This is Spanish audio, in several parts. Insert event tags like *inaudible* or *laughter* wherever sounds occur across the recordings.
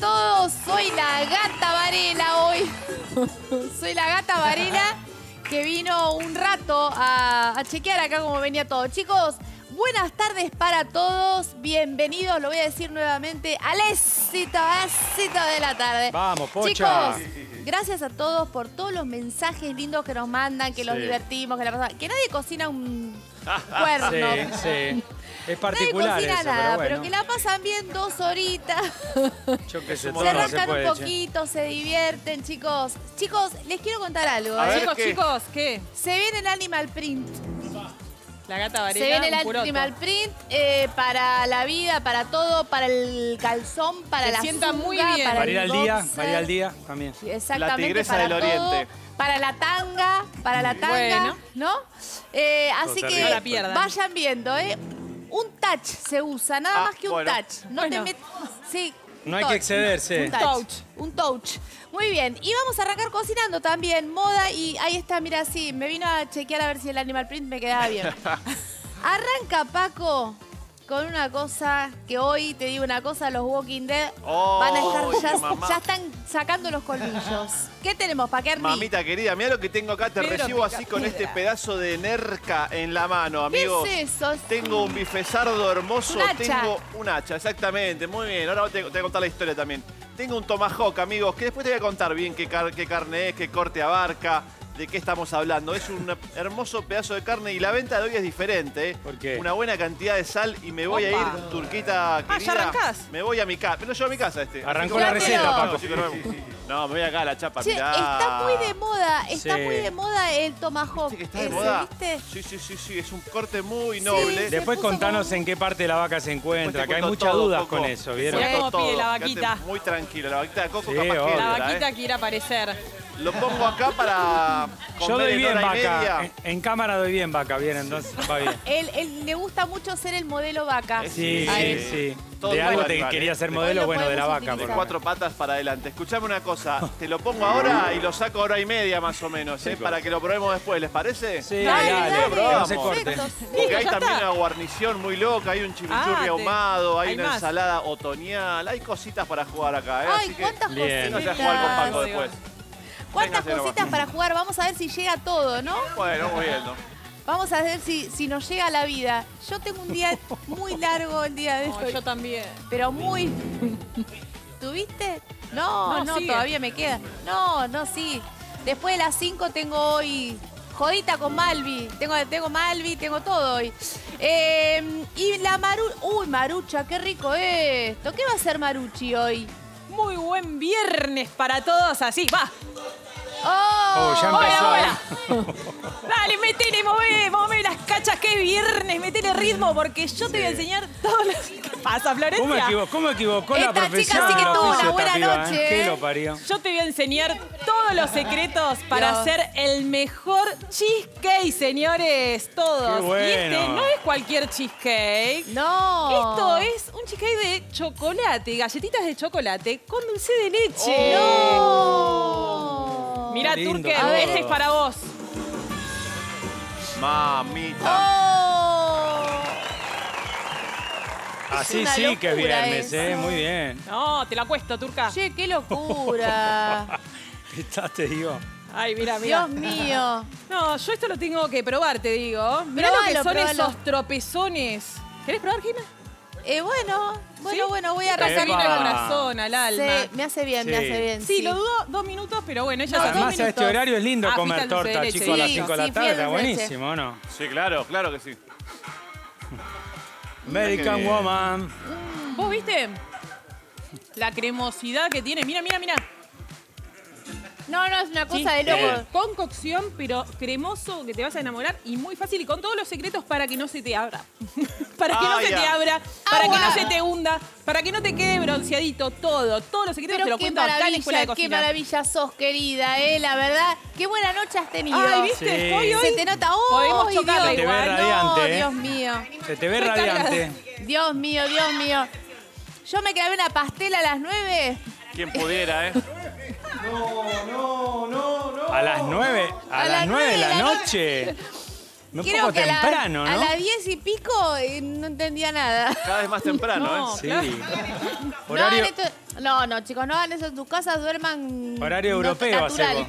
todos. Soy la gata Varela hoy. *laughs* Soy la gata Varela que vino un rato a, a chequear acá cómo venía todo. Chicos, buenas tardes para todos. Bienvenidos, lo voy a decir nuevamente, al éxito, éxito de la tarde. Vamos, Pocha. Chicos, gracias a todos por todos los mensajes lindos que nos mandan, que los divertimos, que la pasamos. Que nadie cocina un *laughs* cuerno. Sí, sí. Es particular cocina eso, nada, pero pero, bueno. que la pasan bien dos horitas. Yo todo Se no se puede, un che. poquito, se divierten, chicos. Chicos, les quiero contar algo. ¿eh? ver, chicos, ¿qué? chicos, ¿qué? Se viene el Animal Print. La gata varela, Se viene el puroto. Animal Print eh, para la vida, para todo, para el calzón, para Se la sienta zunga, muy bien. para Para ir al día, para ir al día también. Exactamente. La tigresa para del todo, Oriente. Para la tanga, para la tanga, Bueno. ¿no? Eh, así Todo que. No la vayan viendo, ¿eh? Un touch se usa, nada Ah, más que un bueno. touch. No Bueno. te Sí. No hay touch. que excederse. Un touch. touch. Un touch. Muy bien. Y vamos a arrancar cocinando también, moda. Y ahí está, mira, sí, me vino a chequear a ver si el animal print me quedaba bien. *laughs* Arranca, Paco, con una cosa que hoy, te digo una cosa, los Walking Dead Oh, van a estar, ya, mamá. ya están sacando los colmillos. ¿Qué tenemos, Paquerni? Mamita querida, mira lo que tengo acá. Te Pedro recibo así con este pedazo de nerca en la mano, ¿Qué amigos. es eso? Tengo un bifesardo hermoso. Un hacha. Tengo un hacha, exactamente. Muy bien. Ahora te, te voy a contar la historia también. Tengo un tomahawk, amigos, que después te voy a contar bien qué, car- qué carne es, qué corte abarca, de qué estamos hablando. Es un hermoso pedazo de carne y la venta de hoy es diferente. ¿eh? ¿Por qué? Una buena cantidad de sal y me voy a ir, turquita Ah, ¿ya querida. arrancás? Me voy a mi casa. Lo llevo a mi casa este. Arrancó la receta, No, Paco. chicos, no, no, me voy acá a la chapa, Che, mirá. está muy de moda, está Sí. muy de moda el tomahawk. ¿Viste que está de ese, moda? ¿viste? Sí, sí, sí, sí, es un corte muy noble. Después contanos como- en qué parte de la vaca se encuentra, que hay muchas dudas con eso, ¿vieron? Sí. Cuento cómo pide la vaquita. Muy tranquilo, la vaquita de coco Sí, capaz que. La entra, vaquita ¿eh? quiere aparecer. Lo pongo acá para Yo doy en bien hora y vaca. media. En, en cámara doy bien vaca, bien, entonces va bien. *laughs* Él, él le gusta mucho ser el modelo vaca. Sí, sí, sí. Todo De algo de te animal, quería ¿eh? ser modelo, lo bueno, de la vaca. De cuatro patas para adelante. Escuchame una cosa, *laughs* te lo pongo ahora y lo saco hora y media más o menos, ¿eh? para que lo probemos después, ¿les parece? Sí, Dale, dale, dale, que no se. Porque hay también está. una guarnición muy loca, hay un chimichurri Ah, ahumado, hay, hay una más. ensalada otoñal, hay cositas para jugar acá, ¿eh? Ay, Así que cuántas no cositas. se jugar con Paco después. ¿Cuántas cositas para jugar? Vamos a ver si llega todo, ¿no? Bueno, muy bien, ¿no? Vamos a ver si, si nos llega la vida. Yo tengo un día muy largo el día de No, hoy. yo también. Pero muy. *laughs* ¿Tuviste? No, No, todavía me queda. No, no, sí. Después de las 5 tengo hoy jodita con Malvi. Tengo, tengo Malvi, tengo todo hoy. Eh, y la Maru... Uy, Marucha, qué rico esto. ¿Qué va a hacer Maruchi hoy? Muy buen viernes para todos, así, va. ¡Oh! Oh, ya empezó. Hola, ¿eh? *laughs* Dale, metele, mové, mové las cachas, que es viernes, metele ritmo, porque yo te voy a enseñar todos los... ¿Qué *laughs* pasa, Florencia? ¿Cómo equivocó, cómo equivocó la Esta chica profesión? sí que tuvo una buena esta piba, noche, ¿eh? ¿Qué lo parió? Yo te voy a enseñar todos los secretos para Dios. hacer el mejor cheesecake, señores. Todos. Qué bueno. Y este no es cualquier cheesecake. No. Esto es un cheesecake de chocolate, galletitas de chocolate con dulce de leche. No. Lindo Turque, todo. este es para vos. Mamita. ¡Oh! Así sí que es viernes, eso. ¿eh? Muy bien. No, te la cuesto, Turca. Che, qué locura. *laughs* Estás, te digo. Ay, mira, mira. Dios mío. No, yo esto lo tengo que probar, te digo. Mira lo que Probalo, son probalo. esos tropezones. ¿Querés probar, Gina? Eh, bueno, bueno, ¿Sí? bueno, voy a hace bien arrancar. al corazón, al alma. Sí, me hace bien, me hace bien. Sí, lo dudo dos minutos, pero bueno, ella No, hace dos Además, a este horario es lindo Ah, comer torta, leche. chicos, a las Sí, 5 de la tarde. Está buenísimo, ¿o no? Sí, claro, claro que sí. *laughs* American. Woman. ¿Vos viste? La cremosidad que tiene. Mira, mira, mira. No, no, es una cosa de loco. Con cocción, pero cremoso, que te vas a enamorar y muy fácil y con todos los secretos para que no se te abra. *laughs* para que no Ah, se te abra, para Agua. que no se te hunda, para que no te quede bronceadito, todo. Todos los secretos te Pero lo qué cuento acá en la escuela de maravilla, qué cocina. maravilla sos, querida, eh, la verdad. Qué buena noche has tenido. Ay, ¿viste? Sí. Estoy hoy. Se te nota. ¡Oh, Podemos chocarla Dios! Se te ve igual. radiante, No, ¿eh? Dios mío. Se te ve radiante. Dios mío, Dios mío. Yo me clavé una pastela a las nueve. Quien pudiera, ¿eh? *laughs* A las 9, a, A las las 9 de nueve la de la noche. Un creo poco que a la- temprano, a ¿no? las diez y pico eh, no entendía nada. Cada vez más temprano, No. ¿eh? Sí. claro. *laughs* No, Horario, esto- no, no, chicos, no hagan eso en tus casas, duerman. horario no- europeo natural. hacemos.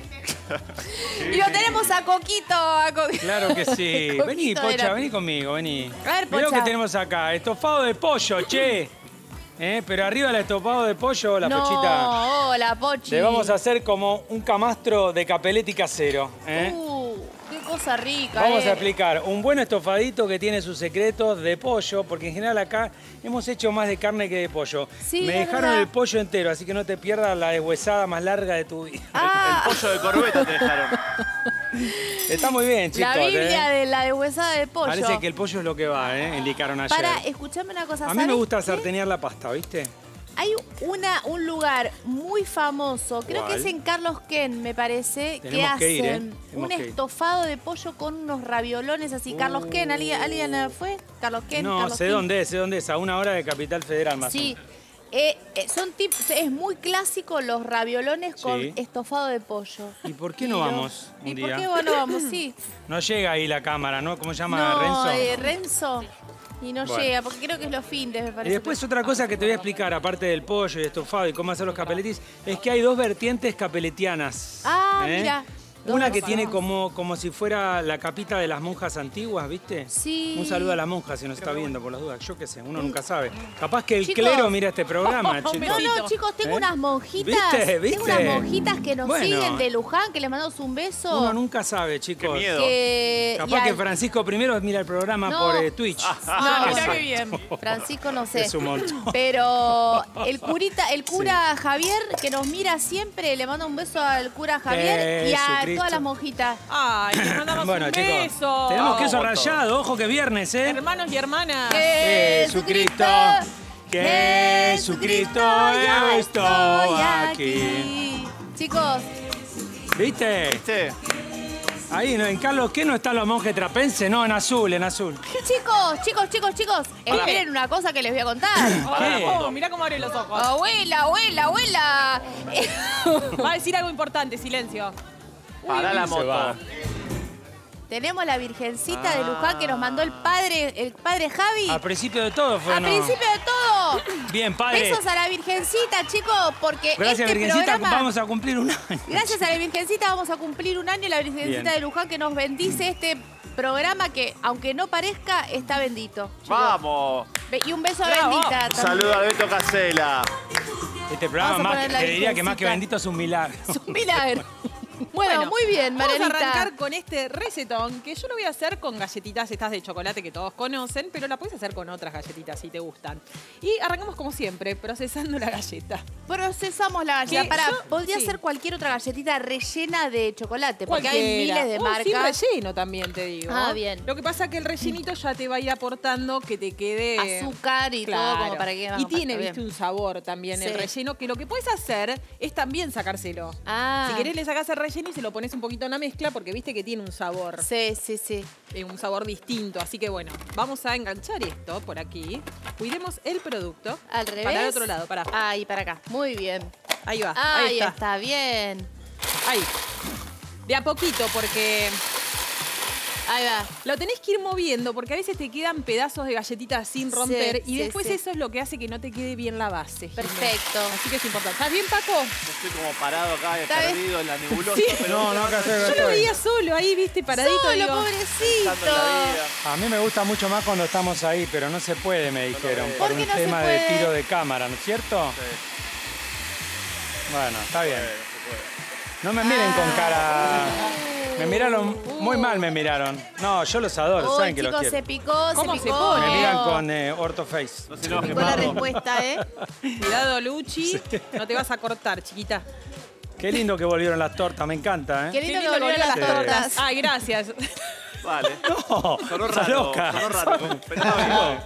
*laughs* Y lo tenemos a Coquito. A Co- Claro que sí. *laughs* Coquito Vení, era- Pocha, vení conmigo, vení. A ver, Mirá lo Pocha. que tenemos acá. Estofado de pollo, che. ¿Eh? Pero arriba el estofado de pollo, la no, pochita. hola, Pochi. Le vamos a hacer como un camastro de capeletti casero. ¿eh? Uh, qué cosa rica. Vamos eh. a explicar un buen estofadito que tiene sus secretos de pollo, porque en general acá hemos hecho más de carne que de pollo. Sí, Me dejaron verdad. el pollo entero, así que no te pierdas la deshuesada más larga de tu vida. Ah, El pollo de corbeta te dejaron. *laughs* *laughs* Está muy bien, chicos. la Biblia ¿eh? de la deshuesada de pollo. Parece que el pollo es lo que va, ¿eh? Indicaron ayer. Para, escuchame una cosa. A mí me ¿sabes gusta sartenear la pasta, ¿viste? Hay una, un lugar muy famoso, creo que es en Carlos Ken, me parece, que que ir, ¿eh? hacen un que estofado de pollo con unos raviolones así. Carlos Ken, ¿alguien, alguien fue? Carlos Ken. no, Carlos sé Ken. dónde es, sé dónde es, a una hora de Capital Federal más Sí. o menos. Eh, eh, son es muy clásico los raviolones con Sí. estofado de pollo. ¿Y por qué no vamos un ¿Y día? por qué vos no vamos? Sí. No llega ahí la cámara, ¿no? ¿Cómo se llama no, Renzo? eh, Renzo. Y no Bueno. llega, porque creo que es los findes, me Y parece. después otra cosa que te voy a explicar, aparte del pollo y estofado y cómo hacer los capeletis, es que hay dos vertientes capeletianas. Ah, ¿eh? mira. Una que tiene como, como si fuera la capita de las monjas antiguas, ¿viste? Sí. Un saludo a las monjas si nos está viendo por las dudas. Yo qué sé, uno nunca sabe. Capaz que el Chicos. clero mira este programa, *laughs* chicos. No, no, chicos, tengo ¿Eh? unas monjitas. ¿Viste? ¿Viste? Tengo unas monjitas que nos Bueno. siguen de Luján, que les mandamos un beso. Uno nunca sabe, chicos. Qué miedo. Que- y Capaz que al- Francisco primero mira el programa No. por eh, Twitch. Ah, No, mirá no. qué bien. Francisco no sé. Es un montón. Pero *laughs* el curita, el cura Javier, que nos mira siempre, le mando un beso al cura Javier y a. todas las monjitas. Ay, les mandamos *coughs* Bueno, un chicos, beso. tenemos queso rallado. Ojo que viernes, ¿eh? Hermanos y hermanas. Jesucristo, Jesucristo, ya estoy aquí. Chicos, ¿Viste? ¿Viste? Ahí ¿no? en Carlos, ¿qué no están los monjes trapenses? No, en azul, en azul. chicos, chicos, chicos, chicos, esperen una cosa que les voy a contar. *coughs* ¿Qué? Oh, mirá cómo abre los ojos. Abuela, abuela, abuela. Va a decir algo importante, silencio. Para la moto. Tenemos la virgencita de Luján que nos mandó el padre, el padre Javi. Al principio de todo fue, Al ¿no? principio de todo. *clears throat* Bien, padre. Besos a la virgencita, chicos, porque Gracias, este Virgencita, programa- vamos a cumplir un año. *laughs* Gracias a la Virgencita vamos a cumplir un año, la Virgencita Bien. de Luján que nos bendice *clears throat* este programa que, aunque no parezca, está bendito. chicos. Vamos. Be- Y un beso a Bravo. bendita Un también. saludo a Beto Casela. Este programa Vamos a más, poner la te diría que más que virgencita. bendito es un milagro. Es un milagro. *laughs* *laughs* Bueno, muy bien, Vamos a Marianita. arrancar con este recetón que yo lo voy a hacer con galletitas estas de chocolate que todos conocen, pero la puedes hacer con otras galletitas si te gustan. Y arrancamos como siempre, procesando la galleta. Procesamos la galleta. Para, yo- podría sí. ser cualquier otra galletita rellena de chocolate, porque hay miles de O sin marcas. relleno también te digo. Ah, bien. Lo que pasa es que el rellenito ya te va a ir aportando que te quede Azúcar y todo como para que Y tiene, bien. viste, un sabor también el relleno, que lo que puedes hacer es también sacárselo. Ah. Si querés le sacás el relleno y se lo pones un poquito en la mezcla porque viste que tiene un sabor. Sí, sí, sí. eh, un sabor distinto. Así que bueno, vamos a enganchar esto por aquí. Cuidemos el producto. Al revés. Para el otro lado, para. Ahí, para acá. Muy bien. Ahí va. Ahí, ahí está. está. bien. Ahí. De a poquito, porque Ahí va. lo tenés que ir moviendo, porque a veces te quedan pedazos de galletitas sin romper. Sí, y sí, después sí. eso es lo que hace que no te quede bien la base. Perfecto. Así que es importante. ¿Estás bien, Paco? Estoy como parado acá, perdido en la *laughs* nebulosa. Sí. pero No, no, acá estoy, Yo lo veía solo ahí, viste, paradito. Solo, digo, pobrecito. A mí me gusta mucho más cuando estamos ahí, pero no se puede, me dijeron, por ¿Por qué un no tema de tiro de cámara, ¿no es cierto? Sí, Bueno, está bien. no me miren con cara. Me miraron, muy mal me miraron. No, yo los adoro, saben que los chicos, se quiero. picó, ¿Cómo se se picó. pone? Me miran con eh, ortoface. No se Se enoje, picó la respuesta, ¿eh? *laughs* Cuidado, Luchi. No te vas a cortar, chiquita. Qué lindo que volvieron las tortas, me encanta, Qué ¿eh? lindo Qué que lindo volvieron las Sí. tortas. Ay, gracias. Vale. *laughs* No, Sonó está raro, loca. sonó raro, pero está bien.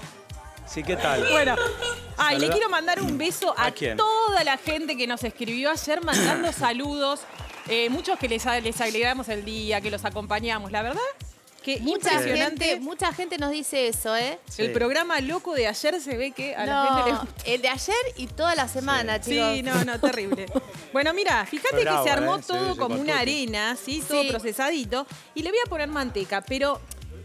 Sí, ¿qué tal? Bueno, ay, le Saluda. quiero mandar un beso a, ¿A quién? toda la gente que nos escribió ayer mandando saludos. Eh, muchos que les, les alegramos el día, que los acompañamos. La verdad, que Mucha impresionante. gente, mucha gente nos dice eso, ¿eh? Sí. El programa loco de ayer se ve que a la gente le gusta. el de ayer y toda la semana, chicos. Sí, no, no, terrible. Bueno, mira, fíjate bravo, que se armó ¿eh? Sí, todo sí, como una arena, ¿sí? Todo Sí. procesadito. Y le voy a poner manteca, pero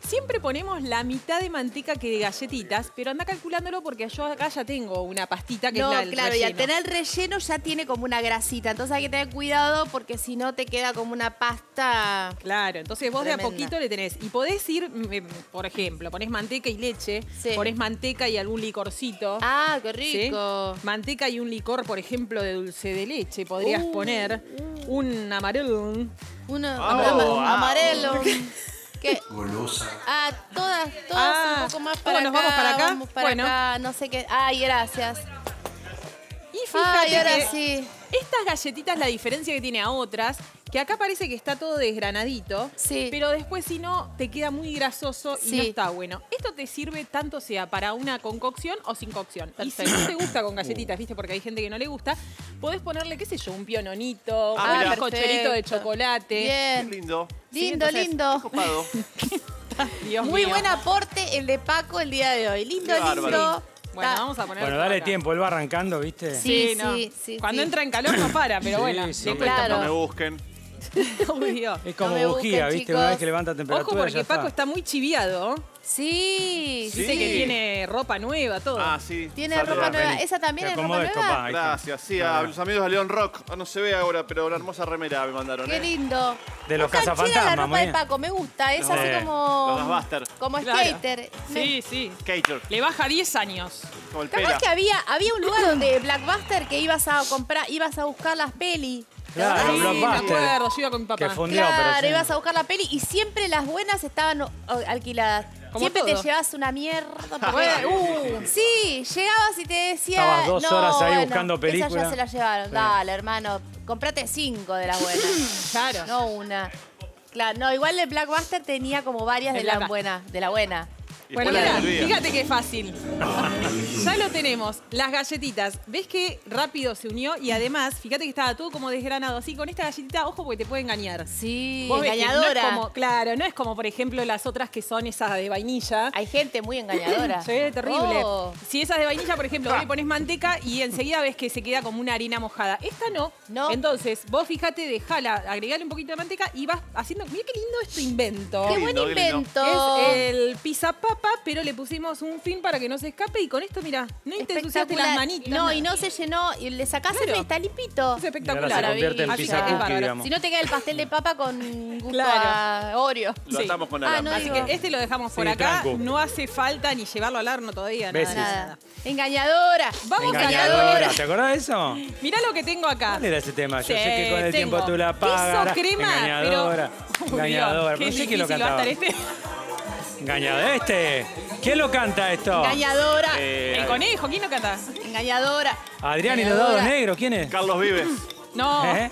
siempre ponemos la mitad de manteca que de galletitas, pero anda calculándolo porque yo acá ya tengo una pastita que No, es la del claro, y al tener relleno ya tiene como una grasita. Entonces hay que tener cuidado porque si no te queda como una pasta. Claro, entonces vos de a poquito le tenés. Y podés ir, mm, eh, por ejemplo, ponés manteca y leche, Sí. ponés manteca y algún licorcito. Ah, qué ¿sí? rico. Manteca y un licor, por ejemplo, de dulce de leche. Podrías Uh, poner un amarelo. Uno Ah, ama- wow. ¿Qué? Golosa. Ah, todas, todas Ah, un poco más ¿cómo para nos acá. vamos para acá? Vamos para Bueno. acá, no sé qué. Ay, gracias. Y fíjate Ay, ahora que sí. estas galletitas, la diferencia que tiene a otras, que acá parece que está todo desgranadito, Sí. pero después si no, te queda muy grasoso y no Sí. está bueno. Esto te sirve tanto sea para una concocción o sin cocción. Y si no te gusta con galletitas, viste, porque hay gente que no le gusta, podés ponerle, qué sé yo, un piononito, Ah, un mirá. bizcocherito de chocolate. Qué Bien. lindo. Sí, Lindo, entonces, lindo. *laughs* Dios Muy mío. buen aporte el de Paco el día de hoy. Lindo, lindo. Bueno, vamos a poner. Bueno, dale acá. tiempo, él va arrancando, ¿viste? Sí, no. sí, sí, Cuando sí. entra en calor no para, pero Sí, bueno, sí. le No No Claro. me busquen. *laughs* obvio. Es como No me bujía, busquen, ¿viste? Una vez que levanta temperatura Ojo porque ya Paco está. muy chiviado. Sí, Sí. Dice que tiene ropa nueva, todo. Ah, sí. Tiene Sale ropa la nueva. peli. ¿Esa también Te es ropa nueva? papá. Ahí está. Gracias, sí, a los amigos de León Rock. Ah, No se ve ahora, pero una hermosa remera me mandaron. Qué ¿eh? lindo. De los canchera cazafantasmas, la ropa muy de bien. Paco, me gusta. Es así Sí. como... Los. Como Claro. skater. Me- Sí, sí. Skater. Le baja 10 años. Como el que había, había un lugar donde Blackbuster que ibas a comprar, ibas a buscar las peli. Claro, Sí, me Blockbuster. acuerdo, yo iba con mi papá. Que fundió, claro, pero sí. ibas a buscar la peli y siempre las buenas estaban o- alquiladas. Como siempre todo. te llevas una mierda. porque- uh, sí, llegabas y te decía. Estabas dos no, horas ahí bueno, buscando Esas película. ya se las llevaron. Sí. Dale, hermano. Comprate cinco de las buenas. *clears throat* Claro. no una. Claro, no, igual el Blackbuster tenía como varias De de la Black- buena, de la buena. Bueno, mira, fíjate qué fácil. *laughs* ya lo tenemos. Las galletitas. ¿Ves que rápido se unió? Y además, fíjate que estaba todo como desgranado. Así, con esta galletita, ojo, porque te puede engañar. Sí, engañadora. No es como, claro, no es como, por ejemplo, las otras que son esas de vainilla. Hay gente muy engañadora. *laughs* Sí, terrible. Oh. Si esas de vainilla, por ejemplo, vos le pones manteca y enseguida ves que se queda como una harina mojada. Esta no. No. Entonces, vos fíjate, dejala, agregale un poquito de manteca y vas haciendo. Mira qué lindo este invento. Qué Qué buen lindo, invento. Es el pizza pero le pusimos un fin para que no se escape y con esto, mira, no te ensuciaste las manitas. No, y no se llenó. Y le sacás Claro. el está limpito. Es Y espectacular. ahora se convierte en pizza que cookie. Si no te queda el pastel de papa con gusto Claro. a Oreo. Lo Sí. atamos con Ah, no Así digo- que este lo dejamos por Sí, acá. tranco. No hace falta ni llevarlo al horno todavía. Nada, nada. Engañadora. Vamos a Engañadora. ¿Te acordás de eso? Mirá lo que tengo acá. ¿Cuál era ese tema? Yo Sí, sé que con el tengo. tiempo tú la Queso pagas. crema, Engañadora. *laughs* Engañadora. Dios, No qué sé quién lo difícil va a cantaba. Este. Engañadora. ¿Este? ¿Quién lo canta esto? Engañadora. Eh, El conejo, ¿quién lo canta? Engañadora. Adrián y los dados negros. ¿Quién es? Carlos Vives. No. ¿Eh?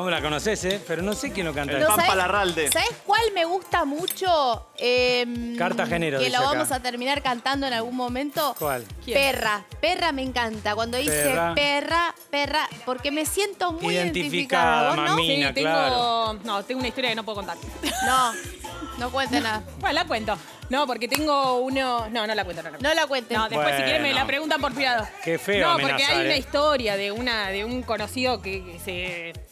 ¿Cómo la conoces, eh? Pero no sé quién lo canta. El No, Pampa ¿sabes- Larralde. ¿Sabes cuál me gusta mucho? Em, Cartagenero, Que dice lo acá. vamos a terminar cantando en algún momento. ¿Cuál? ¿Quién? Perra. Perra me encanta. Cuando dice Perra. perra, perra, porque me siento muy Identificada, identificada. ¿Vos no? Sí, tengo. claro. No, tengo una historia que no puedo contar. *laughs* No, no cuente nada. Bueno, la cuento. No, porque tengo uno. No, no la cuento, no la cuento. No la cuenten. No, después si quieren me la preguntan por privado. Qué feo No, porque amenazar, hay una eh. historia de una de un conocido que, que se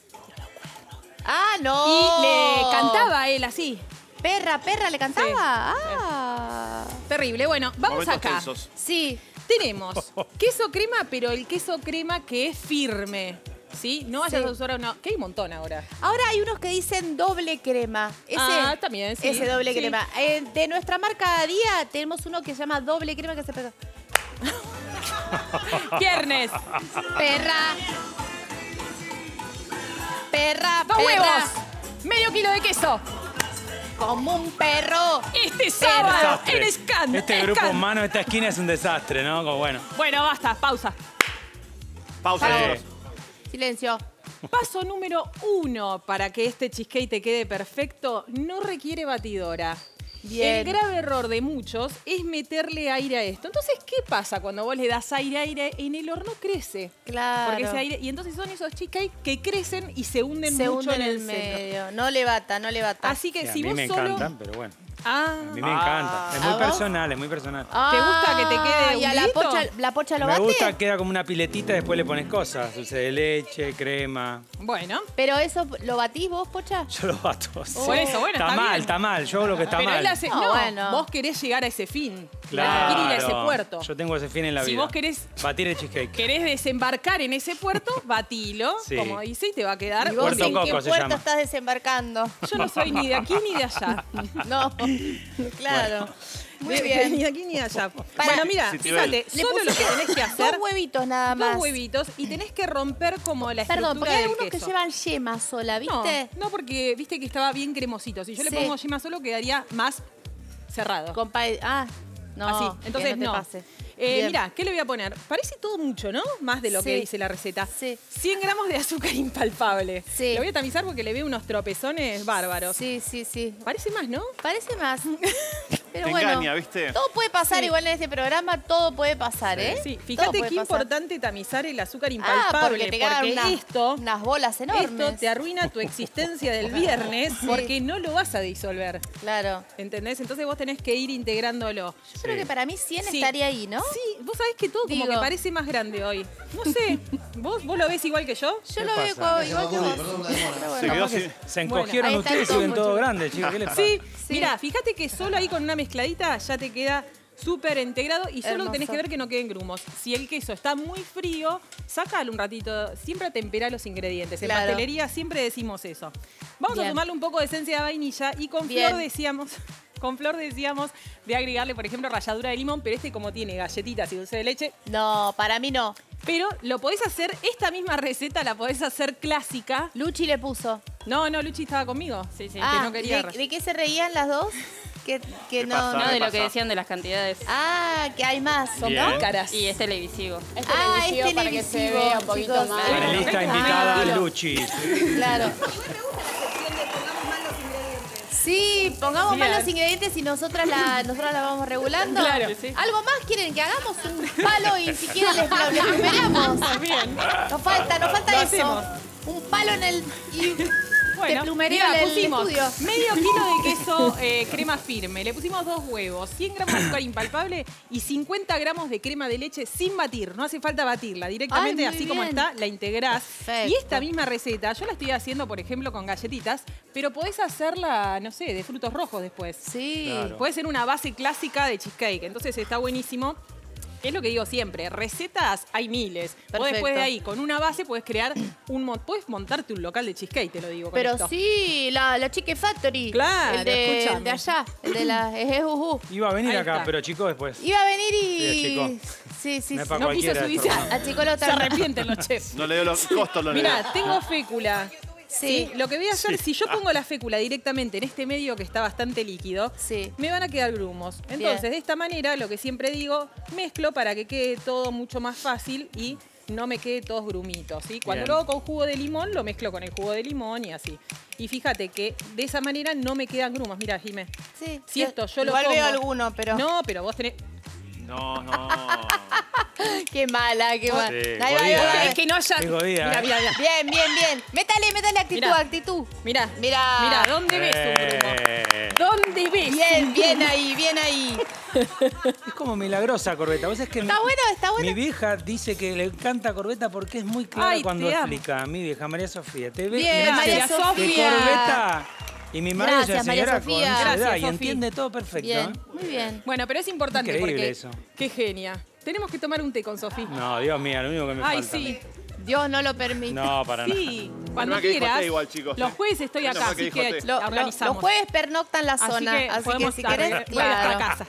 Ah, no. y le cantaba a él así. Perra, perra, le cantaba. Ah. Terrible. Bueno, vamos Momentos acá. tensos. Sí. Tenemos queso crema, pero el queso crema que es firme. ¿Sí? No vayas Sí. a usar uno. Que hay un montón ahora. Ahora hay unos que dicen doble crema. Ese, Ah, también, sí. Ese doble Sí. crema. Eh, de nuestra marca Día tenemos uno que se llama doble crema que se pega. *laughs* Viernes. Perra. Perra, Dos perra. huevos. Medio kilo de queso. Como un perro. Este sábado Desastre. en Scan. Este grupo Scan. humano, esta esquina es un desastre, ¿no? Como bueno. Bueno, basta. Pausa. Pausa. Sí. chicos. Silencio. Paso número uno para que este cheesecake te quede perfecto, no requiere batidora. Bien. El grave error de muchos es meterle aire a esto. Entonces, ¿qué pasa cuando vos le das aire, aire? En el horno crece. Claro. Porque ese aire, y entonces son esos cheesecake que crecen y se hunden se mucho hunde en en el el centro. medio. No le bata, no le bata. Así que Sí, a si mí vos me solo encantan, pero bueno. Ah, A mí me encanta. Es ¿A muy vos? personal, es muy personal. ¿Te gusta que te quede ¿Y a la pocha, la pocha lo Me bate? gusta, queda como una piletita, después le pones cosas. Dulce de leche, crema. bueno. ¿Pero eso lo batís vos, pocha? Yo lo bato. sí. Por eso, bueno, está, está mal, bien. está mal. Yo lo que está Pero mal. él hace. No, No, bueno. vos querés llegar a ese fin. Claro. Querés ir a ese puerto. Yo tengo ese fin en la Si vida. vos querés- Batir el cheesecake. Querés desembarcar en ese puerto, *laughs* batilo, Sí. como dice, y te va a quedar. ¿Y vos Puerto en qué Coco puerto estás desembarcando? Yo no soy ni de aquí ni de allá. *laughs* No, *laughs* claro. Muy bien. Ni aquí ni allá. Para- bueno, mira, fíjate, Le solo lo que tenés que hacer. Dos huevitos nada más. Dos huevitos y tenés que romper como la estructura Perdón, porque hay del algunos que llevan yema sola, ¿viste? No, no, porque viste que estaba bien cremosito. Si yo le Sí. pongo yema solo, quedaría más cerrado. Con pa- Ah, no. Así. Entonces, no. no. Te pase. Eh, mira, ¿qué le voy a poner? Parece todo mucho, ¿no? Más de lo que dice la receta. Sí. 100 gramos de azúcar impalpable. Sí. Le voy a tamizar porque le veo unos tropezones bárbaros. Sí, sí, sí. Parece más, ¿no? Parece más. *laughs* Pero Te bueno, engaña, ¿viste? todo puede pasar Sí. igual en este programa, todo puede pasar, ¿eh? Sí, fíjate qué pasar. importante tamizar el azúcar Ah, impalpable. porque te quedan unas, esto, unas bolas enormes. esto te arruina tu existencia del viernes *laughs* Sí. porque no lo vas a disolver. Claro. ¿Entendés? Entonces vos tenés que ir integrándolo. Yo creo que para mí 100 Sí. estaría ahí, ¿no? Sí, vos sabés que todo como que parece más grande hoy. No sé, *laughs* ¿vos, vos lo ves igual que yo? Yo ¿Qué lo veo igual que vos. Se quedó encogieron ustedes y ven todo grande, chicos. ¿Qué les pasa? Sí, Sí. mira, fíjate que solo ahí con una mezcladita ya te queda súper integrado y solo Hermoso. tenés que ver que no queden grumos. Si el queso está muy frío, sácalo un ratito. Siempre atempera los ingredientes. En Claro. pastelería siempre decimos eso. Vamos Bien. a sumarle un poco de esencia de vainilla y con Bien. flor decíamos... *laughs* Con flor decíamos de agregarle, por ejemplo, ralladura de limón, pero este como tiene galletitas y dulce de leche, No, para mí no. pero lo podés hacer, esta misma receta la podés hacer clásica. Luchi le puso. No, no, Luchi estaba conmigo. Sí, sí, ah, que no quería. ¿de, de qué se reían las dos? *laughs* Que, que ¿Qué no, pasa? no- de ¿Qué lo que decían de las cantidades. Ah, que hay más. Son Bien. pícaras. Y es televisivo. Es Ah, es televisivo para que se televisivo, vea un poquito chicos. más. Panelista Ah, invitada, tranquilo. Luchi. Claro. Sí, pongamos más Bien. los ingredientes y nosotras la, nosotras la vamos regulando. Claro, sí. ¿Algo más quieren que hagamos? Un palo y si quieren les lo. Bien. Nos falta, nos falta Lo eso. hacemos. Un palo en el. Y Bueno, te mira, el pusimos estudio. medio kilo de queso eh, crema firme, le pusimos dos huevos, 100 gramos de azúcar impalpable y 50 gramos de crema de leche sin batir. No hace falta batirla, directamente Ay, así como está, la integrás. Perfecto. Y esta misma receta, yo la estoy haciendo, por ejemplo, con galletitas, pero podés hacerla, no sé, de frutos rojos después. Sí. Claro. Puede ser una base clásica de cheesecake, entonces está buenísimo. Es lo que digo siempre, recetas hay miles. Vos Perfecto. después de ahí, con una base, puedes crear un... Puedes montarte un local de cheesecake, te lo digo. con Pero esto. sí, la, la Chique Factory. Claro, el de, allá, el de la Ejejujú. Iba a venir Ahí acá, está. pero chicos, después. Iba a venir Sí, y. chico. Sí, sí, No sí. No quiso subirse a-. A Chico lo Se arrepienten los *laughs* chefs. No le dio los costos, no. Mirá, tengo fécula. Sí. Sí, lo que voy a hacer, si yo pongo la fécula directamente en este medio que está bastante líquido, Sí. me van a quedar grumos. Entonces, Bien. de esta manera, lo que siempre digo, mezclo para que quede todo mucho más fácil y no me quede todos grumitos. ¿sí? Cuando Bien. lo hago con jugo de limón, lo mezclo con el jugo de limón y así. Y fíjate que de esa manera no me quedan grumos. Mira, Jimé. Sí. Si esto yo lo Igual pongo- veo alguno, pero. No, pero vos tenés... No, no. *laughs* Qué mala, qué mala. Sí, Ahí va, ahí va, jodida, ahí va. Es que no haya... Qué jodida, Mira, eh. mira, mira. Bien, bien, bien. Métale, métale actitud, Mirá. actitud. Mira, Mirá. mira, ¿dónde ves un grumo? Eh, ¿Dónde ves? Bien, bien ahí, bien ahí. *laughs* Es como milagrosa Corbeta. ¿Vos es que Está mi- bueno, está bueno. Mi vieja dice que le encanta Corbeta porque es muy clara Ay, cuando te amo. explica. Mi vieja María Sofía. Te ve Bien, y me María que Sofía. Corbeta. Y mi madre Gracias, es una María señora Sofía. con esa Gracias, edad y Sofi. entiende todo perfecto. Bien, ¿eh? muy bien. Bueno, pero es importante Increíble porque. eso. Qué genia. Tenemos que tomar un té con Sofía. No, Dios mío, lo único que me Ay, falta. sí. Dios no lo permite. No, para nada. Sí. Cuando mal que dijo quieras. té igual, chicos, Los jueves estoy Menos acá, mal que así dijo que té. Lo- lo- organizamos. los jueves pernoctan la Así zona. que Así que, podemos si arre- querés, voy a claro. casa.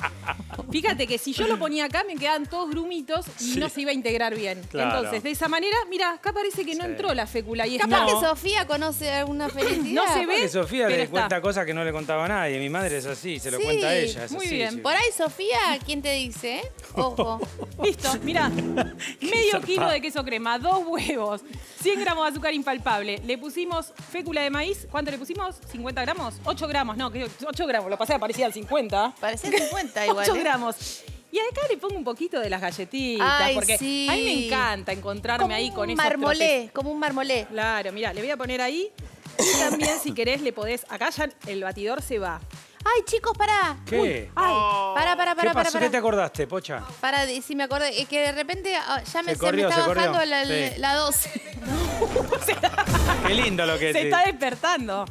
Fíjate que si yo lo ponía acá me quedaban todos grumitos y no se iba a integrar bien. Claro. Entonces, de esa manera, mira, acá parece que no Sí. entró la fécula y Capaz que Sofía conoce alguna *clears throat* felicidad. No se ve. Que Sofía Pero le está. cuenta cosas que no le contaba a nadie. Mi madre es así, se lo Sí, cuenta a ella. Es muy así, bien. sí. Por ahí, Sofía, ¿quién te dice? Ojo. *laughs* Listo, mira, *laughs* medio kilo de queso crema, dos huevos, 100 gramos de azúcar impalpable. Le pusimos fécula de maíz, ¿cuánto le pusimos? ¿50 gramos? 8 gramos, no, que 8 gramos, lo pasé, parecía al 50. Parecía 50 igual. *laughs* 8 ¿eh? Y acá le pongo un poquito de las galletitas, Ay, porque sí. a mí me encanta encontrarme Como ahí con un esos marmolé, como un marmolé. Claro, mira, le voy a poner ahí. Y también, si querés, le podés. Acá ya el batidor se va. Ay, chicos, pará. ¿Qué? Ay, pará, pará, ¿Qué pará, pará. ¿Qué te acordaste, Pocha? Pará, de- si me acordé, es que de repente ah, ya me, Se se corrió, me se está corrió. bajando la, Sí. la 12. *laughs* Qué lindo lo que Se te- está despertando.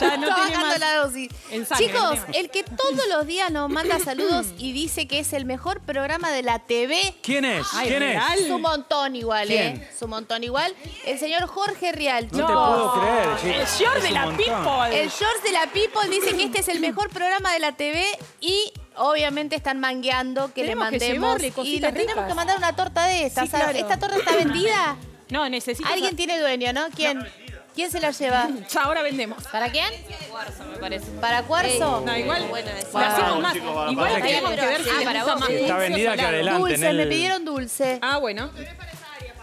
Ya no está tiene bajando más. la dosis. en sangre, Chicos, el que todos los días nos manda saludos y dice que es el mejor programa de la TV. ¿Quién es? Ay, ¿Quién real. es? Su montón igual, ¿Quién? ¿eh? Su montón igual. El señor Jorge Rial. No chicos. te puedo creer, chicos. El short Es de un la montón. people. El George de la People dice que este es el mejor programa de la TV y obviamente están mangueando que Tenemos le mandemos. y le tenemos ricas. que mandar una torta de estas. Sí, claro. ¿Esta torta está vendida? No, necesito. Alguien tiene dueño, ¿no? ¿Quién? ¿Quién se la lleva? *laughs* Ya ahora vendemos. ¿Para quién? Cuarzo, me parece. ¿Para Cuarzo. No, igual. Bueno, la hacemos más. chicos, vamos, igual vamos. tenemos que ver si Ah, les para vos. más. Está vendida que adelante. Dulce, en me el- pidieron dulce. Ah, bueno.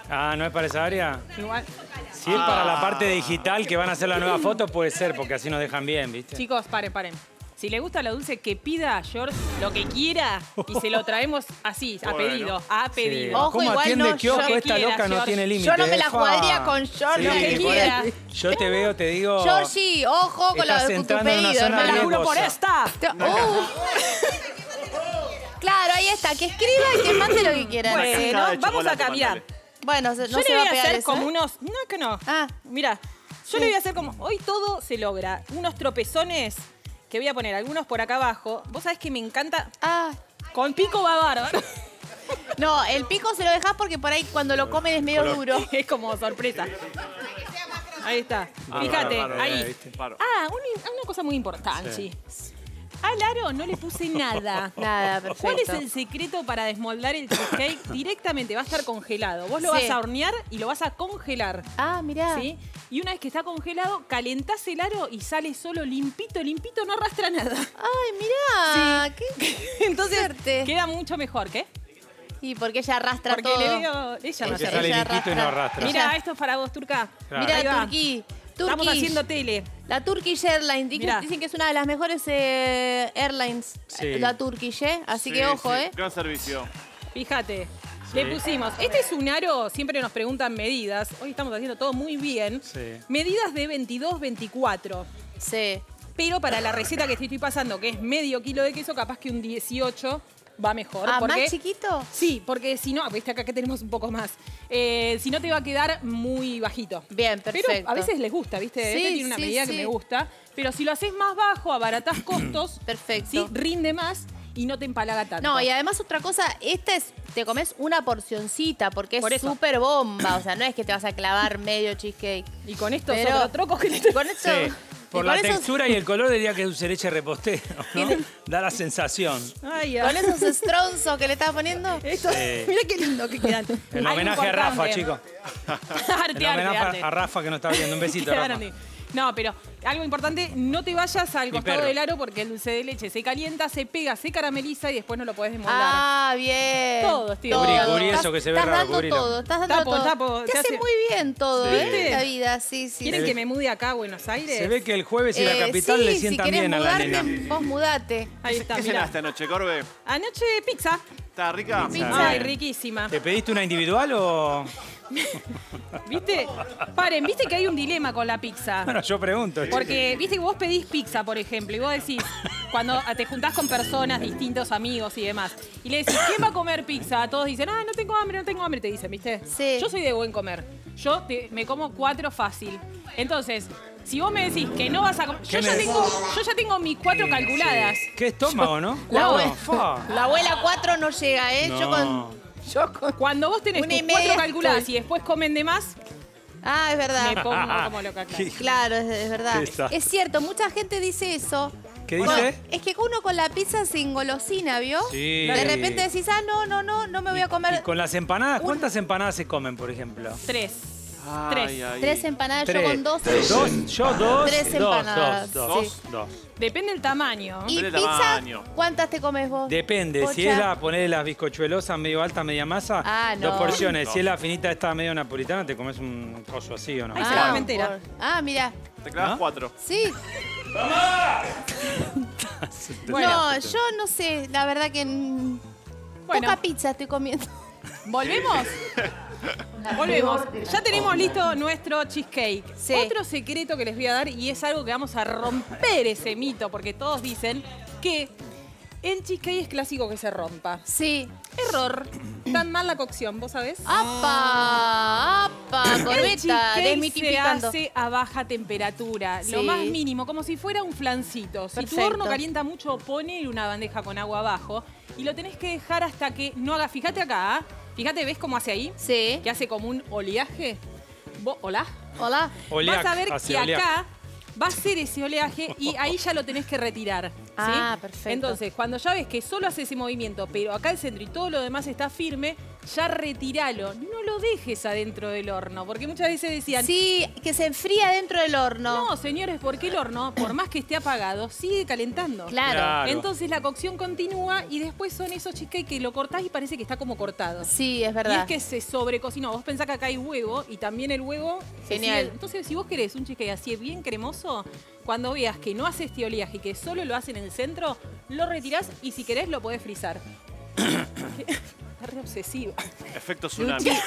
Ah, ¿no es para esa área? Igual. Si es para la parte digital que van a hacer la nueva foto, puede ser, porque así nos dejan bien, ¿viste? Chicos, paren, paren. Si le gusta lo dulce, que pida a George lo que quiera y se lo *laughs* traemos así, a Bueno. pedido, a Sí. pedido. Ojo, ¿Cómo igual atiende no, kiosco? yo- Esta quiera, loca no George. tiene límite. Yo no me la Fa. jugaría con George, lo que quiera. Yo te veo, te digo... Georgie, ojo con, la, Estás con tu entrando en una pedido, zona ¡Me la juro por esta! Te- Uh. Claro, ahí está. Que escriba y que mande lo que quiera. Bueno. Bueno, Caja de vamos a chocolate, cambiar. mandale. Bueno, se- no yo se le voy a a pegar hacer eso, como ¿eh? unos. No, que no. Ah. Mira, yo le voy a hacer como. Hoy todo se logra. Unos tropezones que voy a poner algunos por acá abajo. Vos sabés que me encanta. Ah. Con pico va bárbaro. No, el pico se lo dejas porque por ahí cuando lo comen es medio duro. *laughs* es como sorpresa. Ahí está. Fíjate, Paro, paro, ahí. Ah, una, una cosa muy importante. Al aro no le puse nada. *laughs* Nada, perfecto. ¿Cuál es el secreto para desmoldar el cheesecake? Directamente va a estar congelado. Vos lo Sí. vas a hornear y lo vas a congelar. Ah, mirá. ¿Sí? Y una vez que está congelado, calentás el aro y sale solo limpito, limpito, no arrastra nada. Ay, mirá. Qué... *laughs* Entonces suerte. queda mucho mejor, ¿qué? Y porque ella arrastra Porque todo. le veo. Ella no Porque sé. sale ella limpito y no arrastra. Mira, esto es para vos, Turca. Claro. Mirá, Ahí va. Turquí. Estamos haciendo tele. La Turkish Airlines. Dicen, Mirá. dicen que es una de las mejores eh, airlines. Sí. eh, La Turkish, ¿eh? Así Sí, que ojo, sí, ¿eh? Gran servicio. Fíjate. Le pusimos, este es un aro, siempre nos preguntan medidas. Hoy estamos haciendo todo muy bien. Sí. Medidas de 22, 24. Sí. Pero para la receta que te estoy pasando, que es medio kilo de queso, capaz que un 18 va mejor. Ah, porque, ¿más chiquito? Sí, porque si no, viste acá que tenemos un poco más. Eh, si no te va a quedar muy bajito. Bien, perfecto. Pero a veces les gusta, ¿viste? Sí, este tiene una sí, medida que me gusta. Pero si lo haces más bajo, abaratás costos. *clears throat* Perfecto. Sí, rinde más y no te empalaga tanto. No, y además otra cosa, esta es, te comes una porcioncita porque Por es eso. súper bomba. O sea, no es que te vas a clavar medio cheesecake. Y con estos Pero- otros trocos que Con esto. Sí. Por y la con esos- textura y el color diría que es dulce de leche repostero, ¿no? Da la sensación. Ay, Con esos stronzos que le estás poniendo. Esto, Sí. *laughs* Mira qué lindo que quedan. En Algo homenaje a Rafa, importante. chicos. *laughs* *laughs* arte, En arte, homenaje arte. a Rafa que nos está viendo. Un besito, Rafa. No, pero algo importante, no te vayas al Mi costado perro. del aro porque el dulce de leche se calienta, se pega, se carameliza y después no lo podés desmoldar. Ah, bien. Todo, tío. Cubrí, Todo. cubrí eso que se ve estás raro, dando cubrilo. todo, estás dando Tapo, todo. tapo, Te te hace hace- muy bien todo, Sí. ¿eh? ¿Viste? La vida, sí, sí. ¿Quieren Se que me mude acá a Buenos Aires? Se ve que el jueves y la Eh, capital sí, le si sientan querés bien a la mudarte, nena. Vos mudate. Ahí está, ¿Qué mirá. cenaste anoche, Corbe? Anoche pizza. ¿Está rica? Pizza. Ay, riquísima. ¿Te pediste una individual o...? ¿Viste? Paren, ¿viste que hay un dilema con la pizza? Bueno, yo pregunto. Porque, viste que vos pedís pizza, por ejemplo, y vos decís, cuando te juntás con personas, distintos amigos y demás, y le decís, ¿quién va a comer pizza? Todos dicen, ah, no tengo hambre, no tengo hambre, te dicen, ¿viste? Sí. Yo soy de buen comer. Yo te- me como cuatro fácil. Entonces, si vos me decís que no vas a comer. Yo ¿Qué ya, tengo, yo ya tengo mis cuatro calculadas. ¿Qué estómago, no? La, la abuela 4 no llega, ¿eh? Yo No. con. Yo con. Cuando vos tenés Una y tus media cuatro calculadas estoy. y después comen de más, Ah, es verdad. me pongo como loca. claro. ¿Qué, Claro, es, es verdad. Qué desastre. Es cierto, mucha gente dice eso. qué Bueno, dice? es que uno con la pizza se engolosina, ¿vio? Sí. De repente decís, ah, no, no, no, no me voy a Y comer con las empanadas, ¿cuántas empanadas se comen, por ejemplo? Tres. Ay, Tres. ay. tres empanadas, Tres. yo con dos. Dos, yo dos. Tres dos, empanadas, Dos, dos, sí. dos. Depende del tamaño. ¿Y Depende del pizza? tamaño. ¿Cuántas te comes vos? Depende, si Pocha. es la poner las bizcochuelosas medio alta, media masa, Ah, no. dos porciones. No. Si es la finita esta medio napolitana, te comes un coso así o no. Ay, se por- Ah, mira. Te clavas ¿Ah? cuatro. Sí. *laughs* Bueno. no, yo no sé, la verdad que mm, Bueno. poca pizza estoy comiendo. ¿Volvemos? *laughs* Volvemos. Ya tenemos listo nuestro cheesecake. Sí. Otro secreto que les voy a dar y es algo que vamos a romper ese mito porque todos dicen que el cheesecake es clásico que se rompa. Sí. Error. Tan mal la cocción, ¿vos sabés? ¡Apa! ¡Apa! El Corbeta, cheesecake se desmitificando. hace a baja temperatura, lo más mínimo, como si fuera un flancito. Si tu horno calienta mucho, pone una bandeja con agua abajo y lo tenés que dejar hasta que no haga. Fíjate acá, ¿ah? Fíjate, ¿ves cómo hace ahí? Sí. Que hace como un oleaje. ¿Vos, ¿Hola? Hola. Oleac, Vas a ver que oleac. acá va a ser ese oleaje y ahí ya lo tenés que retirar. ¿Sí? Ah, perfecto. Entonces, cuando ya ves que solo hace ese movimiento, pero acá el centro y todo lo demás está firme, ya retiralo. No lo dejes adentro del horno, porque muchas veces decían, Sí, que se enfría dentro del horno. no, señores, porque el horno, por más que esté apagado, sigue calentando. Claro. Claro. Entonces la cocción continúa y después son esos cheesecake que lo cortás y parece que está como cortado. Sí, es Y verdad. es que se sobrecocinó. Vos pensás que acá hay huevo y también el huevo. Genial. Entonces, si vos querés un cheesecake así bien cremoso, cuando veas que no hace este oleaje y que solo lo hace en el centro, lo retirás y si querés lo podés frizar. *coughs* Está re obsesiva. Efecto tsunami. Luchi,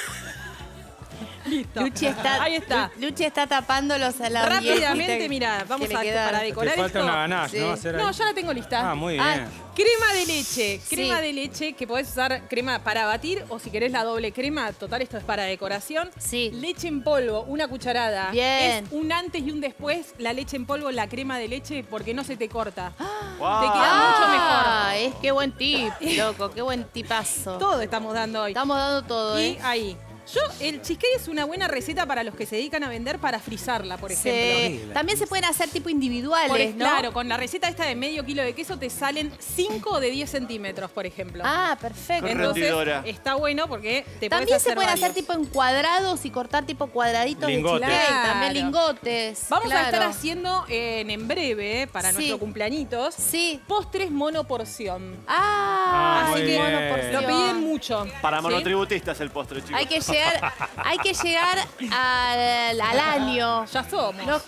*laughs* Listo. Luchi está, Ahí está. Lu- Luchi está tapando los Rápidamente, mira, vamos a para Te decorar falta esto. una ganache, Sí. ¿no? Hacer No, ahí. ya la tengo lista. Ah, muy Ah, bien. Crema de leche, Sí. crema de leche que podés usar crema para batir o si querés la doble crema, total esto es para decoración. Sí. Leche en polvo, una cucharada. Bien. Es un antes y un después la leche en polvo, la crema de leche porque no se te corta. Guau. *gasps* Te queda mucho mejor. Ah, es qué buen tip, loco, qué buen tipazo. Todo estamos dando hoy. Estamos dando todo, y ¿eh? ahí. Yo, el cheesecake es una buena receta para los que se dedican a vender para frizarla, por ejemplo. También se pueden hacer tipo individuales, Por ¿no? Claro, con la receta esta de medio kilo de queso te salen 5 de 10 centímetros, por ejemplo. Ah, perfecto. Entonces, está bueno porque te También hacer se pueden hacer tipo en cuadrados y cortar tipo cuadraditos Lingotes. de cheesecake. Claro. También lingotes. Vamos a estar haciendo en, en breve, para Sí. nuestro cumpleañitos, Sí. postres monoporción. Ah, Ah, Así muy que bien. lo piden mucho. Para ¿sí? monotributistas el postre, chicos. Hay que llegar, hay que llegar al, al año. Ya somos. No-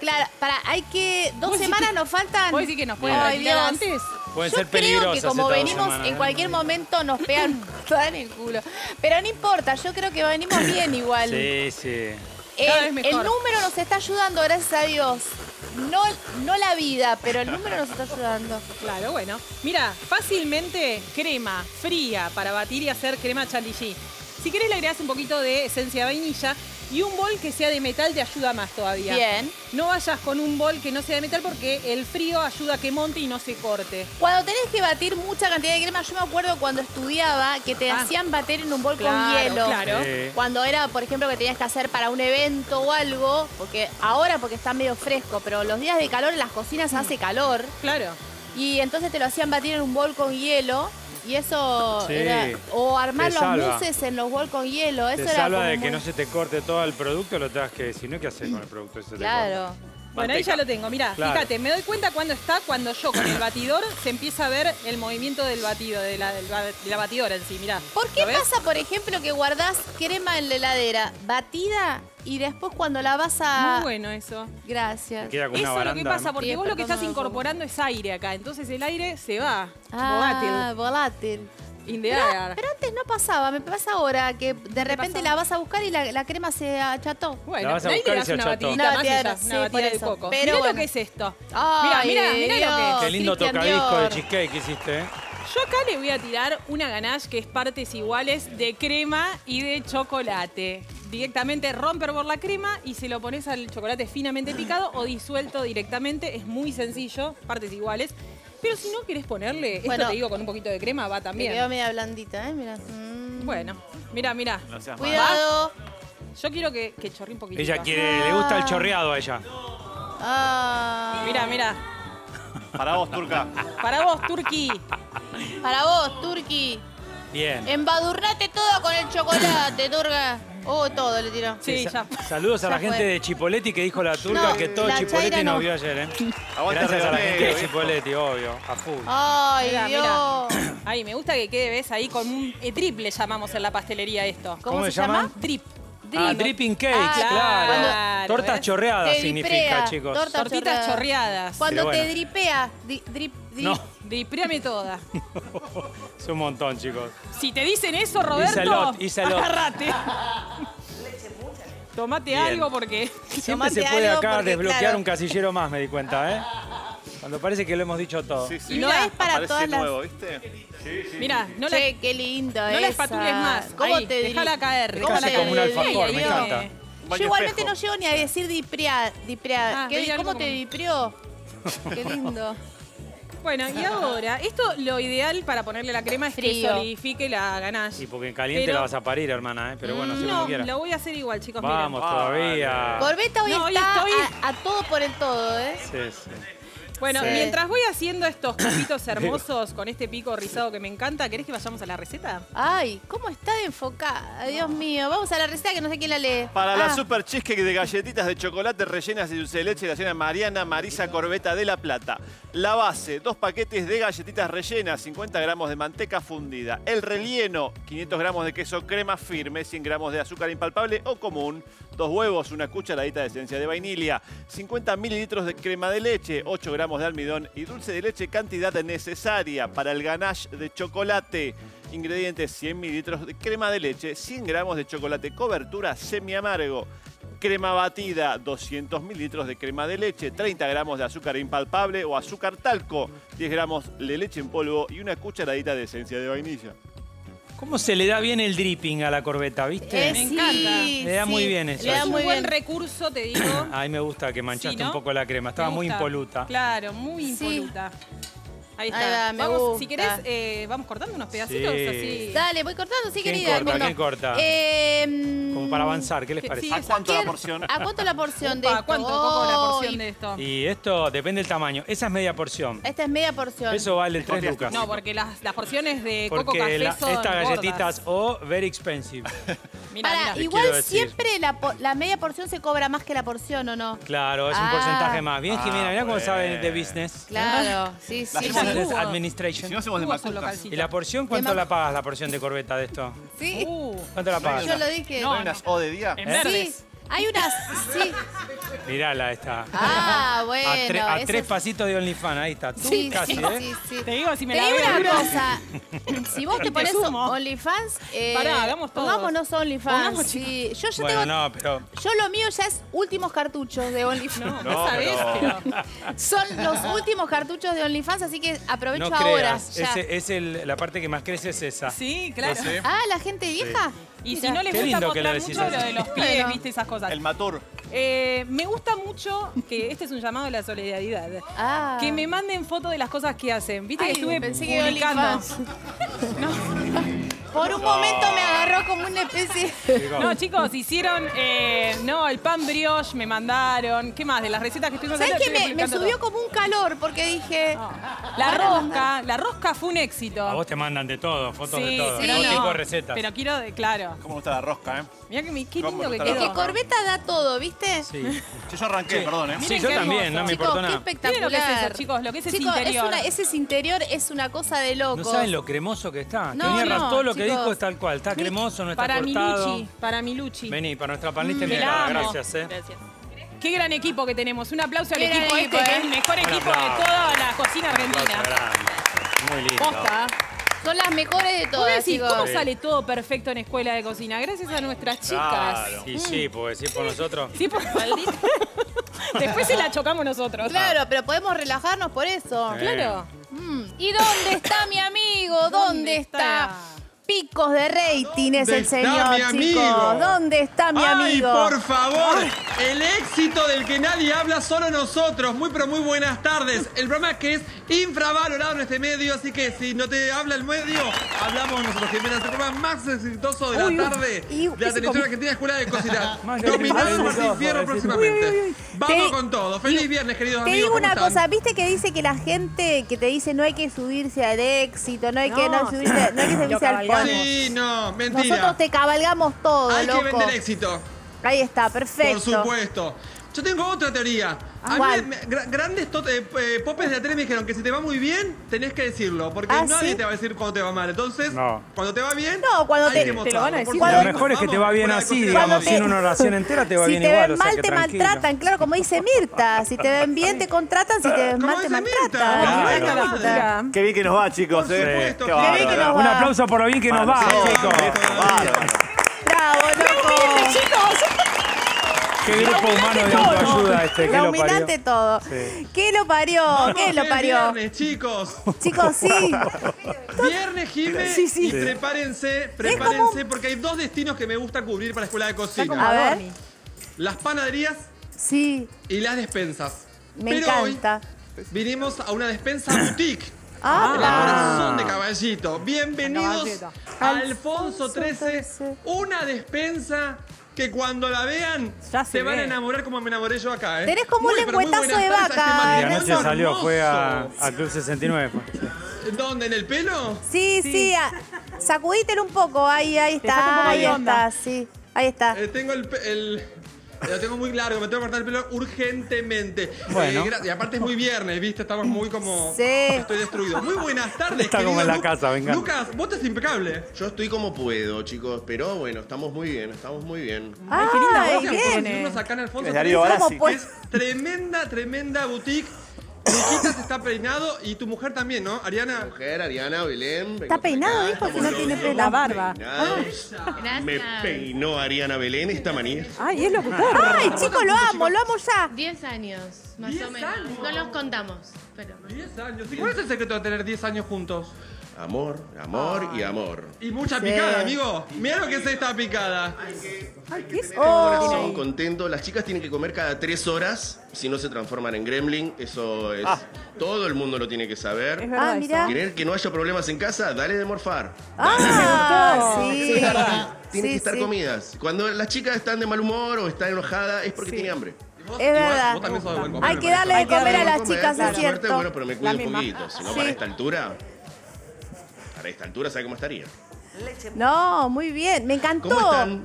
claro, para, hay que. Dos ¿Vos decís semanas que- nos faltan. ¿Vos decís que nos pueden Ay, retirar Dios. antes? Pueden Yo ser creo que como venimos semanas, en ¿eh? cualquier momento nos pegan *laughs* toda en el culo. Pero no importa, yo creo que venimos bien igual. Sí, sí. Cada El, el número nos está ayudando, gracias a Dios. No, no la vida, pero el número nos está ayudando. Claro, bueno. Mira, fácilmente crema fría para batir y hacer crema chantilly. Si querés le agregás un poquito de esencia de vainilla y un bol que sea de metal te ayuda más todavía. Bien. No vayas con un bol que no sea de metal porque el frío ayuda a que monte y no se corte. Cuando tenés que batir mucha cantidad de crema, yo me acuerdo cuando estudiaba que te Ah. hacían bater en un bol con hielo. claro. Sí. Cuando era, por ejemplo, que tenías que hacer para un evento o algo, porque ahora porque está medio fresco, pero los días de calor en las cocinas hace calor Claro. y entonces te lo hacían batir en un bol con hielo y eso Sí. era o armar los mousses en los bol con hielo, eso Te era salva como de que muy- no se te corte todo el producto, lo tengas que decir. ¿No qué haces con el producto? si te Claro. Bueno, ahí ya lo tengo. Mira, Claro. fíjate, me doy cuenta cuando está, cuando yo con el batidor se empieza a ver el movimiento del batido, de la, de la batidora en sí, mirá. ¿Por qué pasa, por ejemplo, que guardás crema en la heladera batida y después cuando la vas a... Muy bueno eso. Gracias. Queda como Eso una es lo baranda. que pasa, ¿no? porque Sí, vos lo que estás incorporando es aire acá, entonces el aire se va. Ah, Volátil. volátil. In the Pero, air. pero antes no pasaba, me pasa ahora que de repente la vas a buscar y la, la crema se acható. Bueno, La vas a buscar le y das se una acható. batidita Una más sí, batida de eso. coco. Pero Mirá bueno. lo que es esto. Ay, mirá, mirá, mirá lo que es. Qué lindo Christian tocadisco de cheesecake que hiciste, ¿eh? Yo acá le voy a tirar una ganache que es partes iguales de crema y de chocolate. Directamente romper por la crema y se lo pones al chocolate finamente picado o disuelto directamente. Es muy sencillo, partes iguales. Pero si no querés ponerle, esto Bueno. te digo con un poquito de crema va Me también. quedó media blandita, ¿eh? Mira. Mm. Bueno, mira, mira. No. Cuidado. Yo quiero que, que chorre un poquito. Ella quiere, le gusta Ah. el chorreado a ella. Ah. Mira, mira. Para vos, Turca. Para vos, Turqui. Para vos, Turki. Bien. Embadurnate todo con el chocolate, Turga. Oh, todo le tiró. Sí, ya. Saludos a la gente fue. de Chipoletti que dijo la turca No, que todo Chipoletti Chaira nos no. vio ayer, ¿eh? Gracias a la gente de. Chipoletti, obvio, a full. Ay, Mira, Dios. mira. Ahí, me gusta que quede, ves, ahí con un eh, triple llamamos en la pastelería esto. ¿Cómo, ¿Cómo se se llama? llama? Drip. Ah, dripping cakes, Ah, claro. cuando- Tortas chorreadas significa, dripea, chicos. Tortitas chorreada. chorreadas. Cuando te dripea. di- drip, di- No, Dispréame toda. *laughs* Es un montón, chicos. Si te dicen eso, Roberto, agárrate. *laughs* Tomate Bien. algo porque... Siempre Tomate se puede acá desbloquear claro. un casillero más, me di cuenta, ¿eh? Cuando parece que lo hemos dicho todo. Sí, sí. Y no Mirá, es para Aparece todas las... nuevo, ¿viste? Mira, no la, Che, qué lindo no la espatules más. ¿Cómo Ahí, te? Déjala caer. ¿Cómo Casi como un alfajor, me Dios? encanta. Yo igualmente espejo. no llego ni a decir diprea, diprea. Ah, ¿Qué- di algo ¿Cómo como- te diprió? *laughs* Qué lindo. Bueno, y *laughs* ahora, esto lo ideal para ponerle la crema es que Frío. solidifique la ganache. Y porque en caliente Pero- la vas a parir, hermana, ¿eh? Pero bueno, así como No, quieras. lo voy a hacer igual, chicos. Vamos todavía. Corbeta hoy No, hoy está estoy- a, a todo por el todo, ¿eh? Sí, sí. Bueno, Sí. mientras voy haciendo estos cubitos *coughs* hermosos con este pico rizado que me encanta, ¿querés que vayamos a la receta? Ay, ¿cómo está de enfocada? Dios mío. Vamos a la receta que no sé quién la lee. Para la Ah, super cheesecake de galletitas de chocolate rellenas de dulce de leche de la señora Mariana Marisa Corbeta de La Plata. La base, dos paquetes de galletitas rellenas, 50 gramos de manteca fundida. El relleno, 500 gramos de queso crema firme, 100 gramos de azúcar impalpable o común. Dos huevos, una cucharadita de esencia de vainilla, 50 mililitros de crema de leche, 8 gramos de almidón y dulce de leche cantidad necesaria para el ganache de chocolate. Ingredientes 100 mililitros de crema de leche, 100 gramos de chocolate cobertura semi amargo, crema batida, 200 mililitros de crema de leche, 30 gramos de azúcar impalpable o azúcar talco, 10 gramos de leche en polvo y una cucharadita de esencia de vainilla. ¿Cómo se le da bien el dripping a la corbeta, viste? eh, Me sí, encanta. Le da sí, muy bien eso. Le da es un muy buen bien. recurso, te digo. *clears throat* A mí me gusta que manchaste Sí, ¿no? un poco la crema. Estaba muy impoluta. Claro, muy Sí. impoluta. Ahí Ahí está. va, me vamos, gusta. si querés, eh, vamos cortando unos pedacitos Sí. así. Dale, voy cortando, sí, ¿Quién querida. corta? ¿Quién corta? Eh, Como para avanzar, ¿qué les parece? sí, ¿A cuánto la ¿quién- porción? ¿A cuánto la porción de esto? ¿Cuánto, Coco, la porción de esto? Y esto depende del tamaño. Esa es media porción. Esta es media porción. Eso vale 3 Copiaste. lucas. No, porque las, las porciones de Coco Porque Café la- son estas galletitas o very expensive. *laughs* Mira, Para, mira. Te igual siempre la, media porción se cobra más que la porción, ¿o no? Claro, es un Ah. porcentaje más. Bien, Ah, Jimena, mira cómo bueno. sabe de business. Claro, sí, *laughs* sí. Business tuvo. Administration. Si no hacemos de localcito. ¿Y la porción cuánto la pagas, la porción de corbeta de esto? Sí, ¿Cuánto la pagas? yo lo dije. No, ¿No hay unas O de día? En ¿Eh? verdes. Sí, hay unas, sí. Mirala esta. Ah, bueno. a tre- a ese- tres pasitos de OnlyFans, ahí está. Tú Sí, casi, sí, ¿eh? sí, sí. Te digo, si me Te la digo veo. una cosa. *laughs* Si vos te te pones. OnlyFans, eh, Pará, hagamos todos. pongámonos OnlyFans. Pongamos, sí. Yo ya Bueno, tengo. no, pero Yo lo mío ya es últimos cartuchos de OnlyFans. No, No, sabés, pero-. Son los últimos cartuchos de OnlyFans, así que aprovecho no ahora. creas. ya. Ese- es el- la parte que más crece es esa. Sí, claro. Ah, la gente vieja. Y si no les Qué gusta lindo que lo mostrar decís mucho así. lo de los pies, Bueno. viste, esas cosas. El matur. Eh, me gusta mucho que este es un llamado a la solidaridad. Ah. Que me manden fotos de las cosas que hacen. Viste Ay, que estuve pensé que publicando. OnlyFans. *laughs* Por un momento me agarró como una especie. No, chicos, hicieron eh, no, el pan brioche, me mandaron. ¿Qué más? De las recetas que estuvimos ¿Sabes haciendo, qué? Me, subió todo. como un calor porque dije. La Para rosca, la rosca fue un éxito. a vos te mandan de todo, fotos de todo. sí, todo no. tipo de recetas. Pero quiero, de- claro. ¿Cómo está la rosca, eh? Mira que me- qué ¿Cómo lindo que está la Es que quedó. rosca? Corbeta da todo, ¿viste? Sí. Sí, yo arranqué, Sí. perdón, eh. Sí, Miren yo qué también, hermoso. no me Chicos, importó qué nada. espectacular. Miren lo que es eso, chicos, lo que es ese Chicos, interior. una- ese es interior es una cosa de loco. No saben lo cremoso que está. No, Tenía no, todo lo que chicos. dijo es tal cual. Está cremoso, no está Para mi cortado. Luchi, para mi Luchi. Vení, para nuestra panelista Mm, invitada, gracias, eh. Gracias. Qué gran equipo que tenemos. Un aplauso al Qué equipo equipo, este, que ¿eh? es el mejor Un equipo de toda la cocina argentina. Muy lindo. Posta. Son las mejores de Vos todas, decís, chicos. ¿cómo Sí. sale todo perfecto en escuela de cocina? Gracias a nuestras chicas. Claro. Y sí, porque sí, por nosotros. Sí, por *laughs* Después se la chocamos nosotros. Claro, pero podemos relajarnos por eso. Sí. Claro. Mm. ¿Y dónde está mi amigo? ¿Dónde, ¿Dónde está? está? Picos de rating es ¿Dónde el está señor, mi chicos. amigo? ¿Dónde está mi ¡Ay, amigo? por favor! El éxito del que nadie habla, solo nosotros. Muy, pero muy buenas tardes. El programa que es infravalorado en este medio, así que si no te habla el medio, hablamos nosotros. Que el programa más exitoso de la Uy, uy. tarde Y- de la televisión argentina Escuela de Cocina. *laughs* Dominado por infierno decir. próximamente. Uy, uy, uy. Vamos Te- con todo. Feliz y- viernes, queridos Te amigos. digo ¿cómo una están? cosa, viste que dice que la gente que te dice no hay que subirse al éxito, no hay que no subirse, no hay que *laughs* subirse al Sí, no, mentira. Nosotros te cabalgamos todo, Hay loco. que vender éxito. Ahí está, perfecto. Por supuesto. Yo tengo otra teoría. A mí ¿Cuál? me- gra- grandes to- eh, eh, popes de la tele me dijeron que si te va muy bien, tenés que decirlo. Porque Ah, nadie ¿sí? te va a decir cuando te va mal. Entonces, No. cuando te va bien, No, cuando hay te- que te lo mostrarlo. van a Por decir. favor, Lo mejor es que te va bien así, digamos, te- sin una oración entera te va si bien te igual, ven o sea mal, te tranquilo. maltratan, claro, como dice Mirta. Si te ven bien, te contratan, si te ven ¿Cómo mal, te maltratan. Mirta. Qué bien que nos va, chicos. ¿eh? Qué bien que Un aplauso por lo bien que nos va, chicos. Bravo, loco. Qué grupo humano de autoayuda este, que Lo parió. todo. Sí. ¿Qué lo parió? ¿Qué lo parió? viernes, chicos. Chicos, sí. *laughs* Viernes, Jimé. Sí, sí. Y prepárense, prepárense, porque hay dos destinos que me gusta cubrir para la escuela de cocina. A ver. Las panaderías Sí, y las despensas. me Pero encanta. hoy vinimos a una despensa *coughs* boutique. Ah, El corazón de caballito. Bienvenidos a Alfonso Alfonso 13. XIII. Una despensa que cuando la vean Ya se, se van a enamorar como me enamoré yo acá. ¿eh? Tenés como un Muy, lengüetazo de vaca, Y anoche salió, fue a, Club 69. fue. ¿Dónde? ¿En el pelo? Sí, sí, a- sacudítelo un poco. Ahí, ahí está, ahí está, sí. Ahí está. Eh, tengo el- Lo tengo muy largo, me tengo que cortar el pelo urgentemente. Bueno. Eh, y aparte es muy viernes, ¿viste? Estamos muy como. Sí. Estoy destruido. Muy buenas *laughs* tardes, Está como en la Lu- casa, venga. Lucas, vos estás impecable. Yo estoy como puedo, chicos, pero bueno, estamos muy bien, estamos muy bien. Ay, qué linda. Gracias por recibirnos acá en Alfonso Es Darío 13, Barassi. ¿Cómo que es tremenda, tremenda boutique. Luquitas está peinado y tu mujer también, ¿no? Ariana. Mujer, Ariana, Belén. Está peinado, dijo, si no tiene pelo. La barba. Me peinó Ariana Belén esta manía. Ay, es locutor. Ay, chicos, lo amo, lo amo ya. 10 años, más ¿Diez o menos. años? No los contamos, pero. 10 años. ¿Y cuál es el secreto de tener 10 años juntos? Amor, amor y amor. Y mucha Sí. picada, amigo. Mira lo que es esta picada. Ay, ¿qué es? Corazón contento. Las chicas tienen que comer cada 3 horas, si no se transforman en gremlin. Eso es. Todo el mundo lo tiene que Es saber. verdad Ah, mirá. eso. ¿Querer que no haya problemas en casa? Dale de morfar. Ah, sí. Tienen Sí, que estar sí. comidas. Cuando las chicas están de mal humor o están enojadas es porque tienen hambre. Vos- Es igual, verdad. Vos también sos de buen comer, Hay me que parece. darle de Hay que comer darle a de las comer, chicas, es suerte, cierto. Bueno, pero me cuido La un misma. poquito. Si no, Sí. para esta altura. Para esta altura, ¿sabe cómo estaría? No, muy bien. Me encantó. ¿Cómo están?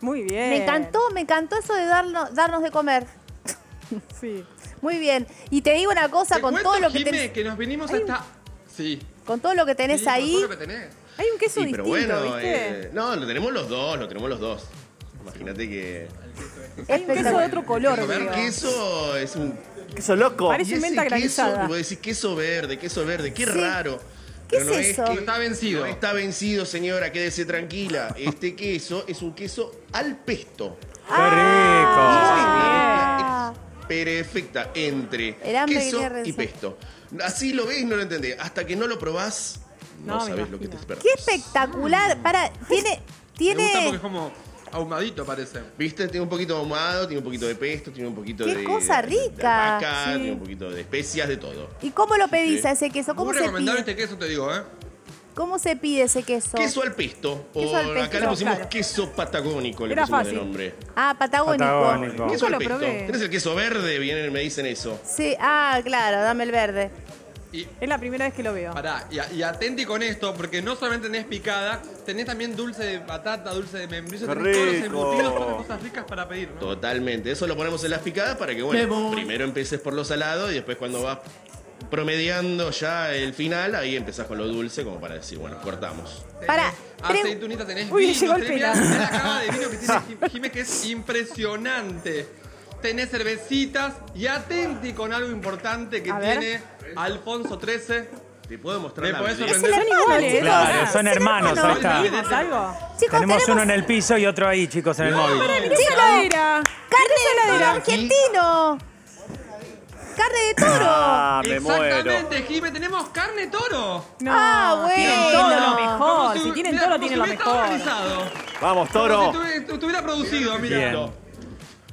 Muy bien. Me encantó, me encantó eso de darnos, darnos de comer. *laughs* Sí. Muy bien. Y te digo una cosa, Te con cuento, todo lo que Jimé, tenés, que nos vinimos hasta. Sí. con todo lo que tenés Sí, con ahí, todo lo que tenés. Hay un queso Sí, pero distinto, bueno, ¿viste? eh, no, lo tenemos los dos, lo tenemos los dos. Imagínate que. Hay un queso de otro color, digo. queso es un. Queso loco. Parece y ese menta queso, granizada. vos decís queso verde, queso verde, qué Sí. raro. ¿Qué Pero no es eso? que- está vencido. No está vencido, señora, quédese tranquila. Este queso es un queso al pesto. ¡Qué rico! Ah. perfecta entre queso y pesto. Así lo ves, no lo entendés. Hasta que no lo probás, no, No, sabés lo que te esperas. Qué espectacular. Para, tiene, Me gusta porque es tiene. como ahumadito, parece. ¿Viste? Tiene un poquito de ahumado, tiene un poquito de pesto, tiene un poquito Qué de. cosa de- rica. de albahaca, Sí. tiene un poquito de especias, de todo. ¿Y cómo lo pedís Sí. a ese queso? ¿Cómo Muy se recomendable pide? este queso, te digo, ¿eh? ¿Cómo se pide ese queso? Queso al pesto. Queso o al pesto, acá le pusimos claro. queso patagónico, le Era pusimos fácil. de nombre. Ah, patagónico. Patagónico. Queso al lo pesto. probé. ¿Tenés el queso verde? Vienen, me dicen eso. Sí, ah, claro, dame el verde. Y Es la primera vez que lo veo. Pará, y, atenti con esto, porque no solamente tenés picada, tenés también dulce de batata, dulce de membrillo, ¡Qué tenés todos los rico! embutidos, todas las cosas ricas para pedir, ¿no? Totalmente. Eso lo ponemos en las picadas para que, bueno, primero empieces por lo salado y después cuando vas promediando ya el final, ahí empezás con lo dulce como para decir, bueno, cortamos. Para, Aceitunita tenés Uy, vino, llegó el tenés, mirá, la cava de vino que tiene *laughs* Jim- Jimé que es impresionante. Tenés cervecitas y atenti con algo importante que A ver. Alfonso 13. ¿Te puedo mostrar la podés sorprender. hermano, iguales. Claro, son hermanos, ahí está. Chicos, Tenemos uno en el piso y otro ahí, chicos, en el móvil. Chicos, heladera! carne de Aquí. argentino. Carne de toro. Ah, me muero. Exactamente, Jimé, tenemos carne toro. No, Ah, tienen bueno. lo Como mejor. Si tienen toro, como tienen lo si mejor. organizado. Vamos, Como toro. si tuvi- estuviera producido, mira.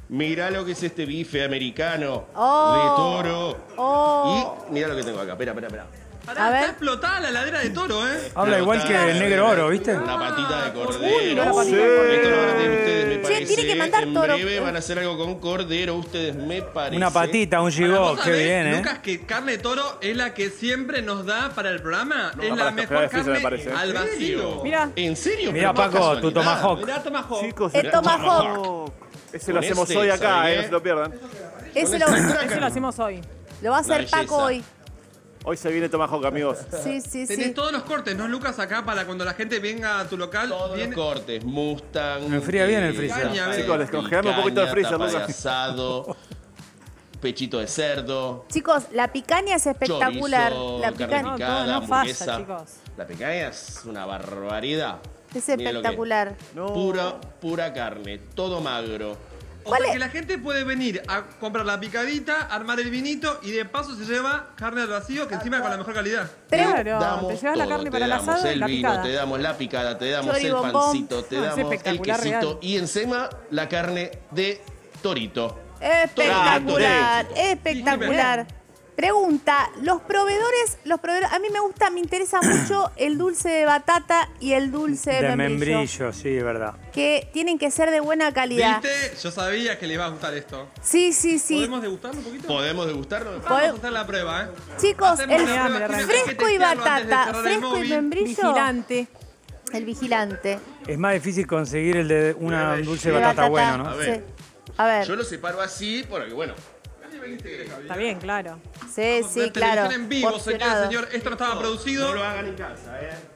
Mirá lo que es este bife americano Oh. de toro. Oh. Y mirá lo que tengo acá. Espera, espera, espera. Pará, A ver. está explotada la ladera de toro, ¿eh? Habla igual que el negro oro, ¿viste? Una patita de cordero. Uy, una patita de cordero. Esto lo van a tener ustedes, me parece. tiene que mandar en toro. breve van a hacer algo con cordero, ustedes me parece. Una patita, un gigó, ¿vos qué sabés, bien, ¿eh? Lucas, que carne de toro es la que siempre nos da para el programa. es para la mejor carne me parece. al vacío. Mira, ¿En serio? Mira, Paco, tu tomahawk. Mirá, Tomahawk. Chicos, El tomahawk. ese lo hacemos este, hoy acá, ¿sabe eh, no se lo pierdan. Ese lo, hacemos hoy. lo va a hacer Paco hoy. Hoy se viene Tomahawk, amigos. Sí, sí, Tenés sí. todos los cortes, ¿no, Lucas? Acá para cuando la gente venga a tu local. Todos viene- los cortes, Mustang. Me enfría bien el eh, freezer. Caña, Chicos, les congelamos un poquito el freezer, de Lucas. asado, pechito de cerdo, Chicos, la picaña es espectacular. chorizo, la picaña No, todo no falla, hamburguesa. chicos. La picaña es una barbaridad. es Miren lo que espectacular. No. Pura, pura carne, todo magro. O ¿Cuál sea es? que la gente puede venir a comprar la picadita, armar el vinito y de paso se lleva carne al vacío que encima es con la mejor calidad. Pero- Te Claro, damos te llevas la carne te para el damos asado y el la vino, picada. te damos la picada, te damos el pancito, te es damos el quesito real. y encima la carne de torito. Espectacular, espectacular. Pregunta, los proveedores, los proveedores, a mí me gusta, me interesa *coughs* mucho el dulce de batata y el dulce de, De membrillo, membrillo, sí, es verdad. que tienen que ser de buena calidad. ¿Viste? Yo sabía que le iba a gustar esto. Sí, sí, sí. ¿Podemos degustarlo un poquito? ¿Podemos degustarlo? Vamos a hacer la prueba, ¿eh? Chicos, Hacemos el prueba, fresco y batata, fresco y membrillo, Vigilante. el vigilante. Es más difícil conseguir el de una dulce de De batata batata. bueno, ¿no? A ver. Sí. A ver, Yo lo separo así porque, bueno, Está bien, claro. sí, Vamos a sí, ver claro. televisión en vivo, señor, señor. Esto no estaba producido. no lo hagan en casa, ¿eh?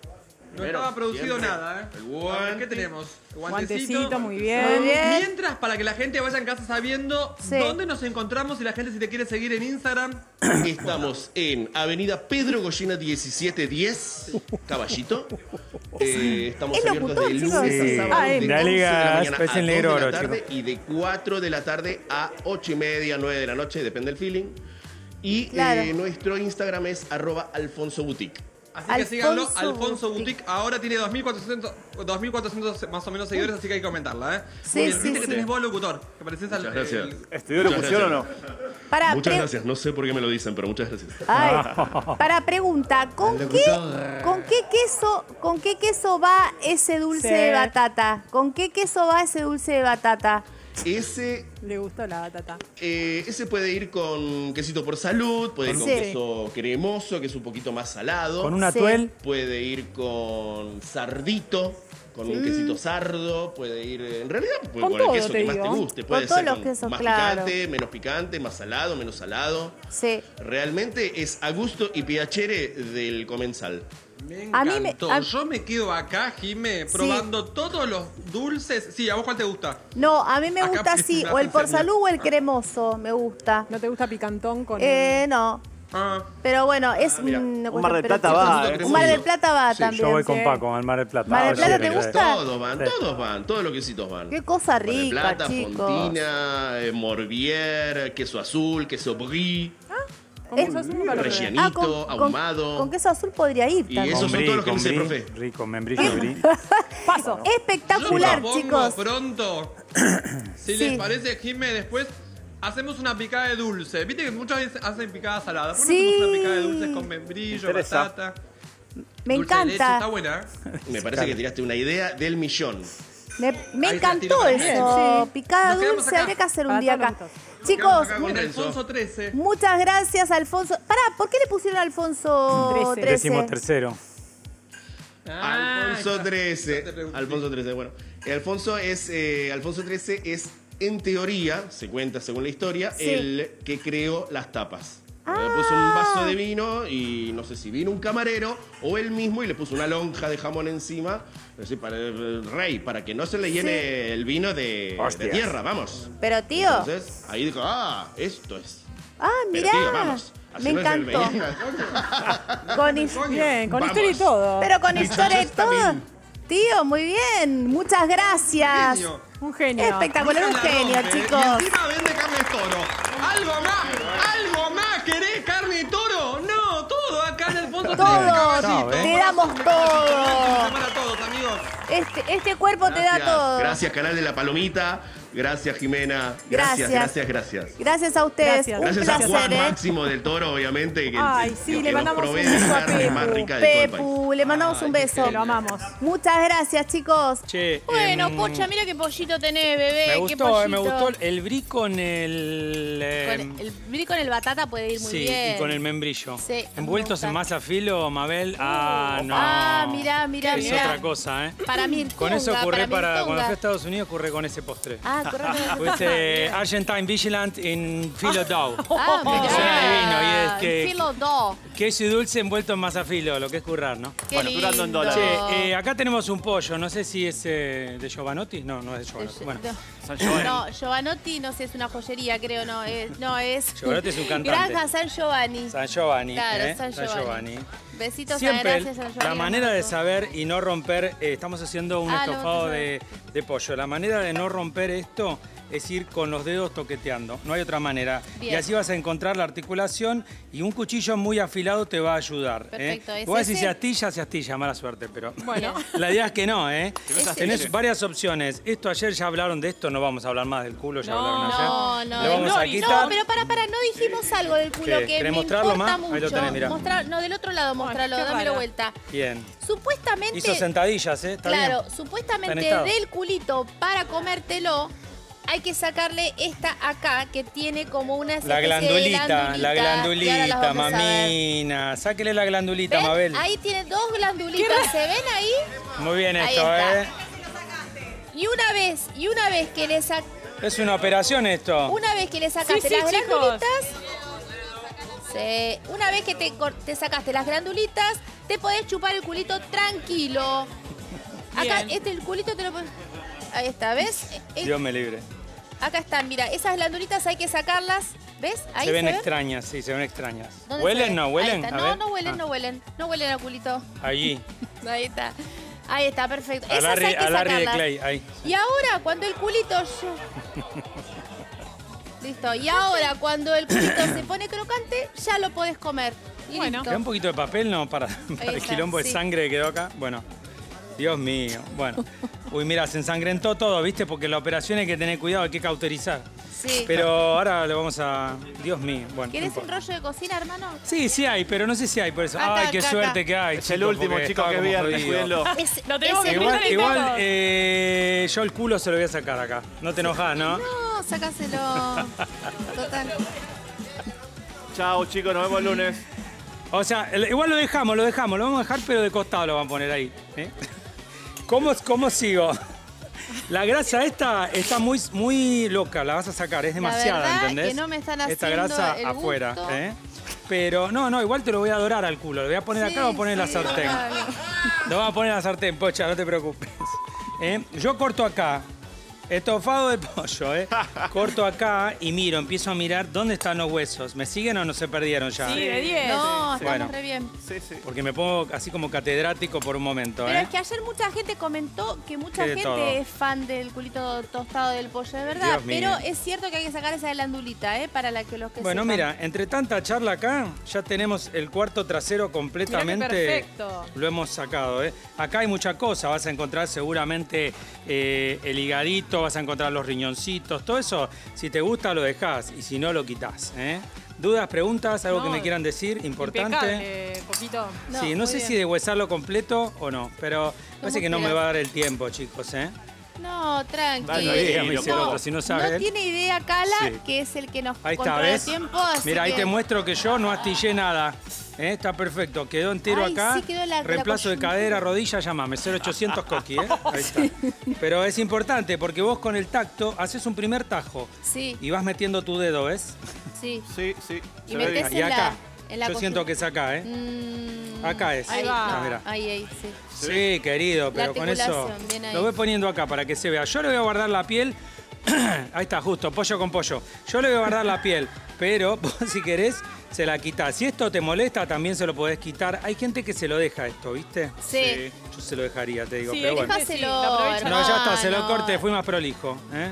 No estaba producido siempre nada, ¿eh? el guante. ¿Qué tenemos? Guantecito, muy Muy bien. bien. Mientras, para que la gente vaya en casa sabiendo Sí. dónde nos encontramos y la gente si te quiere seguir en Instagram. *coughs* Estamos en Avenida Pedro Goyena 1710, Caballito. Eh, estamos es abiertos locutor, de chicos. lunes a sábado Ah, de él. 11 La de la mañana Especial a 2 Negro de la Oro, tarde y de 4 de la tarde a 8 y media, 9 de la noche, depende del feeling. Y Claro. eh, nuestro Instagram es arroba Alfonso Boutique. Así que síganlo, Alfonso Boutique. Boutique. Ahora tiene 2.400 2.400 más o menos seguidores, así que hay que comentarla, ¿eh? Sí, bien, sí, viste sí. que tenés voz locutor, que pareces al... Muchas gracias. el- ¿Estudió locución o no? Para, Muchas gracias, no sé por qué me lo dicen, pero muchas gracias. Ay, *laughs* para pregunta, ¿con qué, ¿con qué queso, con qué queso va ese dulce Sí. de batata? ¿Con qué queso va ese dulce de batata? Ese Le gustó la batata. Eh, ese puede ir con quesito por salud, puede ir con Sí. queso cremoso, que es un poquito más salado. Con una Sí. tuel, Puede ir con sardito, con un quesito sardo, puede ir, en realidad, puede Con con, el todo, queso te que más te guste. Con Puede todos ser los con quesos, más claro. picante, menos picante, más salado, menos salado. Sí. Realmente es a gusto y piacere del comensal. Me A mí me- encantó. a- Yo me quedo acá, Jime, probando todos los dulces. Sí, ¿a vos cuál te gusta? No, a mí me Acá gusta así, o el por hacen salud o el cremoso, me gusta. ¿No te gusta picantón con Eh, no, Ah, pero bueno, es mira. una Un Mar del cuestión- Plata va, ¿eh? Un Mar del Plata va Sí, también. yo voy con sí. Paco al Mar del Plata. Mar del Ah, Plata, sí, ¿te gusta? Todos van, todos van, todos los quesitos van. Qué cosa Mar del rica, Plata, chicos. Fontina, eh, Morbier, queso azul, queso brie, con Es- Ah, con, ahumado. con queso azul podría ir Y también. esos Con son todos los que me profe. Rico, membrillo, brie. *laughs* Paso. Espectacular, yo chicos. pronto. *clears throat* si Sí. les parece, Jime, después hacemos una picada de dulce. Viste que muchas veces hacen picada salada. ¿Por qué no Sí. hacemos una picada de dulces con membrillo, batata? Me dulce de leche? Está encanta. buena, ¿eh? Me parece que tiraste una idea del millón. Me, me encantó eso. Sí. Picada Nos dulce, habría que hacer un Para día acá. Chicos. Alfonso 13. muchas gracias, Alfonso. Pará, ¿por qué le pusieron Alfonso Trece. 13? Décimo tercero. Ah, Alfonso ya te 13. pregunté. Alfonso 13, bueno. Eh, Alfonso es. eh, Alfonso 13 es, en teoría, se cuenta según la historia, Sí. el que creó las tapas. Ah. Le puso un vaso de vino y no sé si vino un camarero o él mismo y le puso una lonja de jamón encima. Decir, para el rey, para que no se le llene Sí. el vino de, de tierra, vamos. Pero tío, Entonces, ahí dijo, ah, esto es. ah, tío, vamos. así me no encantó. Con his- Bien, con historia y todo. pero con historia y todo. Tío, muy bien. Muchas gracias. Genio. Un genio. Espectacular, un genio, chicos. Y encima vende carne de toro. ¿Algo más? ¿Algo No, todo acá en Alfonso Todo. Trece, caballito. Chao, eh. Te damos todo. Todos, amigos. Este, este cuerpo te da Gracias, todo. Gracias, canal de la Palomita. Gracias, Jimena. Gracias. Gracias, gracias, gracias. Gracias a ustedes. Gracias. Un Gracias a Juan ¿eh? Máximo del Toro, obviamente, que, Ay, sí, que le mandamos un beso a Pepu. Pepu, le mandamos un beso. Que lo amamos. Muchas gracias, chicos. Che, Bueno, Pocha, mira qué pollito tenés, bebé. Me gustó, eh, me gustó el brie con el... em, Con el, brie con el batata puede ir muy sí, bien. y con el membrillo. Sí, Envueltos en masa filo, Mabel. Ah, no. Ah, mirá, mirá, Es mirá. otra cosa, ¿eh? Para mí, Con eso ocurre para, para, cuando fui a Estados Unidos, ocurre con ese postre. Ah. Pues *laughs* eh, Argentine Vigilant in filo dough. Ah, *laughs* mirá. Suena divino, y es que- Filo do. Queso y dulce envuelto en masa filo, lo que es currar, ¿no? Qué Bueno, durando en lindo. dólares. Che, eh, acá tenemos un pollo, no sé si es eh, de Giovanotti. No, no es de Giovanotti. Bueno, San Giovanni. No, Giovanotti, no sé, es una joyería, creo, no, es, no, es... Giovanotti es un cantante. Granja San Giovanni. San Giovanni. Claro, ¿eh? San Giovanni. Besitos a Siempre gracias San Giovanni. la manera de saber y no romper, eh, estamos haciendo un Ah, estofado a de, de pollo. La manera de no romper esto es ir con los dedos toqueteando. No hay otra manera. Bien. Y así vas a encontrar la articulación y un cuchillo muy afilado te va a ayudar. Perfecto, ¿eh? ¿es Igual si ese? se astilla, se astilla, mala suerte, pero. *laughs* Bueno. *laughs* La idea es que no, ¿eh? *laughs* Ese. Tenés varias opciones. Esto ayer ya hablaron de esto, no vamos a hablar más del culo, ya No, hablaron ayer. No, no, Lo vamos no, a no, quitar. pero para, para, no dijimos algo del culo ¿Qué? que ¿Querés me mostrarlo importa más? mucho. Ahí lo tenés, mirá. Mostrar- no, del otro lado, mostrarlo, qué dámelo vuelta. Bien. Supuestamente, Hizo sentadillas, ¿eh? ¿Está claro, bien? supuestamente del culito para comértelo hay que sacarle esta acá que tiene como una La especie de glandulita, la glandulita, mamina. Sáquele la glandulita, ¿Ven? Mabel. Ahí tiene dos glandulitas, ¿se ven ahí? Muy bien Ahí esto, está. ¿eh? Y una vez, y una vez que le sac- Es una operación esto. una vez que le sacaste Sí, sí, las chicos. glandulitas, sí, una vez que te, sacaste las glandulitas, te podés chupar el culito tranquilo. Acá, este el culito te lo podés- Ahí está, ¿ves? Eh, Dios me libre. Acá están, mira, esas glandulitas hay que sacarlas. ¿Ves? Ahí se ven extrañas, sí, se ven extrañas. ¿Dónde se ¿Huelen? ven? No, ¿huelen? A No, ver. no huelen, Ah, no huelen. No huelen al culito. Allí. *laughs* Ahí está. Ahí está, perfecto. A Esas Larry, hay que a Larry de sacarlas. Clay, ahí. Y ahora, cuando el culito... *laughs* Listo. Y ahora, cuando el culito se pone crocante, ya lo podés comer. Y Bueno. listo. ¿Queda un poquito de papel? No, para, para el quilombo de sí. sangre que quedó acá. Bueno. Dios mío. Bueno. Uy, mira, se ensangrentó todo, ¿viste? Porque la operación hay que tener cuidado, hay que cauterizar. Sí. Pero ahora le vamos a. Dios mío. Bueno. no ¿Quieres un rollo de cocina, hermano? Sí, sí hay, pero no sé si hay por eso. Acá, Ay, qué acá, suerte acá. que hay. Es el último, chicos, que viernes, cuídenlo. Lo tenemos que Igual, igual eh, yo el culo se lo voy a sacar acá. No te enojas, ¿no? No, sácaselo. Total. Chao, chicos, nos vemos el lunes. O sea, igual lo dejamos, lo dejamos, lo vamos a dejar, pero de costado lo vamos a poner ahí. ¿eh? ¿Cómo, ¿Cómo sigo? La grasa esta está muy, muy loca, la vas a sacar, es demasiada, verdad ¿entendés? que no me están Esta haciendo grasa el afuera, gusto. ¿eh? Pero no, no, igual te lo voy a adorar al culo. Lo voy a poner acá, a poner la sartén. claro. Lo vamos a poner en la sartén, pocha, no te preocupes. ¿Eh? Yo corto acá, estofado de pollo, ¿eh? *laughs* Corto acá y miro, empiezo a mirar dónde están los huesos. ¿Me siguen o no se perdieron ya? Sí, de 10. No, estamos Bueno. re bien. Sí, sí. Porque me pongo así como catedrático por un momento, Pero ¿eh? es que ayer mucha gente comentó que mucha Que gente todo. es fan del culito tostado del pollo, de verdad. Dios mío. Pero es cierto que hay que sacar esa glandulita, ¿eh? Para la que los que Bueno, sepan. mira, entre tanta charla acá, ya tenemos el cuarto trasero completamente. perfecto. Lo hemos sacado, ¿eh? Acá hay mucha cosa. Vas a encontrar seguramente eh, el higadito, vas a encontrar los riñoncitos, todo eso. Si te gusta, lo dejás y si no, lo quitas, ¿eh? ¿Dudas, preguntas, algo No, que me quieran decir? Importante. Poquito. No, sí, no sé bien. si de huesarlo completo o no, pero parece que no me va a dar el tiempo, chicos, ¿eh? No, tranqui. Dale, dígame, no, otro, si no sabe no él. tiene idea Cala, Sí. que es el que nos Ahí está, controla ¿ves? tiempo. Mira, ahí que- te muestro que yo no astillé nada. ¿eh? Está perfecto, quedó entero Ay, acá. sí, quedó la- la Reemplazo de cadera, rodilla, llamame. 0800 coqui, ¿eh? *laughs* Ahí está. Pero es importante porque vos con el tacto haces un primer tajo Sí, y vas metiendo tu dedo, ¿ves? sí. Sí, sí. Y. Y la- acá. En la yo siento que es acá, ¿eh? Mm, Acá es. Ahí, va. no, Ah, mira. ahí, ahí, sí. Sí, querido, pero con eso lo voy poniendo acá para que se vea. Yo le voy a guardar la piel. *clears throat* ahí está, justo, pollo con pollo. Yo le voy a guardar la piel, pero *laughs* vos si querés se la quitás. Si esto te molesta, también se lo podés quitar. Hay gente que se lo deja esto, ¿viste? Sí. Yo se lo dejaría, te digo, Sí, pero bueno. Dejáselo, Sí. No, ya está, se lo corté, fui más prolijo. ¿eh?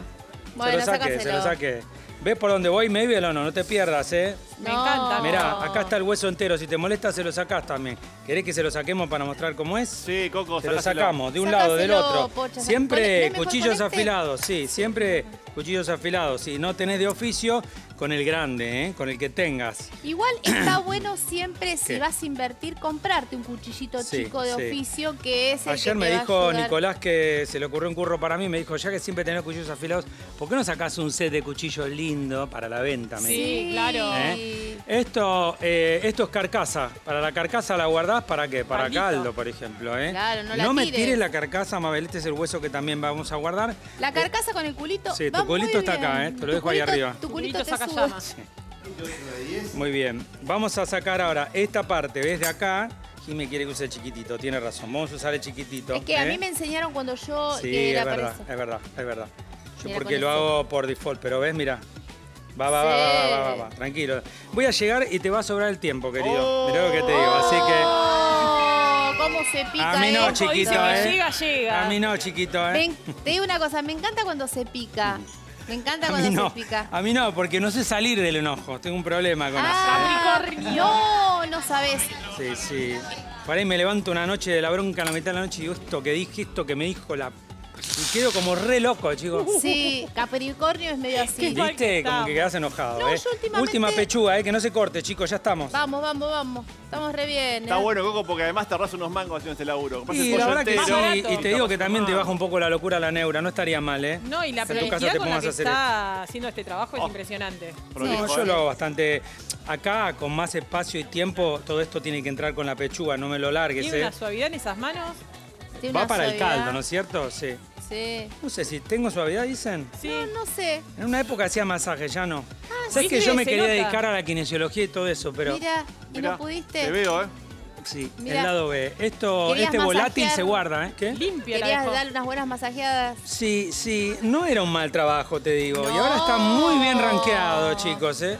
Bueno, se lo saqué, se lo saqué. ¿Ves por dónde voy, Mabel, o no? No te pierdas, ¿eh? Me No. encanta. Mirá, acá está el hueso entero. Si te molesta, se lo sacás también. ¿Querés que se lo saquemos para mostrar cómo es? Sí, Coco, Se lo sacáselo. sacamos de un lado, del otro. Pocha. Siempre ¿Tenés mejor cuchillos este? afilados, sí, siempre cuchillos afilados. Si no tenés de oficio, con el grande, ¿eh? con el que tengas. Igual *clears throat* está bueno siempre, si ¿Qué? vas a invertir, comprarte un cuchillito Sí, chico de sí. oficio que es el Ayer que me te va a dijo. Nicolás que se le ocurrió un curro para mí. Me dijo, ya que siempre tenés cuchillos afilados, ¿por qué no sacás un set de cuchillos lindo para la venta? Me dijo. Sí, claro. ¿Eh? Esto, eh, esto es carcasa. Para la carcasa la guardás para qué? Para caldo, por ejemplo. ¿eh? Claro, no la me tires. tires la carcasa, Mabel. Este es el hueso que también vamos a guardar. La carcasa con el culito. Sí, va tu culito muy está bien. acá, ¿eh? Te lo Tu dejo ahí culito- arriba. Tu culito Culito te saca sube. llamas. Muy bien. Vamos a sacar ahora esta parte, ¿ves? De acá. Jimmy quiere que use el chiquitito, tiene razón. Vamos a usar el chiquitito. Es que a ¿eh? mí me enseñaron cuando yo Sí, es verdad, para eso. es verdad, es verdad. Yo Mira, porque con lo ese. hago por default, pero ves, mira. Va, va, va, va, va, va, va, va, tranquilo. Voy a llegar y te va a sobrar el tiempo, querido. Mirá lo que te digo, así que... Oh, cómo se pica A mí no, chiquito, ¿eh? llega, llega. A mí no, chiquito, ¿eh? Ven, te digo una cosa, me encanta cuando se pica. Me encanta a cuando no, se pica. a mí no, porque no sé salir del enojo. Tengo un problema con Ah, Capricornio. no, no sabes. eso. ¿eh? Sí, sí. Por ahí me levanto una noche de la bronca a la mitad de la noche y digo esto que dije, esto que me dijo la... Y quedo como re loco, chicos. Sí, Capricornio es medio así. ¿Viste? Como que quedas enojado, No, ¿eh? yo últimamente- Última pechuga, ¿eh? Que no se corte, chicos, ya estamos. Vamos, vamos, vamos. Estamos re bien. Está ¿eh? bueno, Coco, porque además te ahorras unos mangos haciendo este laburo. Y el la pollo verdad que entero. sí, barato. y te digo que también te baja un poco la locura la neura, no estaría mal, ¿eh? No, y la Si con la pongas que a hacer está haciendo este trabajo es Oh. impresionante. No, yo lo hago bastante. Acá, con más espacio y tiempo, todo esto tiene que entrar con la pechuga, no me lo largues, Tiene ¿eh? una suavidad en esas manos. Va para el caldo, ¿no es cierto? Sí. Sí. No sé si tengo suavidad, dicen. Sí. No, no sé. En una época hacía masaje, ya no. Sabes sí, que sí, yo me quería nota. dedicar a la kinesiología y todo eso, pero Mira, y Mirá, no pudiste. Te veo, ¿eh? sí, Mirá. el lado B. Esto, Querías este volátil masajear. se guarda, ¿eh? ¿Qué? Limpia la Querías darle unas buenas masajeadas. Sí, sí, no era un mal trabajo, te digo. Y ahora está muy bien rankeado, chicos, ¿eh?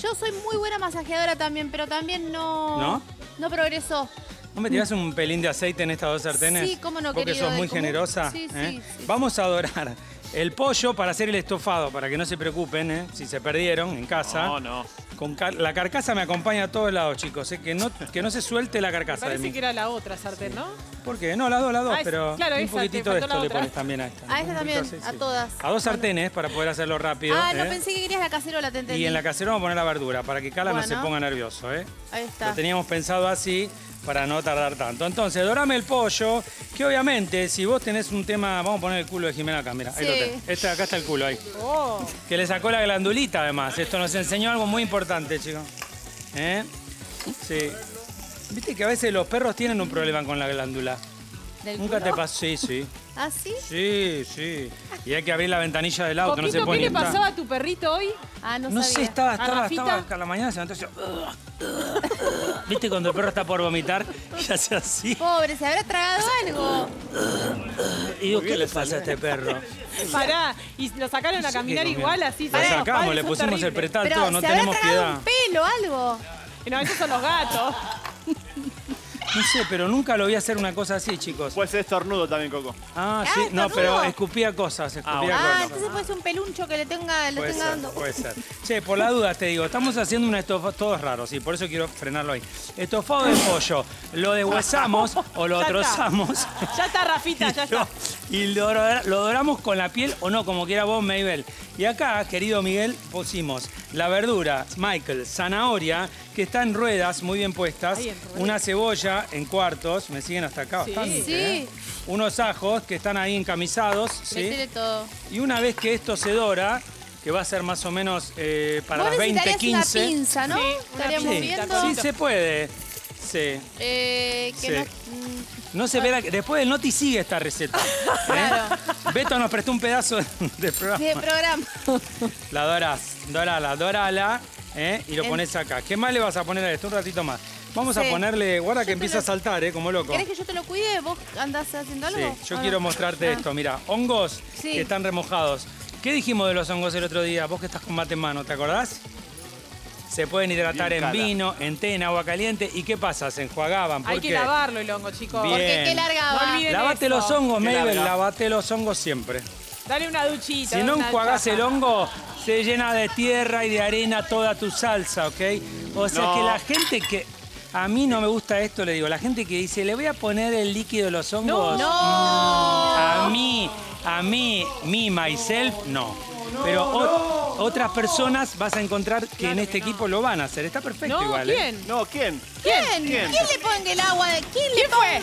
Yo soy muy buena masajeadora también, pero también no. ¿No? No progresó. ¿No me tirás un pelín de aceite en estas dos sartenes? Sí, cómo no, Vos que querido, sos muy generosa. Sí, ¿eh? sí, Vamos a dorar el pollo para hacer el estofado, para que no se preocupen, ¿eh? si se perdieron en casa. No, no. Con car- la carcasa me acompaña a todos lados, chicos. ¿eh? Que, no, que no se suelte la carcasa de Parece mí. que era la otra sartén, ¿no? ¿Por qué? No, las dos, las dos, Ah, pero claro, un esa, poquitito de esto le pones también a esta. A esta también, a todas. A dos sartenes para poder hacerlo rápido. Ah, no pensé que querías la cacerola, te entendí. Y en la cacerola vamos a poner la verdura, para que Cala no se ponga nervioso, ¿eh? Ahí está. Lo teníamos pensado así para no tardar tanto. Entonces, dorame el pollo, que obviamente, si vos tenés un tema, vamos a poner el culo de Jimena acá, mira, ahí lo tenés. Este, acá está el culo, ahí. Oh, Que le sacó la glandulita además. Esto nos enseñó algo muy importante, chicos. ¿Eh? Sí. Viste que a veces los perros tienen un problema con la glándula. ¿Del Nunca te culo? pasó, sí, sí. ¿Ah, sí? Sí, sí. Y hay que abrir la ventanilla del auto, no se puede ¿qué le pasaba a tu perrito hoy? Ah, no, No sabía. sé, estaba, ¿A estaba, estaba a la mañana se levantó y decía, ¿Viste cuando el perro está por vomitar? Y hace así. Pobre, ¿se habrá tragado algo? Y digo, ¿qué le pasa a este perro? Pará, y lo sacaron a caminar igual así. Lo sacamos, padres le pusimos el pretal, Pero todo, no ¿se habrá tenemos tragado piedad. un pelo algo? No, esos son los gatos. No sé, pero nunca lo vi hacer una cosa así, chicos. Puede ser estornudo también, Coco. Ah, Ah, sí, no, estornudo. pero escupía cosas, escupía Ah, cosas. entonces puede ser un peluncho que le tenga, le Puede tenga ser, dando. puede ser. *laughs* Che, por la duda te digo, estamos haciendo un estofado, todos raros, y por eso quiero frenarlo ahí. Estofado de pollo, lo deshuesamos *laughs* o lo Ya está. trozamos. *laughs* Ya está, Rafita, ya Y lo- está. Y lo, lo doramos con la piel o no, como quiera vos, Mabel. Y acá, querido Miguel, pusimos la verdura, Michael, zanahoria, que está en ruedas, muy bien puestas, una cebolla en cuartos, me siguen hasta acá Sí. bastante, Sí. ¿eh? Unos ajos que están ahí encamisados, ¿sí? Métele todo. Y una vez que esto se dora, que va a ser más o menos eh, para Vos las 20, necesitarías 15. una pinza, ¿no? Sí, una Estaríamos Sí, viendo. sí, se puede. Sí. Eh, que Sí. no- mm, No se verá que después del Noti sigue esta receta. ¿eh? *laughs* Beto nos prestó un pedazo de, *laughs* de programa. de programa. La dorás, dorala, dorala, ¿eh? y lo En- pones acá. ¿Qué más le vas a poner a esto? Un ratito más. Vamos a Sí. ponerle, guarda que Yo empieza lo- a saltar, ¿eh? Como loco. ¿Querés que yo te lo cuide? ¿Vos andás haciendo Sí, algo? yo ¿O quiero no? mostrarte Ah. esto. Mira, hongos Sí. que están remojados. ¿Qué dijimos de los hongos el otro día? Vos que estás con mate en mano, ¿te acordás? Se pueden hidratar Bien, en vino, en té, en agua caliente. ¿Y qué pasa? Se enjuagaban. ¿Por Hay que lavarlo el hongo, chicos. Bien. Porque qué larga No Lavate eso. los hongos, Mabel, larga. lavate los hongos siempre. Dale una duchita. Si no enjuagás el hongo, se llena de tierra y de arena toda tu salsa, ¿ok? O sea No. que la gente que... A mí no me gusta esto, le digo. La gente que dice, le voy a poner el líquido de los hongos. No. A mí, a mí, me, myself, no. Pero o- otras personas vas a encontrar que en este equipo lo van a hacer. Está perfecto No, igual, ¿eh? ¿quién? No, ¿quién? ¿Quién? ¿Quién? ¿Quién le ponga el agua? ¿Quién le ¿Quién fue?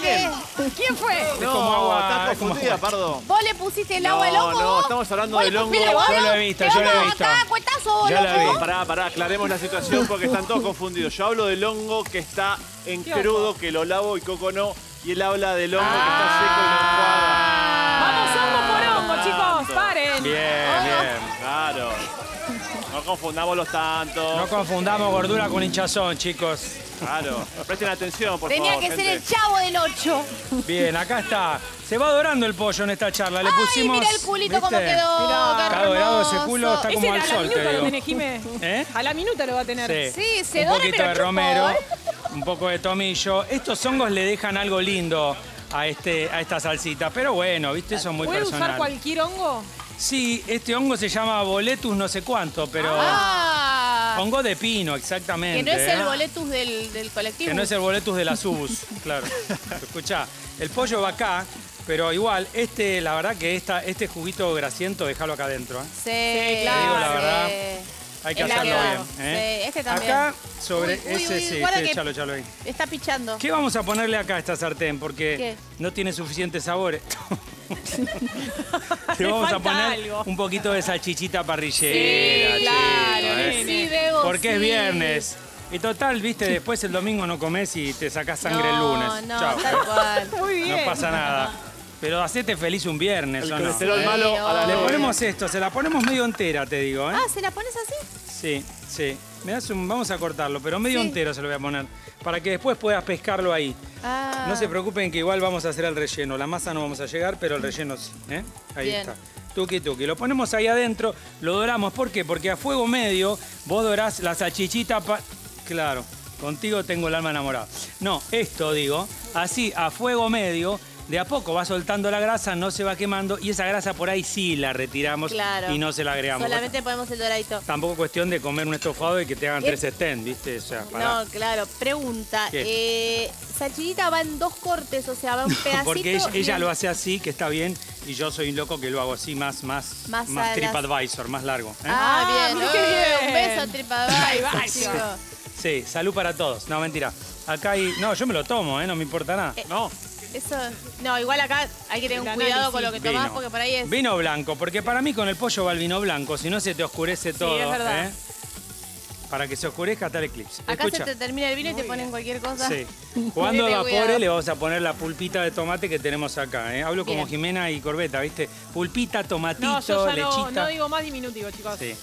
ponga? ¿Quién fue? No, como agua, estás es como confundida, agua. Pardo. ¿Vos le pusiste el No, agua al hongo? no, vos? estamos hablando ¿Vos le del hongo. pusiste el Yo lo he visto, Te yo lo he vamos visto. acá, cuetazo, vos, Ya lo he loco. visto. Pará, pará, aclaremos la situación porque están todos confundidos. Yo hablo del hongo que está en ¿Qué crudo, que lo lavo y Coco no. Y él habla del hongo que está seco y lo enjuaga. Chicos. Paren. Bien, bien. Claro. No confundamos tanto. No confundamos gordura con hinchazón, chicos. Claro. Presten atención, por Tenía favor. que ser el chavo del 8. Bien, acá está. Se va dorando el pollo en esta charla. Le Ay, pusimos. mira el culito cómo ¿viste? quedó. Mirá. qué Está dorado ese culo, está como a al la sol, te minuta lo digo. tenés, Jimé. ¿Eh? A la minuta lo va a tener. Sí. Sí, se un dora, poquito pero de chupo, romero, ¿eh? un poco de tomillo. Estos hongos le dejan algo lindo a este a esta salsita, pero bueno, viste, eso es muy ¿Puede personal. usar cualquier hongo? Sí, este hongo se llama boletus no sé cuánto, pero Ah, hongo de pino, exactamente. que no es el ¿eh? boletus del, del colectivo. Que no es el boletus de la subus, *laughs* claro. Escuchá, el pollo va acá, pero igual, este, la verdad que esta, este juguito grasiento, déjalo acá adentro. ¿eh? Sí, claro. Te digo la verdad, sí. Hay que hacerlo bien. ¿eh? Sí, este también. Acá, sobre Uy, uy, ese, uy, sí, que- échalo, échalo ahí. Está pichando. ¿Qué vamos a ponerle acá a esta sartén? Porque ¿Qué? no tiene suficientes sabores. *laughs* *laughs* Le Le vamos a poner algo. un poquito de salchichita parrillera. Sí, chico, claro, ¿eh? nene. Sí, Bebo, Porque es viernes. Y total, viste, después el domingo no comes y te sacás sangre el lunes. no, Chau. tal cual. Muy *laughs* bien. No pasa nada. Pero hacete feliz un viernes, El ¿o no? colesterol malo a la Sí, Le ponemos esto, se la ponemos medio entera, te digo, ¿eh? Ah, ¿se la pones así? Sí, sí. Me das un- vamos a cortarlo, pero medio Sí. entero se lo voy a poner. Para que después puedas pescarlo ahí. Ah. No se preocupen que igual vamos a hacer el relleno. La masa no vamos a llegar, pero el relleno sí. ¿eh? Ahí Bien. está. Tuki tuki. Lo ponemos ahí adentro, lo doramos. ¿Por qué? Porque a fuego medio vos dorás la salchichita. pa- Claro, contigo tengo el alma enamorada. No, esto digo, así a fuego medio. De a poco va soltando la grasa, no se va quemando y esa grasa por ahí sí la retiramos Claro. y no se la agregamos. Solamente ponemos el doradito. Tampoco cuestión de comer un estofado y que te hagan ¿Qué? tres stén, ¿viste? O sea, pará. No, claro. Pregunta. Eh, salchichita va en dos cortes, o sea, va un *laughs* pedacito. Porque ella, lo hace así, que está bien, y yo soy un loco que lo hago así, más, más, Más más, TripAdvisor, más largo. ¿eh? Ah, Ah, bien. Eh, bien. Un beso, TripAdvisor. Sí, salud para todos. No, mentira. Acá hay. No, yo me lo tomo, ¿eh? No me importa nada. Eh, No. Eso. No, igual acá hay que tener un cuidado análisis. con lo que tomás, Vino. porque por ahí es. Vino blanco, porque para mí con el pollo va el vino blanco, si no se te oscurece todo. es verdad. ¿eh? Para que se oscurezca está el eclipse. Acá Escucha. se te termina el vino y te ponen cualquier cosa. Sí. *laughs* Cuando evapore le vamos a poner la pulpita de tomate que tenemos acá. ¿eh? Hablo como Bien. Jimena y Corbeta, ¿viste? Pulpita, tomatito, No, yo ya no, lechita. no digo más diminutivo, chicos. Sí.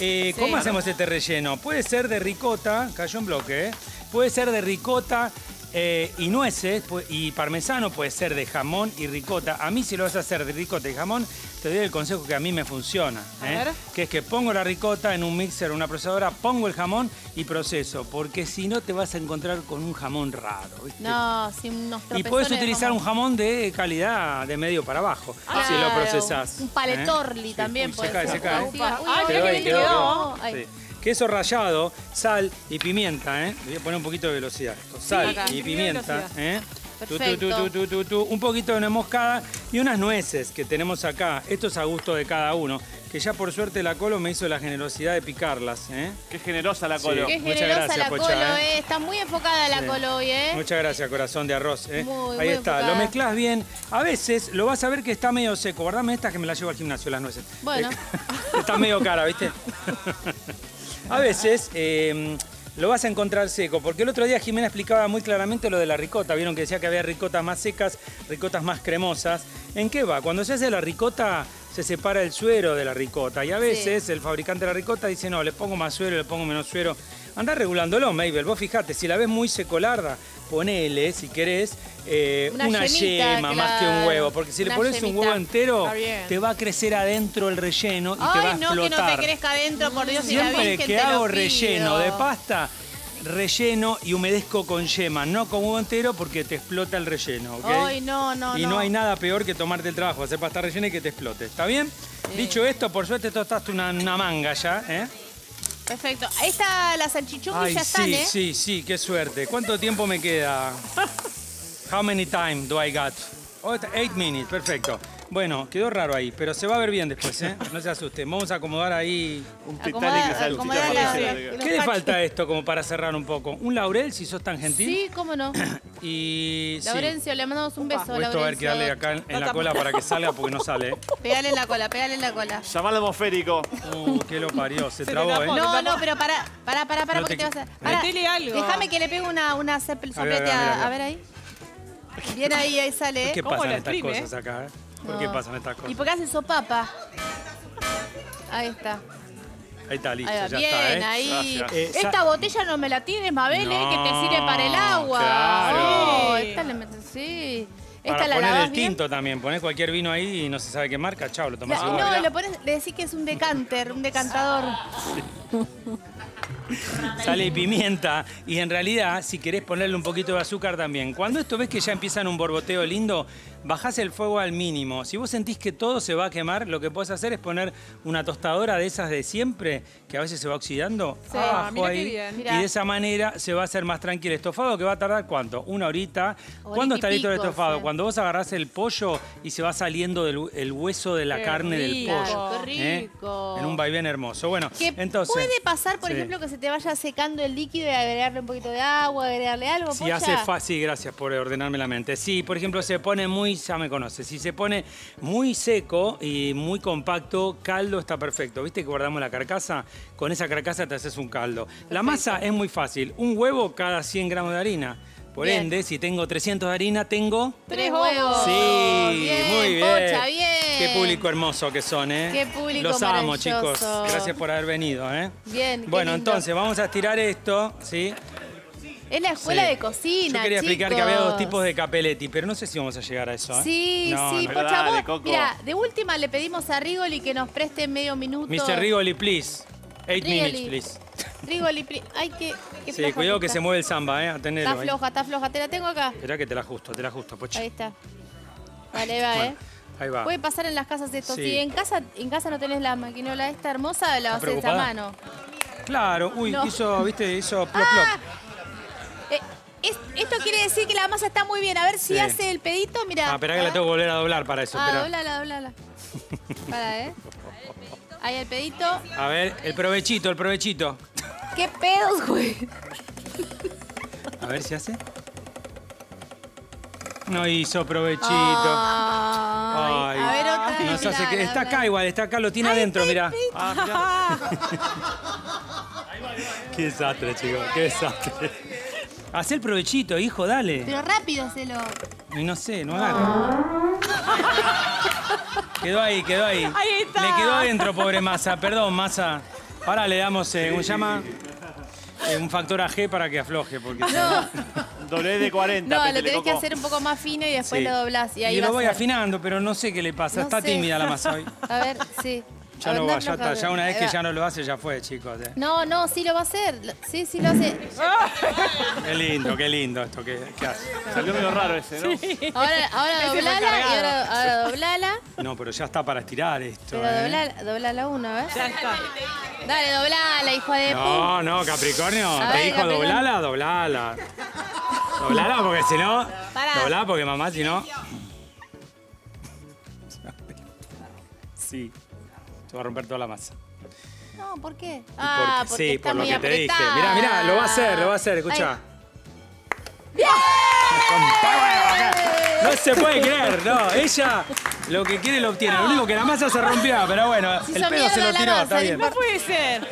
Eh, Sí. ¿Cómo hacemos este relleno? Puede ser de ricota, cayó en bloque, ¿eh? Puede ser de ricota eh, y nueces y parmesano, puede ser de jamón y ricota. A mí si lo vas a hacer de ricota y jamón, te doy el consejo que a mí me funciona. A ¿eh? ver. Que es que pongo la ricota en un mixer o una procesadora, pongo el jamón y proceso, porque si no te vas a encontrar con un jamón raro. ¿viste? No, sin unos Y puedes de utilizar jamón. un jamón de calidad de medio para abajo, Claro, si lo procesás. Un paletorli ¿eh? también Uy, puede se cae, ser. se cae. Uy, uy, uy, uy, uy, quedó. uy, ay. Sí. Queso rallado, sal y pimienta, ¿eh? Le voy a poner un poquito de velocidad. Sal y pimienta. ¿eh? Tu, tu, Perfecto. tu, tu, tu, tu, Un poquito de nuez moscada y unas nueces que tenemos acá. Esto es a gusto de cada uno. Que ya por suerte la Colo me hizo la generosidad de picarlas, ¿eh? Qué generosa la Sí. colo. Qué Muchas generosa gracias, la Pocha, colo, ¿eh? eh. Está muy enfocada la Sí. colo hoy, ¿eh? Muchas gracias, corazón de arroz. ¿eh? Muy, Ahí muy está, enfocada. lo mezclas bien. A veces lo vas a ver que está medio seco. Guardame estas que me las llevo al gimnasio, las nueces. Bueno. Eh, *laughs* está medio cara, ¿viste? *laughs* a veces eh, lo vas a encontrar seco, porque el otro día Jimena explicaba muy claramente lo de la ricota. Vieron que decía que había ricotas más secas, ricotas más cremosas. ¿En qué va? Cuando se hace la ricota, se separa el suero de la ricota. Y a veces el fabricante de la ricota dice, no, le pongo más suero, le pongo menos suero. Andá regulándolo, Mabel. Vos fijate, si la ves muy secolarda, ponele, si querés, eh, Una una, yemita, yema más que un huevo. Porque si le pones un huevo entero, te va a crecer adentro el relleno y te va a Ay, no, que no explotar. te crezca adentro, por Dios, y la Siempre Virgen que te hago relleno de pasta, relleno y humedezco con yema, no con huevo entero porque te explota el relleno, ¿ok? Ay, no, no, y no. no. hay nada peor que tomarte el trabajo, hacer pasta rellena y que te explote. ¿Está bien? Dicho esto, por suerte tostaste una, una manga ya, ¿eh? Perfecto. Ahí está la salchichón ya están, sí, ¿eh? sí, sí, qué suerte. ¿Cuánto tiempo me queda? *laughs* How many time do I got? Oh, eight minutes, perfecto. Bueno, quedó raro ahí, pero se va a ver bien después, ¿eh? No se asusten. Vamos a acomodar ahí. Un Acomoda- Titanic acomoda la- la- ¿Qué le falta a esto como para cerrar un poco? ¿Un laurel, si sos tan gentil? Sí, cómo no. *coughs* Y. sí. Laurencio, le mandamos un beso, esto va a haber que darle Laurencio. acá en, en la cola para que salga porque no sale. ¿eh? *laughs* Pegale en la cola, pegale en la cola. Llamá al atmosférico. Uh, qué lo parió, se trabó, tapó. ¿eh? No, no, pero pará, pará, pará, pará, No porque te- te vas a... pará. Metele algo. Déjame que le pegue una, una sopl- A ver, soplete a ver, a ver. a, a ver ahí. Bien ahí, ahí sale. ¿Qué ¿eh? ¿Cómo pasan lo estas exprime, cosas acá? eh? ¿Por qué No. pasan estas ¿Y cosas? por qué hace sopapa? Ahí está. Ahí está, listo, Ahí va, ya bien, está, ¿eh? ahí. Gracias. Eh, sa- Esta botella no me la tires, Mabel, eh, que te sirve para el agua. claro. Oh, esta le metes, sí. Esta Para la poner el bien. tinto también, poner cualquier vino ahí y no se sabe qué marca, chao, lo tomás La- igual. no, le, pones, le decís que es un decanter, un decantador. *laughs* Sale pimienta y en realidad si querés ponerle un poquito de azúcar también. Cuando esto ves que ya empiezan un borboteo lindo, bajás el fuego al mínimo. Si vos sentís que todo se va a quemar, lo que podés hacer es poner una tostadora de esas de siempre, que a veces se va oxidando, Sí. abajo Ah, mira qué ahí. Y de esa manera se va a hacer más tranquilo. El estofado que va a tardar cuánto? Una horita. ¿Cuándo está listo el estofado? sí. Cuando vos agarrás el pollo y se va saliendo del, el hueso de la Qué carne del pollo. Qué ¿eh? rico. En un vaivén hermoso. Bueno, Que entonces. puede pasar, por Sí. ejemplo, que se te vaya secando el líquido y agregarle un poquito de agua, agregarle algo. Si Pocha. hace sí, gracias por ordenarme la mente. Sí, por ejemplo, se pone muy, ya me conoce, si se pone muy seco y muy compacto, caldo está perfecto. ¿Viste que guardamos la carcasa? Con esa carcasa te haces un caldo. La masa es muy fácil, un huevo cada 100 gramos de harina. Por Bien. ende, si tengo 300 de harina, tengo... Tres huevos. Sí, Bien, muy bien. Pocha, bien. Qué público hermoso que son, ¿eh? Qué público Los amo, chicos. Gracias por haber venido, ¿eh? Bien, qué Bueno, lindo. entonces vamos a estirar esto, ¿sí? Es la escuela Sí. de cocina, Yo quería explicar que había dos tipos de capeletti, pero no sé si vamos a llegar a eso. ¿eh? Sí, No, sí, no. Pocha, dale, vos-. Mira, de última le pedimos a Rigoli que nos preste medio minuto. Mr. Rigoli, please. Eight Rigoli. minutes, please. Rigoli, pri- ay, qué, qué Sí, cuidado que se mueve el samba, ¿eh? Atenelo. Está ahí. floja, está floja. Te la tengo acá. Esperá que te la ajusto, te la ajusto, pocha. Ahí está. Vale, ahí va, Bueno, ¿eh? ahí va. Puede pasar en las casas esto. Sí. Si en casa, en casa no tenés la maquinola esta hermosa, la vas a hacer a preocupada? mano. Claro, uy, No. hizo, viste, hizo *laughs* plop Ah, plop. Eh, es- esto quiere decir que la masa está muy bien. A ver si Sí. hace el pedito, mira. Ah, esperá que la tengo que volver a doblar para eso, Ah, esperá. doblala, doblala. *laughs* Para, ¿eh? Ahí el pedito. A ver, el provechito, el provechito. ¿Qué pedos, güey? A ver si hace. No hizo provechito. Ay, a ver otra vez. Nos hace que- doblala, está acá igual, está acá, lo tiene adentro, mirá. pedito. Ah, mirá. *laughs* Qué desastre, chicos, qué desastre. Haz el provechito, hijo, dale. Pero rápido hacelo. Y no sé, no agarra. *laughs* Quedó ahí, quedó ahí. Ahí está. Le quedó adentro, pobre masa. Perdón, masa. Ahora le damos, eh, ¿cómo se llama? Eh, un factor AG para que afloje, porque no- *laughs* Doble de 40. No, lo tenés que hacer un poco más fino y después Sí. lo doblás. Y ahí Y va lo a voy ser. afinando, pero no sé qué le pasa. No Está sé. tímida la masa *laughs* hoy. A ver, sí. Ya no ver, va, ya está. Ya una vez que ya no lo hace, ya fue, chicos. eh. No, no, sí lo va a hacer. Sí, sí lo hace. Qué lindo, qué lindo esto que, que hace. Salió medio raro ese, ¿no? Ahora, ahora doblala y ahora, ahora doblala. No, pero ya está para estirar esto. Pero eh. doblala, doblala una, ¿ves? Ya está. Dale, doblala, hijo de. No, no, Capricornio, A te ver, dijo Capricornio. doblala, doblala. Doblala porque si no. Doblala porque mamá, si no. Sí. Va a romper toda la masa. No, ¿por qué? Ah, porque- porque sí, está por lo muy que te dije. apretada. Mirá, mirá, lo va a hacer, lo va a hacer, escucha. ¡Bien! No se puede creer, no. Ella lo que quiere lo obtiene. Lo único que la masa se rompió, pero bueno, el pedo se mierda lo la tiró, masa, está no bien. No puede ser.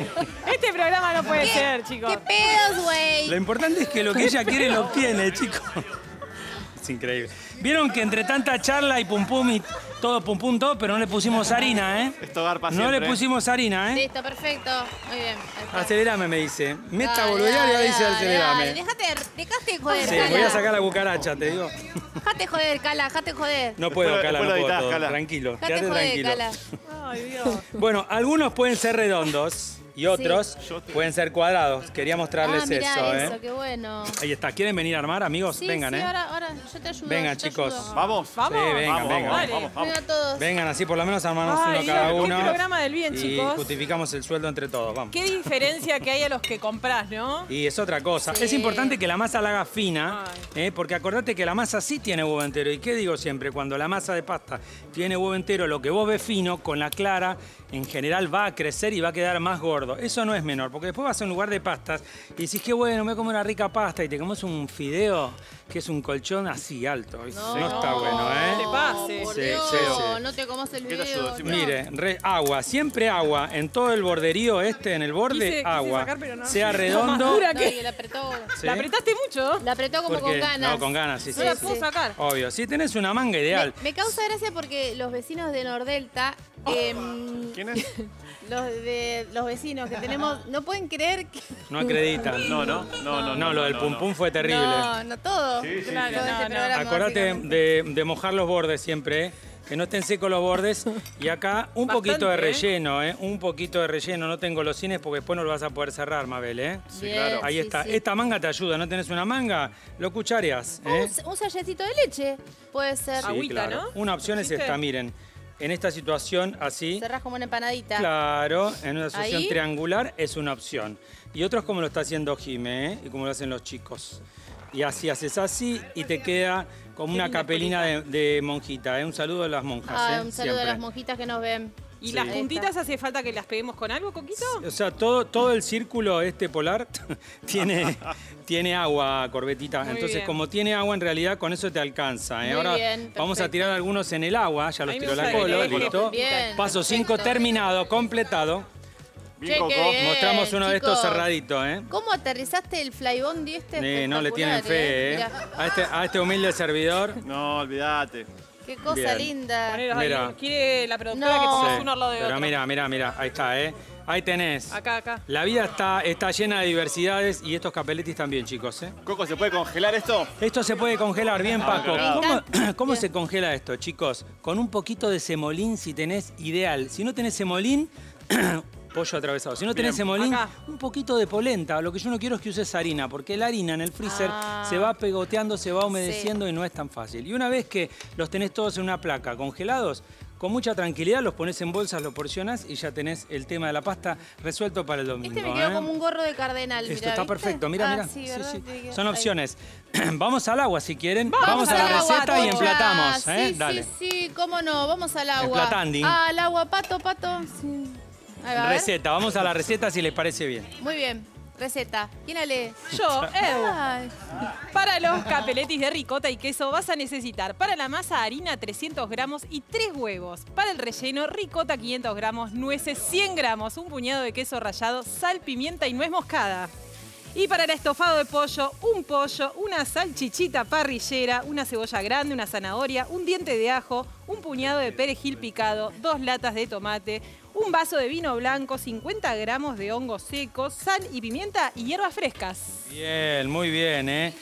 Este programa no puede ser, chicos. ¿Qué pedos, güey? Lo importante es que lo que ella quiere lo obtiene, chicos. Es increíble. Vieron que entre tanta charla y pum pum y todo pum pum todo, pero no le pusimos harina, ¿eh? Esto garpa No siempre, le pusimos harina, ¿eh? Listo, perfecto. Muy bien. está. Acelerame, me dice. Meta boludear y ahora dice acelerame. dale. Déjate, dejate joder, Sí, Cala. voy a sacar la cucaracha, te digo. Dejate joder, Cala, dejate joder. No puedo, Después- Cala, no puedo editás, todo. Cala. Tranquilo, quédate tranquilo. Cala. Ay, Dios. *laughs* Bueno, algunos pueden ser redondos, y otros pueden ser cuadrados. Quería mostrarles ah, mirá eso, eso, ¿eh? qué bueno. Ahí está. ¿Quieren venir a armar, amigos? Sí, vengan, sí, ¿eh? ahora, ahora yo te ayudo. Vengan, te chicos. ayudo. ¿Vamos? Vamos. Sí, vengan, Vamos, vengan. vamos, vamos, vamos. Vengan todos. Vengan así, por lo menos armamos Ay, uno cada qué uno. programa del bien, y chicos. justificamos el sueldo entre todos. Vamos. Qué diferencia que hay a los que comprás, ¿no? Y es otra cosa. Sí. Es importante que la masa la haga fina. ¿eh? porque acordate que la masa sí tiene huevo entero. ¿Y qué digo siempre? Cuando la masa de pasta tiene huevo entero, lo que vos ves fino, con la clara, en general va a crecer y va a quedar más gordo. Eso no es menor, porque después vas a un lugar de pastas y decís, qué bueno, me como una rica pasta y te comes un fideo que es un colchón así alto. No, está bueno, ¿eh? No te pases. Por Sí, Dios, sí, sí. no te comas el no. Mire, re- agua, siempre agua. En todo el borderío este, en el borde, Quise- quise agua. sacar, pero no. Sea redondo. No, que- la apretó. ¿sí? ¿La apretaste mucho? La apretó como con ganas. No, con ganas, sí, sí. No la sí. puedo sacar. Obvio. Si tenés una manga ideal. Me, me causa gracia porque los vecinos de Nordelta, em, ¿Quién es? *laughs* los de los vecinos que tenemos, no pueden creer que. No acreditan. No, no, no, no. No, lo del pum no. pum fue terrible. No, no todo. Sí, sí, Claro, sí. todo este programa, Acordate de, de mojar los bordes siempre, ¿eh? que no estén secos los bordes. Y acá un *laughs* Bastante, poquito de ¿eh? relleno, ¿eh? Un poquito de relleno. No tengo los cines porque después no lo vas a poder cerrar, Mabel, ¿eh? Bien, claro. Ahí sí, está. sí. Esta manga te ayuda. ¿No tenés una manga? Lo cuchareas, ¿eh? Un, un sallecito de leche puede ser. Sí, Agüita, claro. ¿no? Una opción es esta, miren. En esta situación así, Cerrás como una empanadita. claro, en una situación Ahí. triangular es una opción. Y otro es como lo está haciendo Jime, ¿eh? Y como lo hacen los chicos. Y así haces así y te queda como una capelina de, de monjita, ¿eh? Un saludo a las monjas, Ah, ¿eh? un saludo a las monjitas que nos ven. ¿Y Sí. las puntitas hace falta que las peguemos con algo, Coquito? O sea, todo, todo el círculo este polar *laughs* tiene, *laughs* tiene agua, Corbetita. Muy Entonces, bien. como tiene agua, en realidad con eso te alcanza. ¿eh? Muy Ahora bien, vamos a tirar algunos en el agua, ya los tiró la deje listo. Bien, Paso 5 perfecto. terminado, completado. Bien, Che, bien. Mostramos uno de estos cerradito, ¿eh? ¿Cómo aterrizaste el flybondi este? Eh, no le tienen fe, ¿eh? Mirá, A este, a este humilde servidor. No, olvídate. Qué cosa Bien. linda. Poneros ahí. Mira. Quiere la productora No. que pongamos Sí, uno al lado de Pero otro. mira, mira, mira, ahí está, ¿eh? Ahí tenés. Acá, acá. La vida está, está llena de diversidades y estos capeletis también, chicos, ¿eh? Coco, ¿se puede congelar esto? Esto se puede congelar, bien Paco. claro. ¿Cómo, *clears throat* cómo se congela esto, chicos? Con un poquito de semolín si tenés ideal. Si no tenés semolín, *clears throat* pollo atravesado. Si no tenés semolín, un poquito de polenta. Lo que yo no quiero es que uses harina, porque la harina en el freezer Ah. se va pegoteando, se va humedeciendo y no es tan fácil. Y una vez que los tenés todos en una placa congelados, con mucha tranquilidad los pones en bolsas, los porcionas y ya tenés el tema de la pasta resuelto para el domingo. Este me quedó ¿eh? como un gorro de cardenal. Esto mirá, está ¿viste? perfecto, mira, Ah, mira. Son opciones. *clears throat* Vamos al agua si quieren. Vamos, Vamos, a la agua, receta y emplatamos. ¿eh? Sí, Dale. sí, sí, cómo no. Vamos al agua. Emplatandi. Ah, al agua, pato, pato. Sí. A. Receta, vamos a la receta si les parece bien. Muy bien. Receta. ¿Quién la lee? Yo. Ay, *laughs* Para los capeletis de ricota y queso vas a necesitar para la masa harina 300 gramos y 3 huevos. Para el relleno, ricota 500 gramos, nueces 100 gramos, un puñado de queso rallado, sal, pimienta y nuez moscada. Y para el estofado de pollo, un pollo, una salchichita parrillera, una cebolla grande, una zanahoria, un diente de ajo, un puñado de perejil picado, dos latas de tomate, un vaso de vino blanco, 50 gramos de hongos secos, sal y pimienta y hierbas frescas. Bien, muy bien, ¿eh?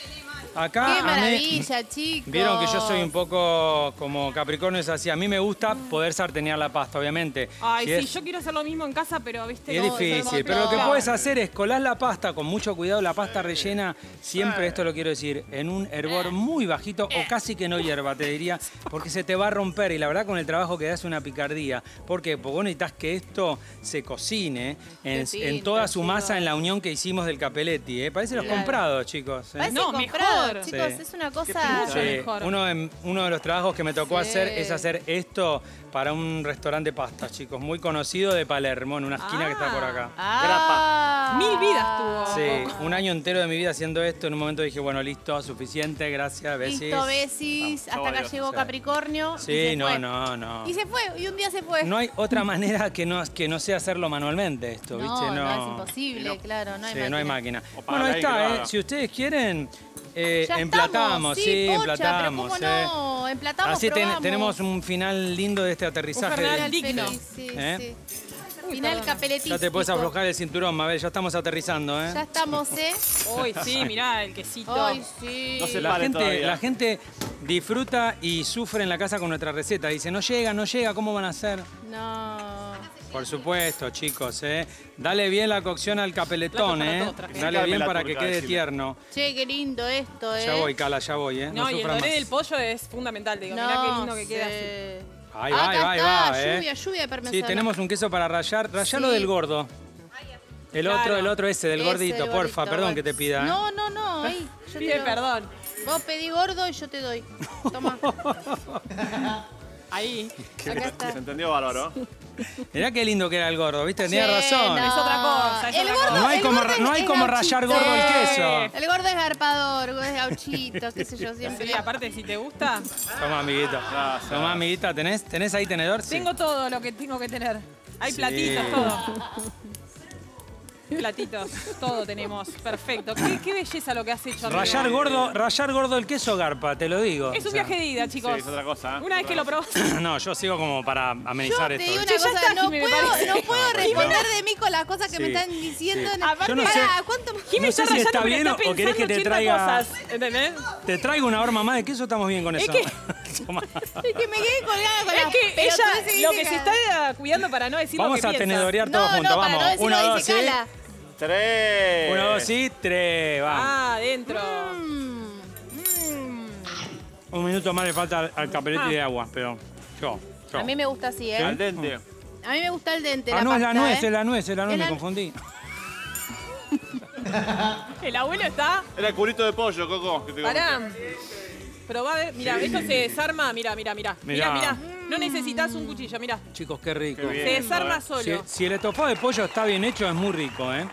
Acá qué mí- maravilla, chicos. Vieron que yo soy un poco como Capricornio, es así. A mí me gusta poder sartenear la pasta, obviamente. Ay, Si sí, es- yo quiero hacer lo mismo en casa, pero viste. Y es no, difícil, pero lo que puedes hacer es colar la pasta con mucho cuidado, la pasta rellena, siempre esto lo quiero decir, en un hervor muy bajito o casi que no hierva, te diría, porque se te va a romper y la verdad con el trabajo que das una picardía. ¿Por qué? Porque vos necesitas que esto se cocine en, toda su masa en la unión que hicimos del capeletti. ¿eh? Parece los Claro. comprados, chicos. ¿eh? No, comprado, mejor. chicos. Sí. Es una cosa... Mucho Sí, mejor. uno de, uno de los trabajos que me tocó Sí. hacer es hacer esto para un restaurante de pastas, chicos, muy conocido de Palermo, en una esquina que está por acá. Ah. Mil vidas tuvo. Sí, un año entero de mi vida haciendo esto. En un momento dije, bueno, listo, suficiente, gracias, besis. Listo, besis. Hasta acá llegó Sí. Capricornio. y Sí, se no, fue. no, no. Y se fue, y un día se fue. No hay otra manera que no, que no sea hacerlo manualmente esto, no, ¿viste? no, es imposible, claro, no hay sí, máquina. no hay máquina. Bueno, ahí está, ¿eh? Si ustedes quieren, eh, Ya emplatamos, estamos, sí, sí, pocha, emplatamos. pero eh. cómo no, emplatamos, Así ten- tenemos un final lindo de este aterrizaje. final Final digno. Sí, ¿Eh? sí. Final capeletístico. Ya te puedes aflojar el cinturón, Mabel, ya estamos aterrizando, ¿eh? Ya estamos, ¿eh? *laughs* Uy, sí, mirá, el quesito. Sí. No se La gente, todavía. la gente disfruta y sufre en la casa con nuestra receta. Dice, no llega, no llega, ¿cómo van a hacer? No. Por supuesto, chicos, ¿eh? Dale bien la cocción al capeletón, ¿eh? Dale bien para que quede tierno. Che, qué lindo esto, ¿eh? Ya voy, Cala, ya voy, ¿eh? No, y el doré más. del pollo es fundamental. Digo, mirá qué lindo que queda así. Ahí va, ahí va, ahí va, ¿eh? lluvia, lluvia de parmesano. Sí, tenemos un queso para rallar. Rallalo Sí. del gordo. El Claro. otro, el otro ese, del Ese, gordito, porfa, gordito, perdón que te pida. ¿eh? No, no, no, ahí. Yo Pide perdón. Vos pedí gordo y yo te doy. Toma. *laughs* Ahí. Acá está. Se entendió bárbaro. Mirá qué lindo que era el gordo, ¿viste? Tenía Che, razón. no. Es otra cosa, es el otra gordo, cosa. No hay el como, gordo ra- no hay es como gauchito. gordo el queso. El gordo es garpador, es gauchito, qué sé yo, siempre. Sí, aparte, si te gusta, Toma, amiguito. Gracias. Toma, amiguita. ¿Tenés, ¿Tenés ahí tenedor? Sí. tengo todo lo que tengo que tener. Hay Sí. platitos, todo. *laughs* Platitos, todo tenemos. Perfecto. Qué, qué belleza lo que has hecho. amigo. Rallar gordo, rallar gordo el queso garpa, te lo digo. Es O un sea, viaje de ida, chicos. Sí, es otra cosa. Una vez que lo probás. *laughs* No, yo sigo como para Yo amenizar te esto. digo una cosa, no puedo, no puedo No, responder de mí con las cosas que me están diciendo. sí. Aparte, Yo no sé- ¿cuánto más? No sé está si rayando está bien está o querés que te 80 traiga- cosas. ¿Entendés? Te traigo una horma más de queso, estamos bien con Es eso. que-. *laughs* Es que me quedé colgada con Es la que ella lo que se está cuidando para no decir Vamos lo que a tenedorear todos no, juntos. Vamos. que dos, dice sí. Cala. ¡Tres! Uno, dos, sí, tres. Vamos. Ah, adentro. Mm, mm. Un minuto más le falta al, al capelete Ah. de agua, pero yo. yo. A mí me gusta así, Al ¿eh? dente. A mí me gusta el dente, Ah, la no, es la nuez, ¿eh? es la nuez, es la nuez, me la- confundí. *laughs* El abuelo está. Era el culito de pollo, Coco. que te Pará. conté. Probá, a ver. Mira, esto se desarma. Mira, mira, mira. Mira, Mirá. mira. No necesitas un cuchillo, mira. Chicos, qué rico. Qué bien. Se desarma solo. Si, si el estofado de pollo está bien hecho, es muy rico, ¿eh?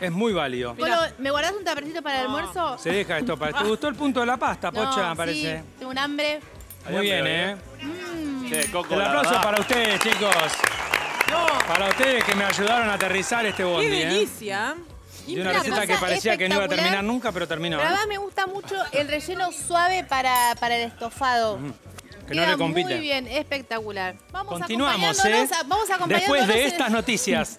Es muy válido. Polo, ¿me guardás un tapercito para el almuerzo? Se deja esto. para- ¿Te gustó el punto de la pasta, No, Pocha? sí, parece. tengo un hambre. Muy bien, Hambre, ¿eh? Che, Coco, El la aplauso verdad, para ustedes, chicos. No, Para ustedes que me ayudaron a aterrizar este qué bondi, ¿eh? delicia. De una receta que cosa parecía que no iba a terminar nunca, pero terminó. Pero ¿eh? además me gusta mucho el relleno suave para, para el estofado. Que no le compite. Muy bien, espectacular. Vamos Continuamos, ¿eh? acompañándonos a- vamos Después de en- estas noticias.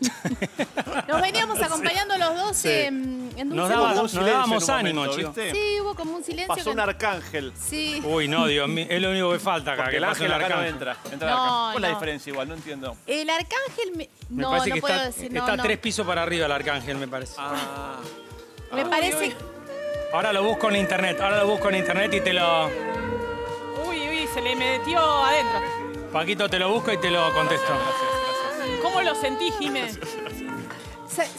*laughs* Nos veníamos acompañando los dos en, en Nos daba- nos dábamos ánimo, chicos. Sí, hubo como un silencio. Pasó que- un arcángel. Sí. Uy, no, Dios mío. Es lo único que falta acá. Porque que el ángel acá no arcángel. entra. entra No. ¿Cuál es la no. diferencia igual? No entiendo. El arcángel me... Me no, parece no que puedo está, decir, está tres pisos para arriba el arcángel, me parece. Ah. Me parece... Ahora lo busco en internet. Ahora lo busco en internet y te lo. Se le metió adentro. Paquito, te lo busco y te lo contesto. ¿Cómo lo sentí, Jiménez?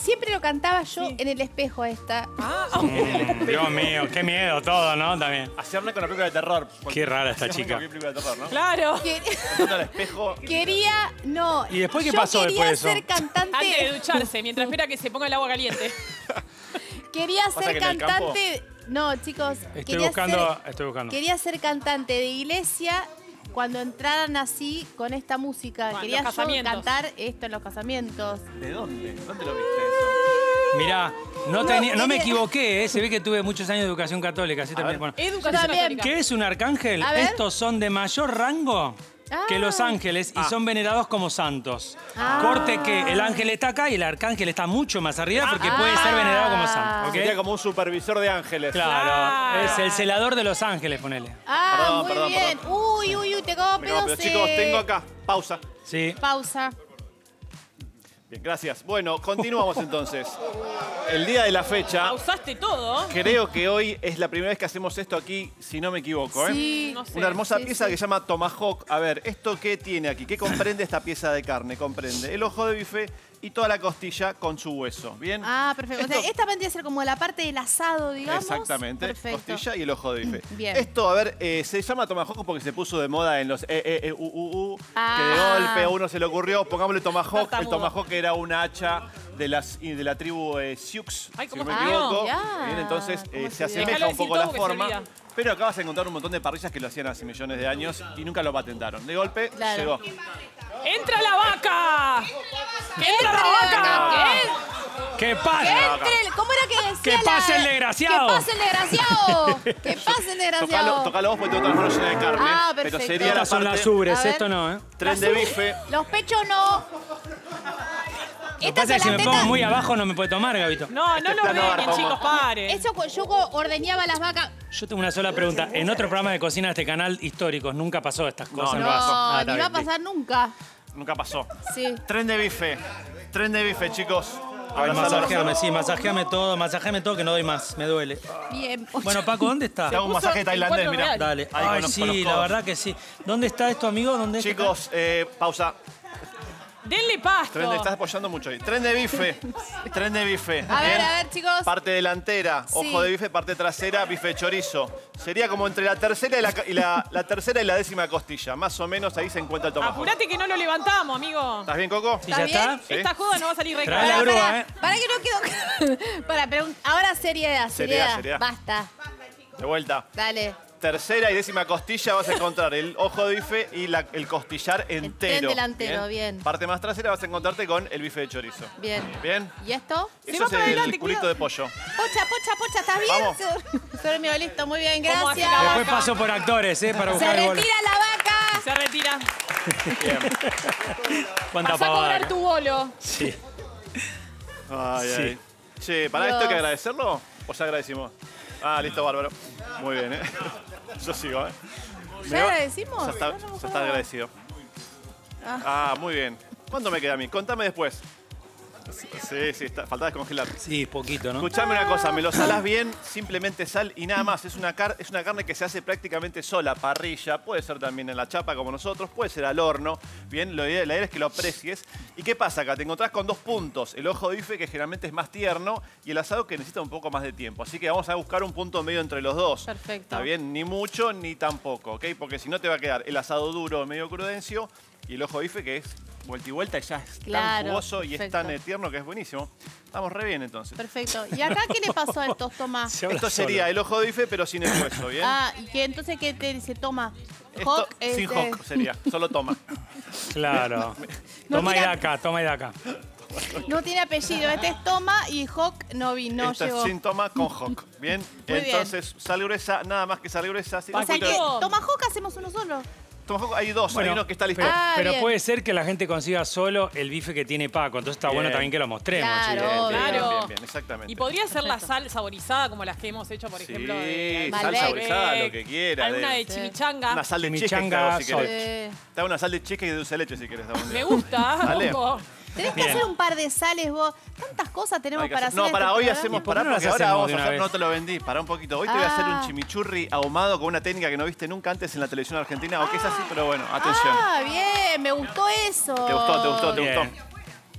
siempre lo cantaba yo en el espejo esta. Ah, Mm, Dios mío, qué miedo todo, ¿no? También. Hacerme con la película de terror. Qué rara esta chica. con película de terror, ¿no? claro. Espejo. *laughs* Quería... No. ¿Y después qué yo pasó quería después de eso? ser cantante... Antes de ducharse, mientras espera que se ponga el agua caliente. Quería ser que en el campo- cantante. No, chicos. Estoy quería buscando. ser- Estoy buscando. quería ser cantante de iglesia cuando entraran así con esta música. Bueno, quería yo cantar esto en los casamientos. ¿De dónde? ¿Dónde lo viste eso? Mirá, no, No, tenía- no me equivoqué, ¿eh? se ve que tuve muchos años de educación católica. Así también, bueno. Educación también. católica. ¿Qué es un arcángel? Estos son de mayor rango que Ah. los ángeles y son venerados como santos. Ah. Corte que el ángel está acá y el arcángel está mucho más arriba porque puede ser venerado como santo. ¿ok? Sería como un supervisor de ángeles. Claro, es el celador de los ángeles, ponele. Ah, Perdón, muy perdón, bien. Uy, uy, uy, te pedos. pero chicos, tengo acá. Pausa. Sí. Pausa. Bien, gracias. Bueno, continuamos entonces. El día de la fecha. Pausaste todo. Creo que hoy es la primera vez que hacemos esto aquí, si no me equivoco, ¿eh? Sí. No sé. Una hermosa Sí, pieza sí. que se llama Tomahawk. A ver, ¿esto qué tiene aquí? ¿Qué comprende esta pieza de carne? Comprende el ojo de bife y toda la costilla con su hueso. ¿Bien? Ah, perfecto. O sea, Esto- esta vendría a ser como la parte del asado, digamos. Exactamente, Perfecto. costilla y el ojo de bife. *laughs* Bien. Esto, a ver, eh, se llama Tomahawk porque se puso de moda en los u, u, u, que de Ah. golpe a uno se le ocurrió, pongámosle Tomahawk. El. Tomahawk era un hacha de, las, y de la tribu eh, Sioux, Ay, si ¿cómo no me equivoco. Bien, entonces ¿Cómo eh, se asemeja Déjalo un poco decir la todo porque se forma. olvida. Pero acá vas a encontrar un montón de parrillas que lo hacían hace millones de años y nunca lo patentaron. De golpe Claro. llegó. ¡Entra la vaca! ¡Entra la vaca! ¿Qué pasa? Entre el- ¿Cómo era que decía ¡Que la- pase el desgraciado! ¡Que pase el desgraciado! *laughs* ¡Que pase el desgraciado! Tocalo, vos porque tengo todas las manos llenas de carne. Ah, pero perfecto. sería la Estas son parte las ubres, A ver. esto no, ¿eh? tren de bife. Los pechos no. Lo que Estas pasa es que si me pongo muy abajo no me puede tomar, Gabito. No, no lo plano ven, chicos, paren. Eso cu- yo ordeñaba las vacas. Yo tengo una sola pregunta. En otro programa de cocina de este canal, históricos, nunca pasó estas cosas. No, No, no pasó. Ah, está ni va a bien, pasar nunca. Nunca pasó. Sí. Tren de bife. Tren de bife, chicos. Ay, Abrazalo, masajeame, sí, masajeame todo, masajeame todo que no doy más, me duele. Bien. Bueno, Paco, ¿dónde está? Te hago un puso masaje tailandés, mira. reales. Dale. Ahí con Ay, los- con los sí, la codos. verdad que sí. ¿Dónde está esto, amigo? ¿Dónde está? Chicos, eh, pausa. Denle pasto. Tren de, estás apoyando mucho ahí. Tren de bife. *laughs* Tren de bife. A ver, a ver, chicos. Parte delantera, Sí. ojo de bife, parte trasera, bife de chorizo. Sería como entre la tercera y la, y la- la tercera y la décima costilla. Más o menos ahí se encuentra el tomahawk. Apurate que no lo levantamos, amigo. ¿Estás bien, Coco? Sí, ¿Está ya está. bien? Sí. Esta joda no va a salir Trae recta. la Para, grúa, para, ¿eh? para que no quedó. *laughs* para, pregun- ahora seriedad, seriedad. Seriedad, seriedad. Basta. De vuelta. Dale. Tercera y décima costilla vas a encontrar el ojo de bife y la- el costillar entero. delantero, bien. Parte más trasera vas a encontrarte con el bife de chorizo. Bien. ¿Bien? ¿Y esto? Se Eso va es para el adelante, culito cuidado. de pollo. Pocha, pocha, pocha, ¿estás bien? Vamos. Sobre mi listo, muy bien, ¿Cómo hace gracias. Después pasó por actores, ¿eh? Para Se buscar el bolo. retira la vaca. Se retira. Bien. Cuánta Vas a cobrar tu bolo. Sí. Ay, Sí. ay. Che, ¿para Dios. esto hay que agradecerlo? ¿O ya agradecimos? Ah, listo, bárbaro. Muy bien, ¿eh? *laughs* Yo sigo, ¿eh? ¿Ya agradecimos? Ya está, ya agradecido. Ah, muy bien. ¿Cuánto me queda a mí? Contame después. Sí, sí, está, falta descongelar. Sí, poquito, ¿no? Escuchame una cosa, me lo salás bien, simplemente sal y nada más. Es una, car- es una carne que se hace prácticamente sola, parrilla, puede ser también en la chapa como nosotros, puede ser al horno. Bien, lo idea, la idea es que lo aprecies. ¿Y qué pasa acá? Te encontrás con dos puntos, el ojo de bife que generalmente es más tierno y el asado que necesita un poco más de tiempo. Así que vamos a buscar un punto medio entre los dos. Perfecto. ¿Está bien? Ni mucho ni tampoco, ¿ok? Porque si no te va a quedar el asado duro, medio crudencio y el ojo de bife que es vuelta y vuelta y ya es tan jugoso y es perfecto. tan eh, tierno que es buenísimo. Estamos re bien entonces. Perfecto. ¿Y acá qué le pasó al tostoma? *laughs* Se habla Esto solo. sería el ojo de bife, pero sin el hueso, ¿bien? Ah, y que entonces qué te dice, toma. Hawk es sin de- hock sería, solo toma. *laughs* Claro. No Toma y de acá, toma y de acá. No tiene apellido. Este es Toma y Hawk no vi, no Esta llegó. es sin toma con hock, ¿bien? Muy bien. Entonces, sal gruesa, nada más que sal gruesa. sí, O sea que Toma Hawk hacemos uno solo. Tomahawk hay dos, hay Bueno, uno que está listo. Pero, Ah, pero bien. puede ser que la gente consiga solo el bife que tiene Paco. Entonces está bueno Bien. también que lo mostremos. Claro, chicos. bien, bien, Claro. bien, bien, exactamente. Y podría ser la sal saborizada como las que hemos hecho, por Sí, ejemplo, de sal Malbec. saborizada, lo que quiera. Alguna de Sí. chimichanga. Una sal de cheesecake, te hago, si querés. Eh, una sal de cheesecake y de dulce de leche, si querés. día. Me gusta. Dale. Coco. Tenés que Bien. hacer un par de sales vos. Tantas cosas tenemos Hay que para hacer- hacer. No, para este hoy programa. hacemos, ¿Y por qué pará, no las porque ahora hacemos vamos de a una hacer, vez? no te lo vendí, pará un poquito. Hoy te voy a hacer Ah. un chimichurri ahumado con una técnica que no viste nunca antes en la televisión argentina, o que es así, pero bueno, atención. Ah, bien, me gustó eso. ¿Te gustó, te gustó, te Bien. gustó?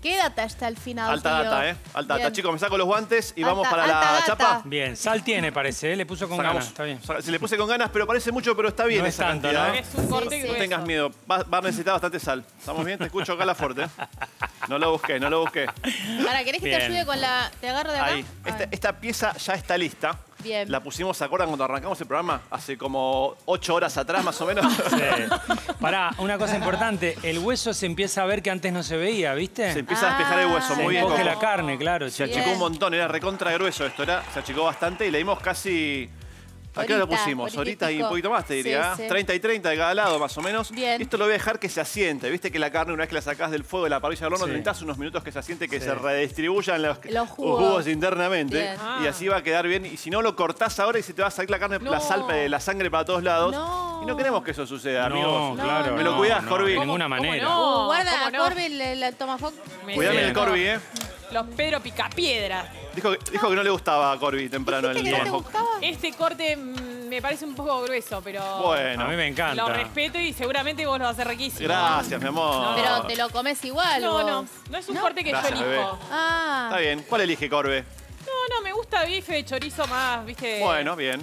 Quédate hasta el final. Alta tío. data, ¿eh? Alta Bien. data. Chicos, me saco los guantes y Alta- vamos para la data. chapa. Bien, sal tiene, parece. ¿eh? Le puso con Sacamos. ganas. Está bien. Si le puse con ganas, pero parece mucho, pero está bien No es esa tanto, cantidad. ¿no? ¿eh? Es un corte Sí, sí. No tengas miedo, va, va a necesitar bastante sal. ¿Estamos bien? Te escucho acá la fuerte. ¿eh? No lo busqué, no lo busqué. Para, ¿querés que te ayude con la. ¿Te agarro de acá? Ahí. Esta pieza ya está lista. Bien. La pusimos, ¿se acuerdan cuando arrancamos el programa? Hace como ocho horas atrás, más o menos. *laughs* Sí. Pará, una cosa importante. El hueso se empieza a ver que antes no se veía, ¿viste? Se empieza a despejar el hueso, Ah. Se muy bien. Coco. la carne, claro. Se achicó Bien. un montón, era recontra grueso esto, era, se achicó bastante y le dimos casi... ¿A qué hora pusimos? Ahorita y un poquito más, te diría. Sí, ¿eh? sí. 30 y 30 de cada lado, más o menos. Bien. Esto lo voy a dejar que se asiente. Viste que la carne, una vez que la sacás del fuego de la parrilla del horno, Sí. necesitas unos minutos que se asiente, que Sí. se redistribuyan los, Los jugos. internamente. Y así va a quedar bien. Y si no, lo cortás ahora y se te va a salir la carne, la, No. sal, eh, la sangre para todos lados. No. Y no queremos que eso suceda, No, amigos. claro. Me lo cuidás, no, Corby. De ¿Cómo- ninguna manera. no? Guarda. Corby el, el Cuidame el. Corby, ¿eh? Los Pedro Picapiedra. Dijo, que- dijo que no le gustaba a Corby temprano el ¿Dijiste que no te Tomahawk. gustaba? Este corte mm, me parece un poco grueso, pero Bueno. A mí me encanta. lo respeto y seguramente vos lo vas a hacer riquísimo. Gracias, mi amor. Pero te lo comes igual. No, vos. no, no es un ¿No? corte que Gracias, yo elijo. bebé. Ah. Está bien. ¿Cuál elige Corbe? No, no, me gusta bife de chorizo más, viste. Bueno, bien.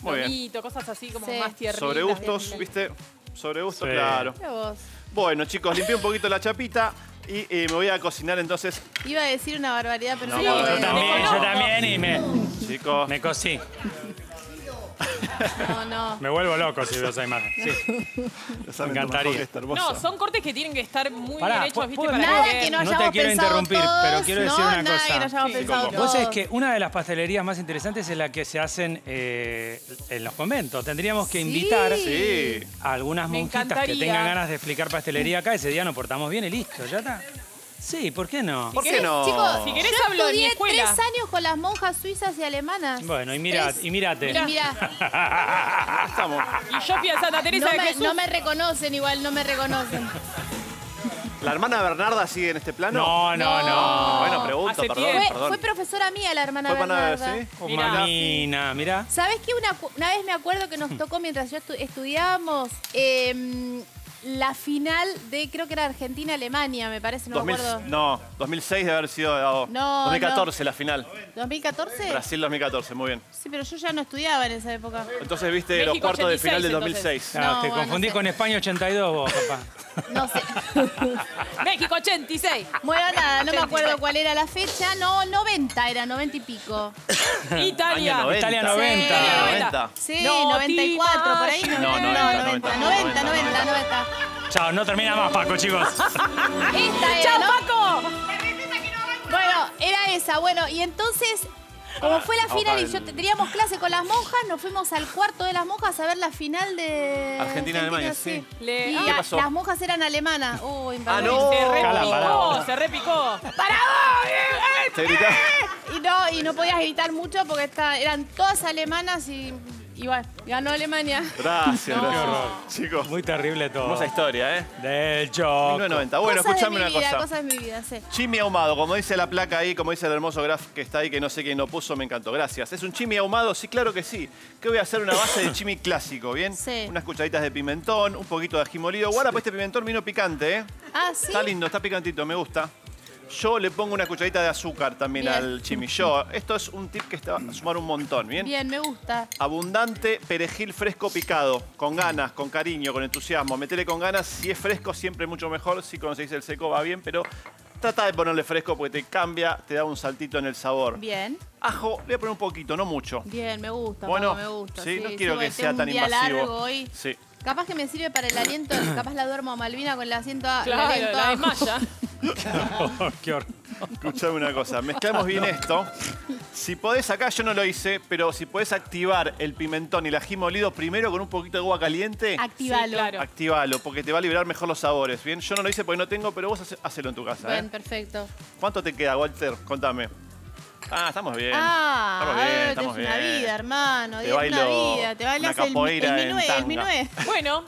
Muy bien. bonito, cosas así como Sí. más tiernitas. Sobre gustos, bien. ¿viste? Sobre gustos, Sí. claro. Mira vos. Bueno, chicos, limpié un poquito la chapita y eh, me voy a cocinar entonces. Iba a decir una barbaridad, pero No, no, Sí, Yo también, yo también y me, Chicos, me cosí. *laughs* No, no. Me vuelvo loco si veo esa imagen. Sí. saben, encantaría. No, son cortes que tienen que estar muy Pará, bien hechos, ¿puedo- viste, para Nada que... que no No te hayamos quiero pensado interrumpir, todos. pero quiero decir no, una nada cosa. que no hayamos Sí, pensado Coco. todos. Vos sabés que una de las pastelerías más interesantes es la que se hacen eh, en los conventos. Tendríamos que Sí. invitar Sí. a algunas Me monjitas que tengan ganas de explicar pastelería acá. Ese día nos portamos bien y listo, ya está. Sí, ¿por qué no? ¿Por qué no? Chicos, Si querés yo hablo de mi escuela. tres años con las monjas suizas y alemanas. Bueno, y mira, Tres- y mírate. Y mirá, *laughs* Estamos. Y yo fui a Santa Teresa no de me, Jesús. no me reconocen igual, no me reconocen. ¿La hermana Bernarda sigue en este plano? No, no, no. Bueno, pregunto, Hace perdón. Fue, perdón. fue profesora mía la hermana Fue Bernarda. ¿sí? Oh, Mirá. mamina, mirá. ¿Sabes qué? Una, vez me acuerdo que nos tocó mientras yo estu- estudiábamos em, la final de, creo que era Argentina-Alemania, me parece, no 2000 me acuerdo. no, 2006 debe haber sido No, 2014 la final. ¿2014? Brasil 2014, muy bien. Sí, pero yo ya no estudiaba en esa época. Entonces viste los cuartos de 86 final del entonces. 2006. Ah, No, te bueno, confundí sé. con España 82 vos, papá. No sé. *laughs* México 86. Bueno, nada, no me acuerdo cuál era la fecha. No, 90 era, 90 y pico. *coughs* Italia. Año 90. Italia Sí. 90. Año 90. 90. Sí, No, 94, por ahí. No, 90, 90, 90, 90, 90. Chao, no termina más, Paco, chicos. *laughs* Esta era, ¡Chao, ¿no? Paco! Bueno, era esa. Bueno, y entonces, como fue la Vamos final y para yo teníamos clase con las monjas, nos fuimos al cuarto de las monjas a ver la final de Argentina-Alemania, sí. Le- Y Ah, ¿Qué a- pasó? las monjas eran alemanas. Uy, Ah, no. Se Cala, repicó, pará. se repicó. Se grita. Y no, y no podías gritar mucho porque está- eran todas alemanas y, bueno, ganó Alemania. Gracias, gracias. Chicos, Muy terrible todo. hermosa historia, ¿eh? Del choco. 1990. Bueno, Cosas escúchame de una vida, cosa. cosas de mi vida, sí. Chimi ahumado, como dice la placa ahí, como dice el hermoso graph que está ahí, que no sé quién lo puso, me encantó. Gracias. ¿Es un chimi ahumado? Sí, claro que sí. Que voy a hacer una base de chimi clásico, ¿bien? Sí. Unas cucharitas de pimentón, un poquito de ají molido. Guarda, pues este pimentón vino picante, ¿eh? Ah, sí. Está lindo, está picantito, me gusta. Yo le pongo una cucharadita de azúcar también Bien. al chimi. Yo, esto es un tip que está a sumar un montón, ¿bien? Bien, me gusta. Abundante perejil fresco picado, con ganas, con cariño, con entusiasmo. Metele con ganas, si es fresco siempre mucho mejor, si conseguís el seco va bien, pero trata de ponerle fresco porque te cambia, te da un saltito en el sabor. Bien, Ajo, le voy a poner un poquito, no mucho. bien, me gusta. Bueno, me gusta. sí, no quiero que sea tan día invasivo. largo hoy. Sí. Capaz que me sirve para el aliento, capaz la duermo a Malvina con el asiento a- el Claro, aliento la desmaya. *laughs* Qué horror. Escuchame una cosa, mezclamos bien esto. Si podés, acá yo no lo hice, pero si podés activar el pimentón y el ají molido primero con un poquito de agua caliente, Activalo. Sí, claro. activalo, porque te va a liberar mejor los sabores. Bien, yo no lo hice porque no tengo, pero vos hace- hacelo en tu casa. Bien, ¿eh? perfecto. ¿Cuánto te queda, Walter? Contame. Ah, estamos bien. Ah, estamos bien, ver, estamos es bien. una vida, hermano. Te es una bailo vida. Te una bailas el, el capoeira en minué, el minué. Bueno,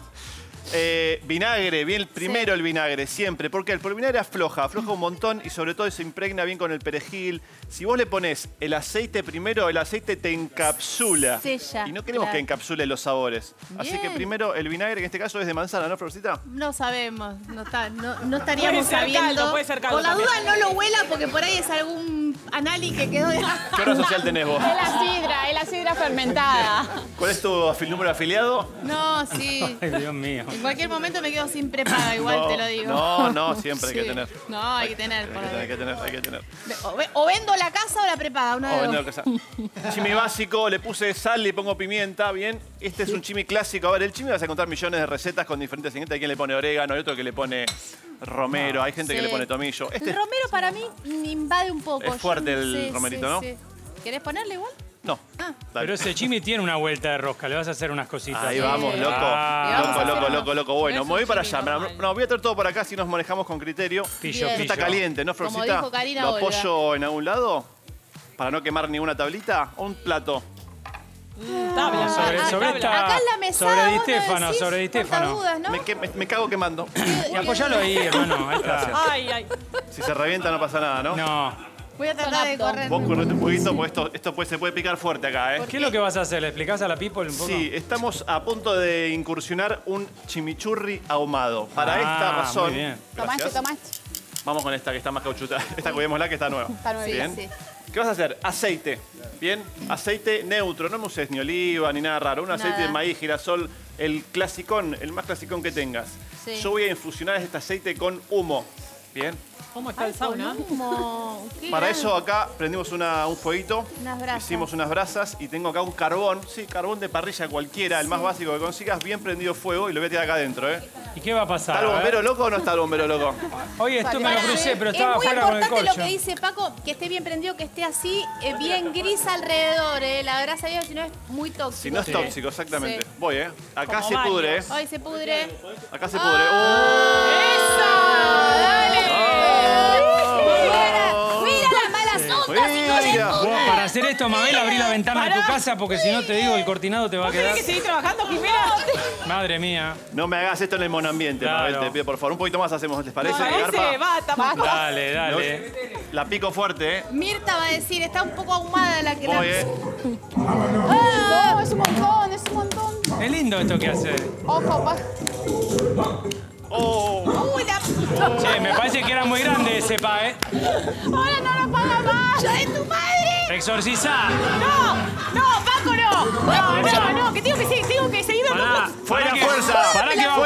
Eh, vinagre, bien, primero el vinagre, siempre. ¿Por qué? Porque el vinagre afloja, afloja un montón y sobre todo se impregna bien con el perejil. Si vos le pones el aceite primero, el aceite te encapsula. Sella, Y no queremos claro. que encapsule los sabores. Así que primero el vinagre, que en este caso es de manzana, ¿no, Florcita? No sabemos, no, está, no, no estaríamos Puede ser sabiendo. caldo, puede ser caldo Con la también. duda no lo huela porque por ahí es algún anali que quedó de... ¿Qué hora social tenés vos? Es la sidra, es la sidra fermentada. ¿Cuál es tu número afiliado? No, sí. Ay, Dios mío. En cualquier momento me quedo sin prepaga, igual No, te lo digo. No, no, *laughs* siempre hay que tener. No, hay que tener. Hay por que tener, hay que tener, hay que tener. O, ve- o vendo la casa o la prepaga, una de vender dos. casa. Chimi básico, le puse sal, le pongo pimienta, bien. Este es un chimi clásico. A ver, el chimi vas a encontrar millones de recetas con diferentes ingredientes. Hay quien le pone orégano, hay otro que le pone romero, hay gente que le pone tomillo. Este El romero para mí me invade un poco. Es fuerte el sí, romerito, sí, ¿no? sí. ¿Querés ponerle igual? No. Ah. Pero ese chimi tiene una vuelta de rosca, le vas a hacer unas cositas. Ahí vamos, loco. Ah. Vamos loco, loco, loco, loco. Bueno, No me voy para allá. Normal. No, voy a traer todo por acá si nos manejamos con criterio. Pillo, está caliente, ¿no, Como Florcita? dijo Karina ¿Lo Olga. apoyo en algún lado? Para no quemar ninguna tablita. O un plato. tabla. Sobre, tabla, sobre tabla. esta. Acá en la mesa. sobre Di Stefano, sobre Di Stefano. dudas, ¿no? Me, que- me- me cago quemando. Y apoyalo ahí, hermano. Ahí está. Ay, ay. si se revienta no pasa nada, ¿no? No. Voy a tratar de correr. Vos correte un poquito porque esto, esto puede- se puede picar fuerte acá, ¿eh? ¿Qué es lo que vas a hacer? ¿Le explicás a la people un poco? Sí, estamos a punto de incursionar un chimichurri ahumado. Para Ah, esta razón. muy bien. Tomá este, Gracias. tomá este. Vamos con esta que está más cauchutada. *laughs* Esta cuidémosla que está nueva. Está nueva. Bien. Sí, ¿Qué vas a hacer? Aceite. Bien. Aceite neutro. No me uses ni oliva ni nada raro. Un aceite Nada. de maíz, girasol, el clasicón, el más clasicón que tengas. Sí. Yo voy a infusionar este aceite con humo. Bien. ¿Cómo está Ay, el sauna? *laughs* Para eso acá prendimos una- un fueguito. Unas brasas. Hicimos unas brasas y tengo acá un carbón. Sí, carbón de parrilla cualquiera, el más básico que consigas, bien prendido fuego y lo voy a tirar acá adentro, ¿eh? ¿Y qué va a pasar? ¿Está el bombero loco o no está el bombero loco? Oye, esto me lo crucé, pero es estaba muy afuera con el importante lo que dice Paco, que esté bien prendido, que esté así, eh, bien gris alrededor, eh. La grasa bien, si no es muy tóxico. Si no es tóxico, exactamente. Sí. Voy, ¿eh? Acá Como se varios. pudre, ¿eh? Ay, se pudre. Acá se pudre. ¡Uh! Hacer esto, Mabel, abrí la ventana de tu casa porque si no te digo el cortinado te va a ¿Vos tenés quedar. que seguir trabajando, Jimena? Madre mía. No me hagas esto en el monoambiente, Claro. Mabel, te pido por favor. Un poquito más hacemos, ¿les parece? Parece, Garpa? basta, basta. Dale, dale. La pico fuerte, ¿eh? Mirta va a decir, está un poco ahumada la que la... Voy, ¿eh? No, es un montón, es un montón. Es lindo esto que hace. Ojo, pa. Oh, Uy, la... Che, me parece que era muy grande ese pa, ¿eh? Ahora no lo paga más. ¡Ya es tu madre! Exorcizá. No, no, Paco, no. No, no, no, que tengo que seguir, tengo que seguir dando Pará, ¡Fuera fuerza! Pará que va a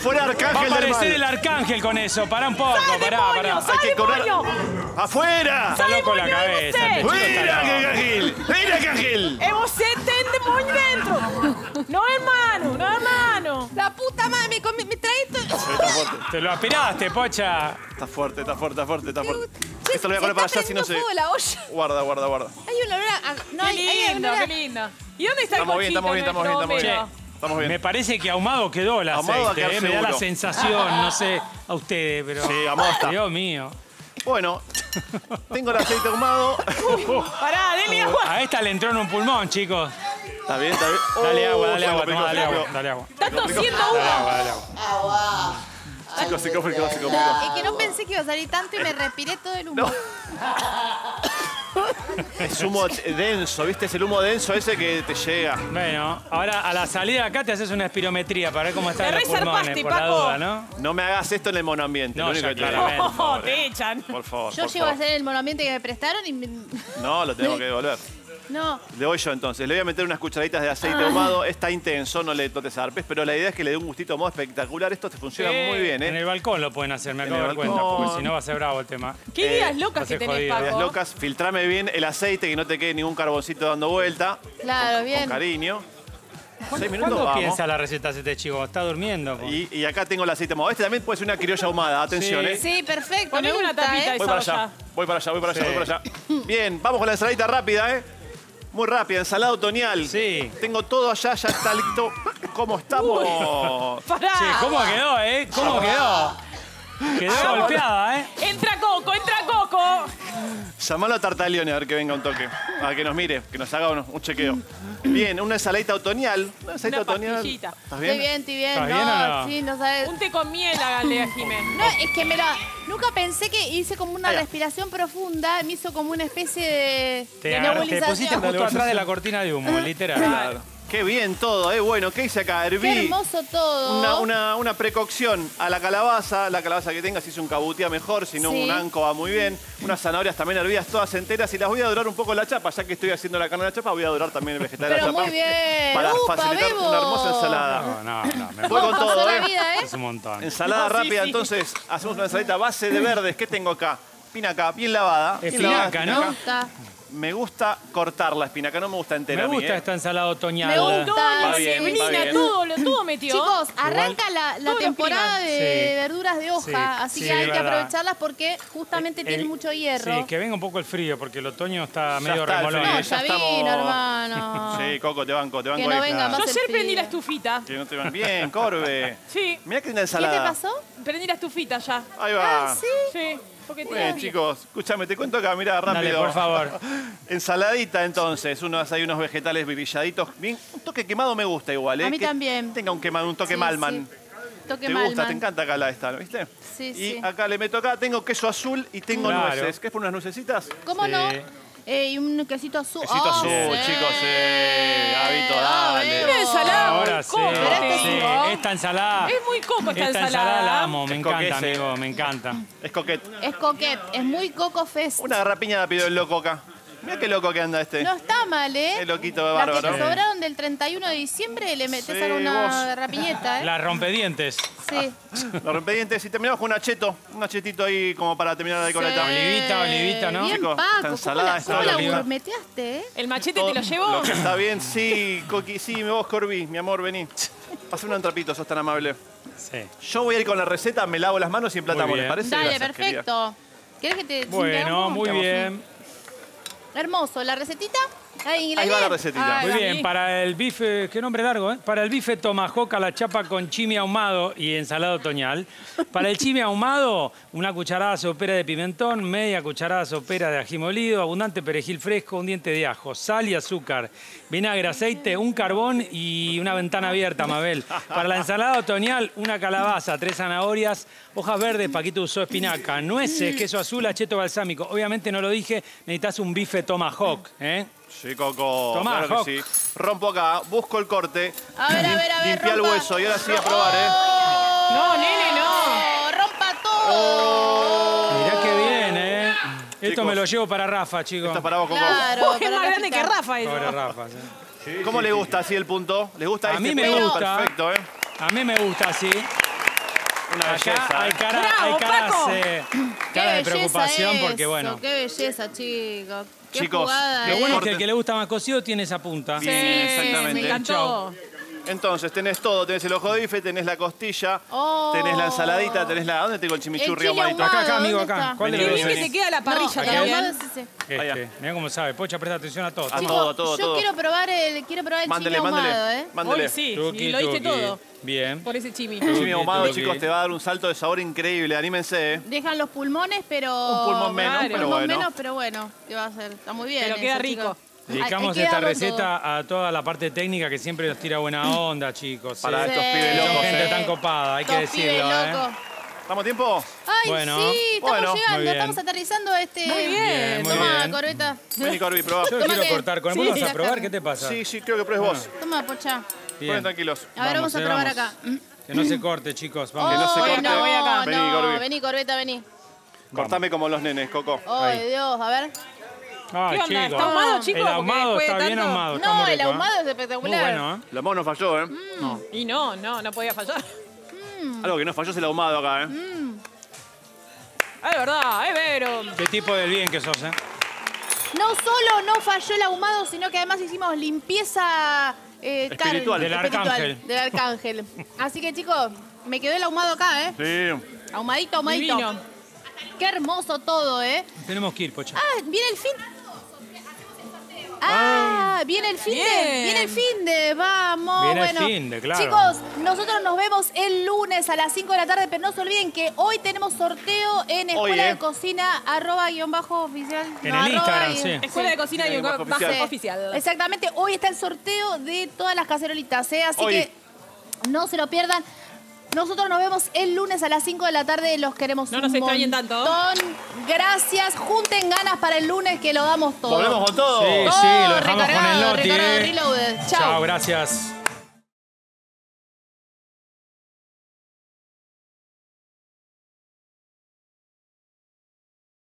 ¡Fuera. Arcángel! ¡Fuera Va a del aparecer el arcángel con eso. Pará un poco, ¡Sal, pará, demonio! pará. ¡Sal, Hay que correr. demonio! ¡Afuera! Está loco la demonio, cabeza. no sé. chico está ¡Fuera, loco. Arcángel! ¡Fuera, Arcángel! E você tem demônio dentro. No, hermano, no, hermano. La puta madre, me, comí- me trae esto... Está fuerte, Te lo aspiraste, pocha. está fuerte, está fuerte, está fuerte, está fuerte. Esto lo voy a se poner para está allá si no se... prendiendo fuego la olla. Guarda, guarda, guarda. Hay un olor a... No, Qué hay, hay lindo, olor a- qué lindo. ¿Y dónde está Estamos el bien, cochito estamos bien, estamos bien, nuestro? Estamos bien. Me parece que ahumado quedó el Ahumado va a aceite. quedar eh. Me da la seguro. sensación, no sé a ustedes, pero. Sí, ahumado está. Dios mío. Bueno, tengo el aceite ahumado. *laughs* Pará, dele agua. A esta le entró en un pulmón, chicos. Está bien, está bien. Dale Oh, agua, dale agua, tomá, dale agua, dale agua. Está tosiendo Dale agua. agua, dale agua. Chicos, se se. Es que no pensé que iba a salir tanto y me respiré todo el humo. *laughs* Es humo denso, ¿viste? Es el humo denso ese que te llega. Bueno, ahora a la salida acá te haces una espirometría para ver cómo están los pulmones, por la Paco. duda, ¿no? No me hagas esto en el monoambiente. No, lo único ya, que te digo. claramente. Por favor, Oh, te echan. Por favor. Yo por llego a hacer el monoambiente que me prestaron y... me- No, lo tenemos que devolver. *laughs* No, Le voy yo entonces. Le voy a meter unas cucharaditas de aceite ahumado. Está intenso, no le no te zarpes, pero la idea es que le dé un gustito más espectacular. Esto te funciona Sí. muy bien, En ¿eh? el balcón lo pueden hacer, me En acabo de dar cuenta, porque si no va a ser bravo el tema. Qué Eh, ideas locas no que tenés, jodía. Paco. Ideas locas, filtrame bien el aceite, que no te quede ningún carboncito dando vuelta. claro, Con bien. cariño. Seis minutos, ¿Cuándo vamos. piensa la receta este chico? ¿Está durmiendo? po? Y, y acá tengo el aceite ahumado. Este también puede ser una criolla ahumada. Atención, Sí. ¿eh? Sí, perfecto, me una gusta, tapita ¿eh? Voy para allá, voy para allá, voy para allá, Sí. voy para allá. Bien, vamos con la ensaladita rápida, ¿eh? Muy rápida, ensalada otoñal. Sí. Tengo todo allá, ya está listo. ¿Cómo estamos? Pará. Che, ¿cómo quedó, eh? ¿Cómo quedó? Quedó golpeada, ¿eh? Entra Coco, entra Coco. Llamalo a Tartalione a ver que venga un toque. A que nos mire, que nos haga un, un chequeo. Bien, una ensaladita otoñal. Una ensaladita Una otoñal. pastillita. ¿Estás Estoy bien? bien, estoy bien. ¿Estás no, bien o no? sí, no sabes. Un té con miel háganle a Jimé. No, es que me la. Nunca pensé que hice como una Ahí va. respiración profunda. Me hizo como una especie de. Te, de agar- te pusiste nebulización. justo atrás de la cortina de humo, literal. Claro. Qué bien todo, ¿eh? Bueno, ¿qué hice acá? Herví. Qué hermoso todo. Una, una, una precocción a la calabaza, la calabaza que tengas, si es un cabutía mejor, si no Sí. un anco va muy bien. Unas zanahorias también hervidas todas enteras y las voy a dorar un poco en la chapa, ya que estoy haciendo la carne de la chapa, voy a dorar también el vegetal de Pero la chapa. muy bien. Para Upa, facilitar Bebo. una hermosa ensalada. No, no, no. Me Voy con todo, la ¿eh? vida, ¿eh? es un montón. Ensalada No, rápida, sí. entonces hacemos una ensaladita base de verdes. ¿Qué tengo acá? Espinaca, bien lavada. Espinaca, la ¿no? Me gusta. Me gusta cortar la espinaca, no me gusta entera Me a mí, gusta ¿eh? esta ensalada otoñal. Me gusta. Va Dulce, bien, va Melina, bien. todo, lo- todo metió. Chicos, arranca la, temporada de Sí. verduras de hoja, Sí, así sí, que hay es que verdad. aprovecharlas porque justamente tienen El- mucho hierro. Sí, que venga un poco el frío, porque el otoño está medio está el remolón. frío, No, ya ya estamos- vino, hermano. Sí, Coco, te banco, te banco Que no ahí. venga Claro. más Yo ayer frío. prendí la estufita. Que no te van- Bien, Corbe. Sí, Mirá que linda ¿Qué ensalada. te pasó? prendí la estufita ya. Ahí va. Ah, sí. Sí, porque Muy chicos. Escúchame, te cuento acá, mirá, rápido. Dale, por favor. *laughs* Ensaladita, entonces. Unos, hay unos vegetales brilladitos. Bien, un toque quemado me gusta igual, ¿eh? A mí Que también. Tenga un, quemado, un toque Sí, malman. sí. Toque Te Malman. gusta, te encanta acá la esta, ¿no ¿viste? Sí, y sí. acá le meto acá, tengo queso azul y tengo Claro. nueces. ¿Qué es por unas nuecesitas? ¿Cómo Sí. no? Eh, y un quesito azul. Quesito Oh, azul, sí. chicos, eh, Gabito, dale. Bebo. Una ensalada Ahora muy sí, coco. Pero este sí. sí. Esta ensalada. Es muy coco esta Esta ensalada ensalada. la amo, me Es encanta, coquese. amigo, me encanta. Es coquet. Es coquet, es muy coco fest. Una garrapiña la pidió el loco acá. Mirá qué loco que anda este. No está mal, ¿eh? Qué loquito Las que bárbaro. te sobraron del 31 de diciembre le metes Sí, alguna vos. rapiñeta, ¿eh? La rompedientes. Sí. Los rompedientes. Y terminamos con un acheto. Un achetito ahí como para terminar la decoreta. Sí. Olivita, olivita, ¿no? Bien, Chicos, Paco. esta ¿Cómo ensalada la, cómo la oliva. gourmeteaste, eh? ¿El machete Todo te lo que está bien, sí, Coqui, sí, me vos, Corby, mi amor, vení. Pásame un trapito, sos tan amable. Sí. Yo voy a ir con la receta, me lavo las manos y emplatamos, ¿les parece? Dale, Gracias, querida. perfecto. ¿Querés que te Bueno, muy bien. Hermoso. ¿La recetita? Ay, Ahí va la recetita. Ay, Muy bien, para el bife, qué nombre largo, ¿eh? Para el bife tomahawk a la chapa con chimi ahumado y ensalada otoñal. Para el chimi ahumado, una cucharada sopera de pimentón, media cucharada sopera de ají molido, abundante perejil fresco, un diente de ajo, sal y azúcar, vinagre, aceite, un carbón y una ventana abierta, Mabel. Para la ensalada otoñal, una calabaza, tres zanahorias, hojas verdes, Paquito usó espinaca, nueces, queso azul, acheto balsámico. Obviamente no lo dije, necesitas un bife tomahawk, ¿eh? Sí, Coco. Tomá, claro Hawk. que sí. Rompo acá, busco el corte. A ver, a ver, a ver. Limpia el hueso y ahora sí a probar, ¿eh? No, nene, no. Oh, rompa todo. Mirá qué bien, ¿eh? Esto me lo llevo para Rafa, chicos. Esto es para vos, Coco. Claro, es para más grande que. Rafa eso. Pobre Rafa. sí. ¿Cómo le gusta así el punto? ¿Les gusta A este mí me punto? gusta. Perfecto, ¿eh? A mí me gusta así. Una belleza. Acá hay ¿eh? cara, Bravo, hay caras, Paco. eh, Qué cara de preocupación porque, bueno. Qué belleza, chicos. Qué Chicos, jugada, lo eh. bueno es que el que le gusta más cocido tiene esa punta. Sí, exactamente. Me encantó. Entonces, tenés todo. Tenés el ojo de bife, tenés la costilla, Oh. tenés la ensaladita, tenés la... ¿Dónde tengo el chimichurri El chile? Acá, acá, amigo, ¿dónde acá. está? ¿Cuál de Vení, los Qué dos bien que es? se queda la parrilla No, el también. ahumado es ese. Allá. Este, mirá cómo sabe. Pocha, presta atención a todo. A Chicos, todo, todo, yo todo. quiero probar el, quiero probar el Mándele, chile mándele. ahumado, ¿eh? Mándele. Hoy sí, Tuki, y lo diste tuki. todo Bien. por ese chimi. Chimi Tuki, ahumado, tuki. chicos, te va a dar un salto de sabor increíble. Anímense, ¿eh? Dejan los pulmones, pero... Un pulmón menos, Un pero pulmón bueno. menos, pero bueno. ¿Qué va a hacer? Está muy bien Pero eso, queda rico. Dedicamos que esta todo. receta a toda la parte técnica que siempre nos tira buena onda, chicos. Para ¿eh? estos Sí. pibes Son locos, gente ¿eh? tan copada, hay que Estos decirlo, ¿eh? ¿Estamos a tiempo? Ay, Bueno. sí, estamos Bueno, llegando, estamos aterrizando este... Muy bien. Muy Toma, bien. corbeta. Vení, Corby, probá. Yo lo quiero cortar con Sí, ¿Vos vas a probar? ¿Qué te pasa? Sí, sí, creo que pruebes vos. Toma, pocha. Bien. Ponen tranquilos. A ver, vamos, a eh, probar vamos. acá. Mm. Que no se corte, chicos. Oh, Vamos. no se corte. no, Voy acá. Vení, no, Corby. vení, corbeta, vení. Cortame como los nenes, Coco. Ay. Dios, a ver. Ay, ¿Qué onda? chicos. ¿Está ahumado, chicos? El ahumado está bien tanto- ahumado. está No, muy el rico, ¿eh? ahumado es Muy espectacular. bueno, ¿eh? Lo no falló, ¿eh? Y no, no, no podía fallar. Algo que no falló es el ahumado acá, ¿eh? Es verdad, es vero. Qué tipo del bien que sos, ¿eh? No solo no falló el ahumado, sino que además hicimos limpieza eh, Espiritual. Del arcángel. Del arcángel. *laughs* Así que chicos, me quedó el ahumado acá, ¿eh? Sí. Ahumadito, ahumadito. Divino. Qué hermoso todo, ¿eh? Tenemos que ir, Pocha. Ah, viene el fin. Ah, viene el fin de. Bien. Viene el fin de. Vamos. Viene el bueno, finde, claro. Chicos, nosotros nos vemos el lunes a las 5 de la tarde, pero no se olviden que hoy tenemos sorteo en Hoy, Escuela ¿eh? de Cocina, arroba guion bajo oficial. En No, el arroba Instagram, guión- sí. Escuela de cocina y un bajo bajo oficial. oficial. Exactamente, hoy está el sorteo de todas las cacerolitas, ¿eh? Así Hoy. que no se lo pierdan. Nosotros nos vemos el lunes a las 5 de la tarde, los queremos No un nos extrañen tanto. Gracias, junten ganas para el lunes que lo damos todo. Volvemos con todo. Sí, Todo sí, lo dejamos con el recargado, noti, recargado, ¿eh? reloaded. Chao. Chao, gracias.